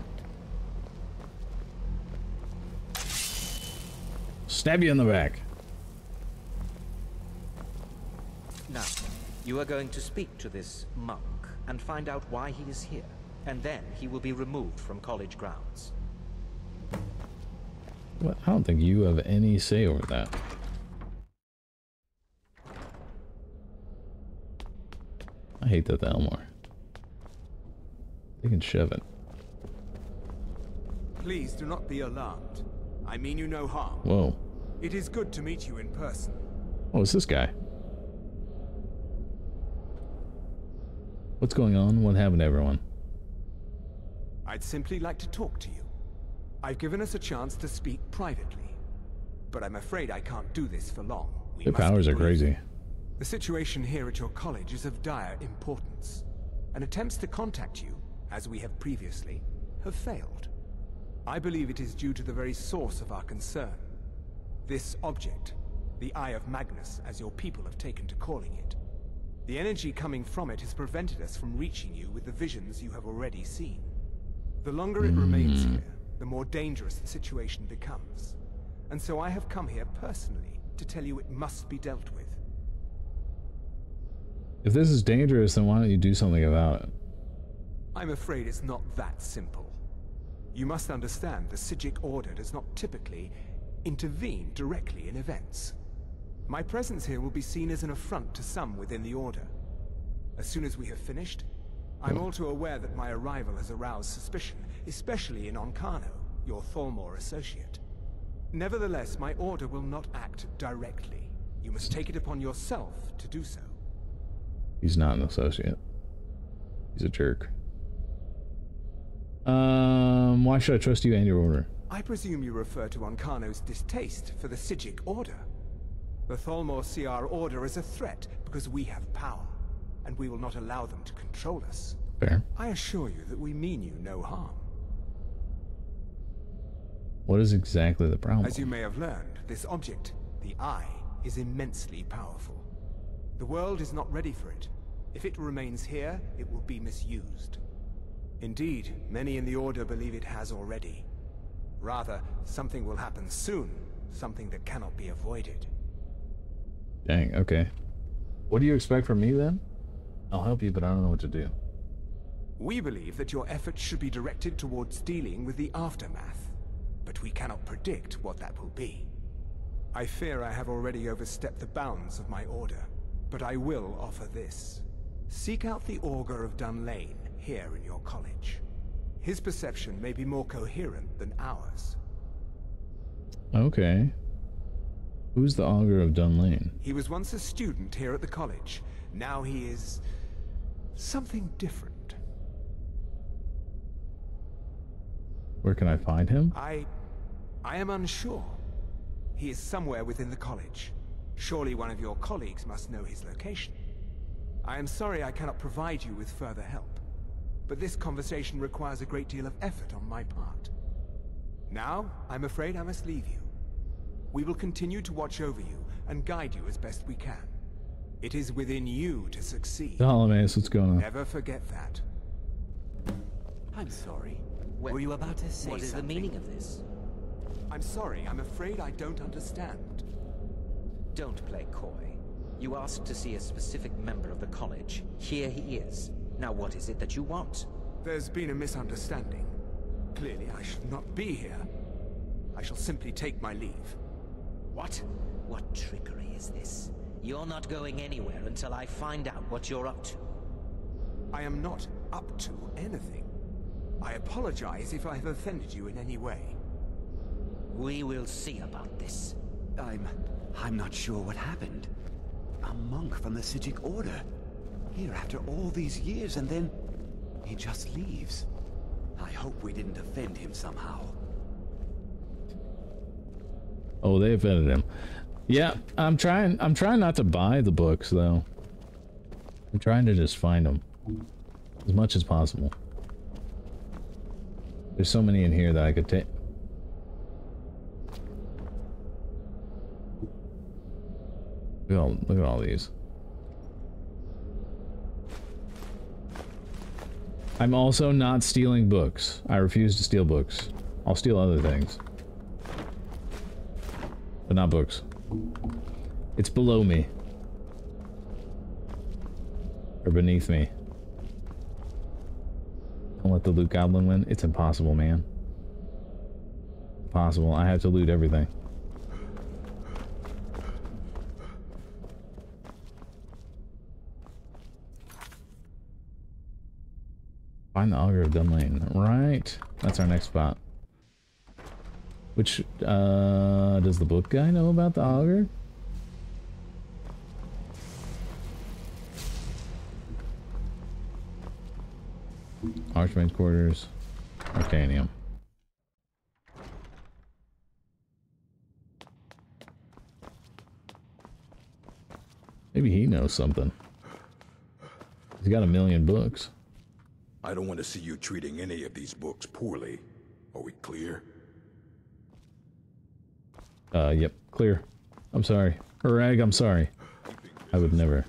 Stab you in the back. Now, you are going to speak to this monk and find out why he is here, and then he will be removed from college grounds. Well, I don't think you have any say over that. I hate the Elmore. They can shove it. Please do not be alarmed. I mean you no harm. Whoa. It is good to meet you in person. Oh, it's this guy. What's going on? What happened to everyone? I'd simply like to talk to you. I've given us a chance to speak privately. But I'm afraid I can't do this for long. We be powers are crazy. The situation here at your college is of dire importance, and attempts to contact you, as we have previously, have failed. I believe it is due to the very source of our concern. This object, the Eye of Magnus, as your people have taken to calling it. The energy coming from it has prevented us from reaching you with the visions you have already seen. The longer it hmm. remains here, the more dangerous the situation becomes. And so I have come here personally to tell you it must be dealt with. If this is dangerous, then why don't you do something about it? I'm afraid it's not that simple. You must understand the Psijic Order does not typically intervene directly in events. My presence here will be seen as an affront to some within the Order. As soon as we have finished, I'm all too aware that my arrival has aroused suspicion, especially in Ancano, your Thalmor associate. Nevertheless, my Order will not act directly. You must take it upon yourself to do so. He's not an associate. He's a jerk. Um, why should I trust you and your order? I presume you refer to Ancano's distaste for the Psijic Order. The Thalmor see our order as a threat because we have power, and we will not allow them to control us. Fair. I assure you that we mean you no harm. What is exactly the problem? As you may have learned, this object, the Eye, is immensely powerful. The world is not ready for it. If it remains here, it will be misused. Indeed, many in the Order believe it has already. Rather, something will happen soon something that cannot be avoided. Dang, okay. What do you expect from me then? I'll help you, but I don't know what to do. We believe that your efforts should be directed towards dealing with the aftermath, but we cannot predict what that will be. I fear I have already overstepped the bounds of my order, but I will offer this. Seek out the Augur of Dunlane here in your college. His perception may be more coherent than ours. Okay. Who's the Augur of Dunlane? He was once a student here at the college. Now he is... something different. Where can I find him? I... I am unsure. He is somewhere within the college. Surely one of your colleagues must know his location. I am sorry I cannot provide you with further help, but this conversation requires a great deal of effort on my part. Now, I'm afraid I must leave you. We will continue to watch over you and guide you as best we can. It is within you to succeed. Ptolemais, what's going on? Never forget that. I'm sorry. Were you about to say What is the meaning of this? I'm sorry, I'm afraid I don't understand. Don't play coy. You asked to see a specific member of the college. Here he is. Now what is it that you want? There's been a misunderstanding. Clearly, I should not be here. I shall simply take my leave. What? What trickery is this? You're not going anywhere until I find out what you're up to. I am not up to anything. I apologize if I have offended you in any way. We will see about this. I'm... I'm not sure what happened. A monk from the Psijic Order. Here after all these years and then... He just leaves. I hope we didn't offend him somehow. Oh, they offended him. Yeah, I'm trying. I'm trying not to buy the books though. I'm trying to just find them as much as possible. There's so many in here that I could take. Look at all, look at all these. I'm also not stealing books. I refuse to steal books. I'll steal other things. But not books. It's below me. Or beneath me. Don't let the loot goblin win. It's impossible, man. Impossible. I have to loot everything. Find the Augur of Dunlane. Right. That's our next spot. Which, uh, does the book guy know about the Augur? Archmage's quarters. Arcanaeum. Maybe he knows something. He's got a million books. I don't want to see you treating any of these books poorly. Are we clear? Uh, yep, clear. I'm sorry. Rag, I'm sorry. I would never.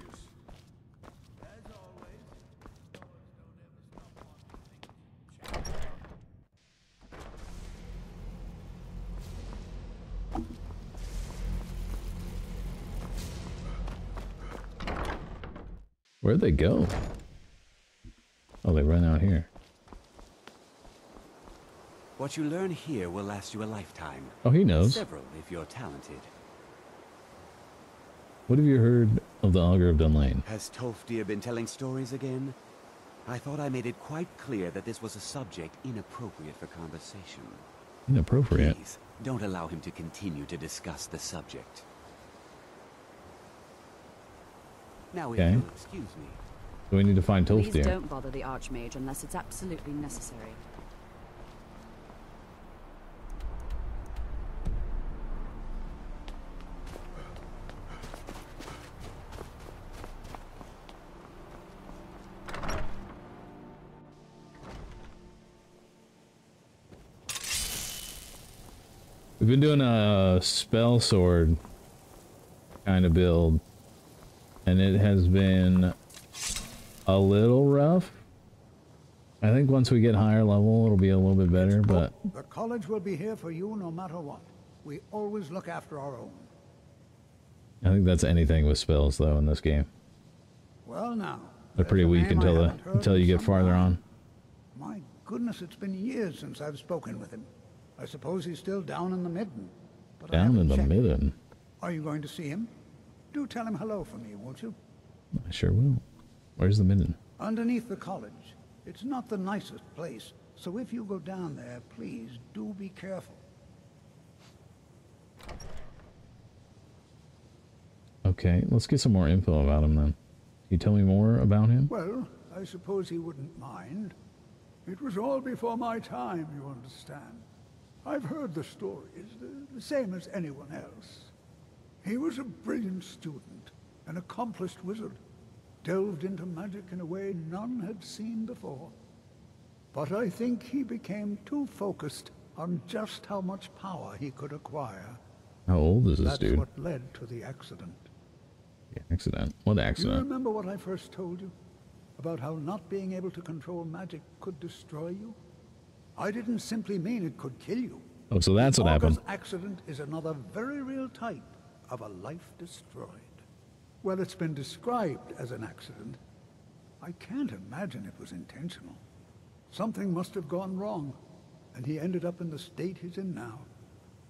Where'd they go? Oh, they run out here. What you learn here will last you a lifetime. Oh, he knows. Several, if you're talented. What have you heard of the Augur of Dunlane? Has Tolfdir been telling stories again? I thought I made it quite clear that this was a subject inappropriate for conversation. Inappropriate. Please, don't allow him to continue to discuss the subject. Now, if Okay. you'll excuse me. So we need to find Please don't bother the Archmage unless it's absolutely necessary. We've been doing a spell sword kind of build, and it has been a little rough. I think once we get higher level, it'll be a little bit better, but The college will be here for you no matter what. we always look after our own. I think that's anything with spells though in this game. Well now, They're pretty weak until the until you get farther on. My goodness, it's been years since I've spoken with him. I suppose he's still down in the midden. But Down in the checked. midden. Are you going to see him? Do tell him hello for me, won't you? I sure will. Where's the midden? Underneath the college. It's not the nicest place, so if you go down there, please do be careful. Okay, let's get some more info about him then. Can you tell me more about him? Well, I suppose he wouldn't mind. It was all before my time, you understand. I've heard the stories, the, the same as anyone else. He was a brilliant student, an accomplished wizard, delved into magic in a way none had seen before. But I think he became too focused on just how much power he could acquire. How old is this That's dude? what led to the accident. Accident. What Do you accident? remember what I first told you? About how not being able to control magic could destroy you? I didn't simply mean it could kill you. Oh, so that's what happened. Augur's accident is another very real type of a life destroyed. Well, it's been described as an accident. I can't imagine it was intentional. Something must have gone wrong, and he ended up in the state he's in now,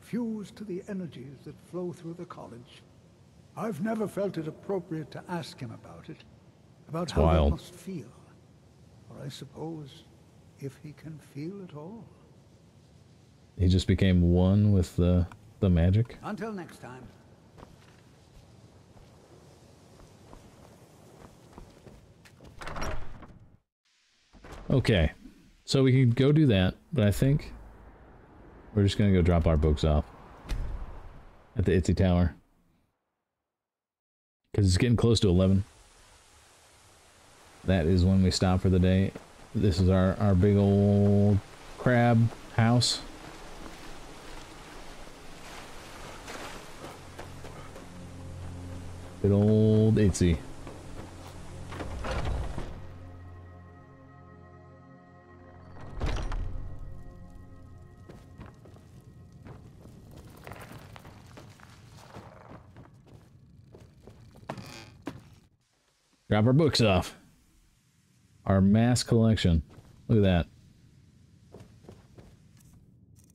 fused to the energies that flow through the college. I've never felt it appropriate to ask him about it, about It's how wild. he must feel. Or I suppose, if he can feel at all. He just became one with the the magic. Until next time. Okay, so we can go do that, but I think we're just gonna go drop our books off at the Itsy Tower because it's getting close to eleven. That is when we stop for the day. This is our our big old crab house. Good old Itsy. Drop our books off. Our mass collection. Look at that.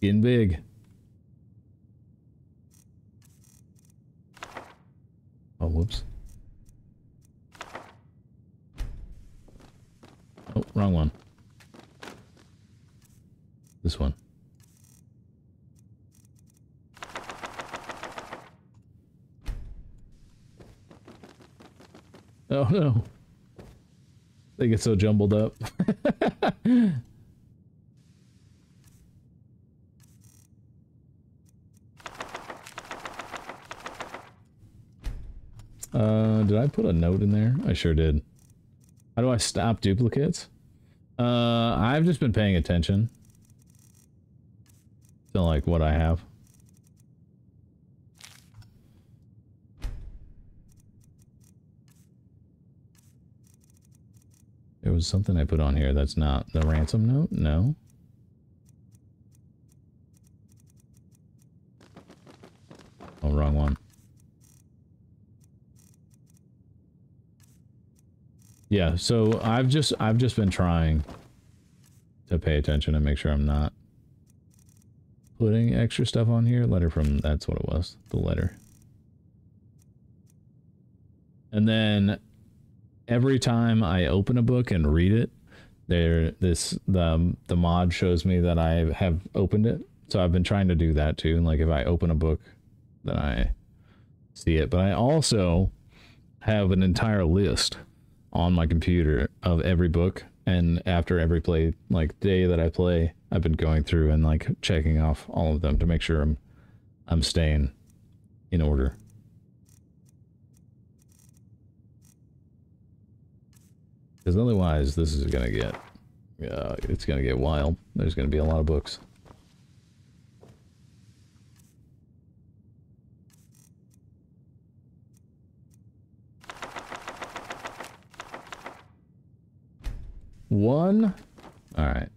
Getting big. Oh, whoops. Oh, wrong one. This one. Oh no. They get so jumbled up. uh, did I put a note in there? I sure did. How do I stop duplicates? Uh, I've just been paying attention to like what I have. There was something I put on here that's not the ransom note? No. Oh, wrong one. Yeah, so I've just I've just been trying to pay attention and make sure I'm not putting extra stuff on here. Letter from that's what it was, the letter. And then every time I open a book and read it, there this the um, the mod shows me that I have opened it. So I've been trying to do that too. And like if I open a book, then I see it. But I also have an entire list on my computer of every book and after every play like day that I play, I've been going through and like checking off all of them to make sure I'm I'm staying in order. Because otherwise, this is gonna get, uh, it's gonna get wild. There's gonna be a lot of books. One. All right.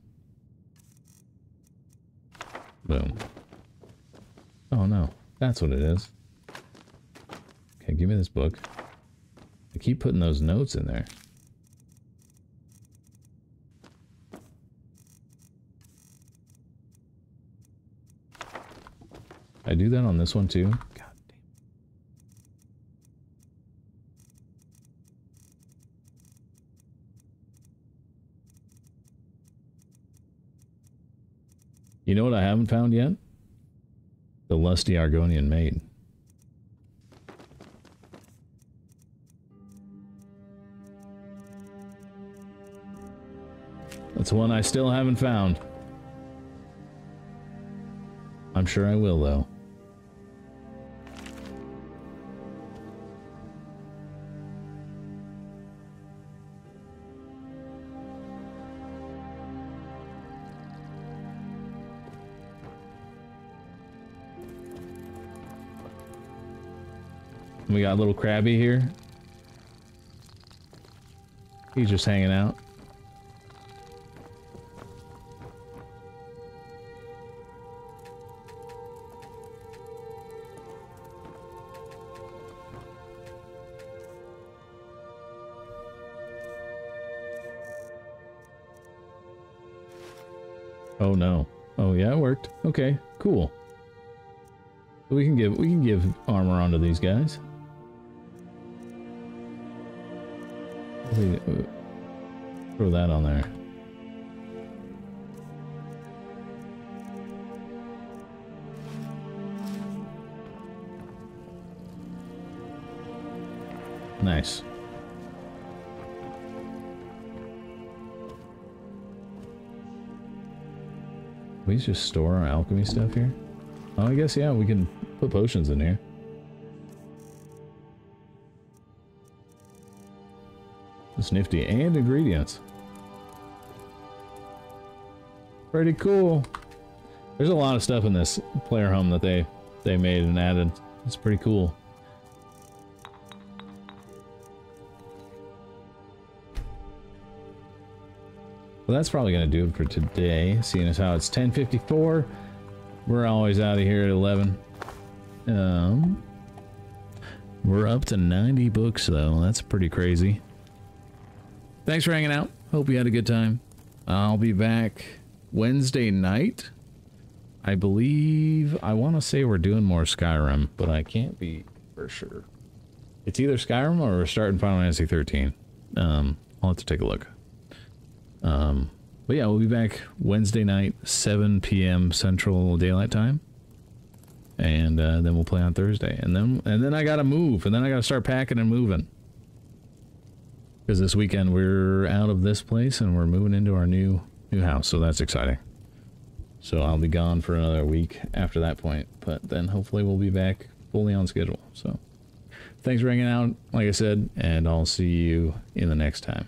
Boom. Oh, no. That's what it is. Okay, give me this book. I keep putting those notes in there. I do that on this one too. God damn. You know what I haven't found yet? The lusty Argonian maid. That's one I still haven't found. I'm sure I will, though. We got a little crabby here. He's just hanging out. Oh no. Oh yeah, it worked. Okay, cool. We can give we can give armor onto these guys. Throw that on there. Nice. we just store our alchemy stuff here? Oh, I guess, yeah, we can put potions in here. It's nifty. And ingredients. Pretty cool. There's a lot of stuff in this player home that they, they made and added. It's pretty cool. Well, that's probably going to do it for today, seeing as how it's 10.54. We're always out of here at 11. Um, we're up to 90 books, though. That's pretty crazy. Thanks for hanging out. Hope you had a good time. I'll be back Wednesday night. I believe, I want to say we're doing more Skyrim, but I can't be for sure. It's either Skyrim or we're starting Final Fantasy 13. Um, I'll have to take a look. Um, but yeah, we'll be back Wednesday night, 7 p.m. Central Daylight Time. And uh, then we'll play on Thursday. And then and then I gotta move. And then I gotta start packing and moving. Because this weekend we're out of this place and we're moving into our new new house. So that's exciting. So I'll be gone for another week after that point. But then hopefully we'll be back fully on schedule. So thanks for hanging out, like I said, and I'll see you in the next time.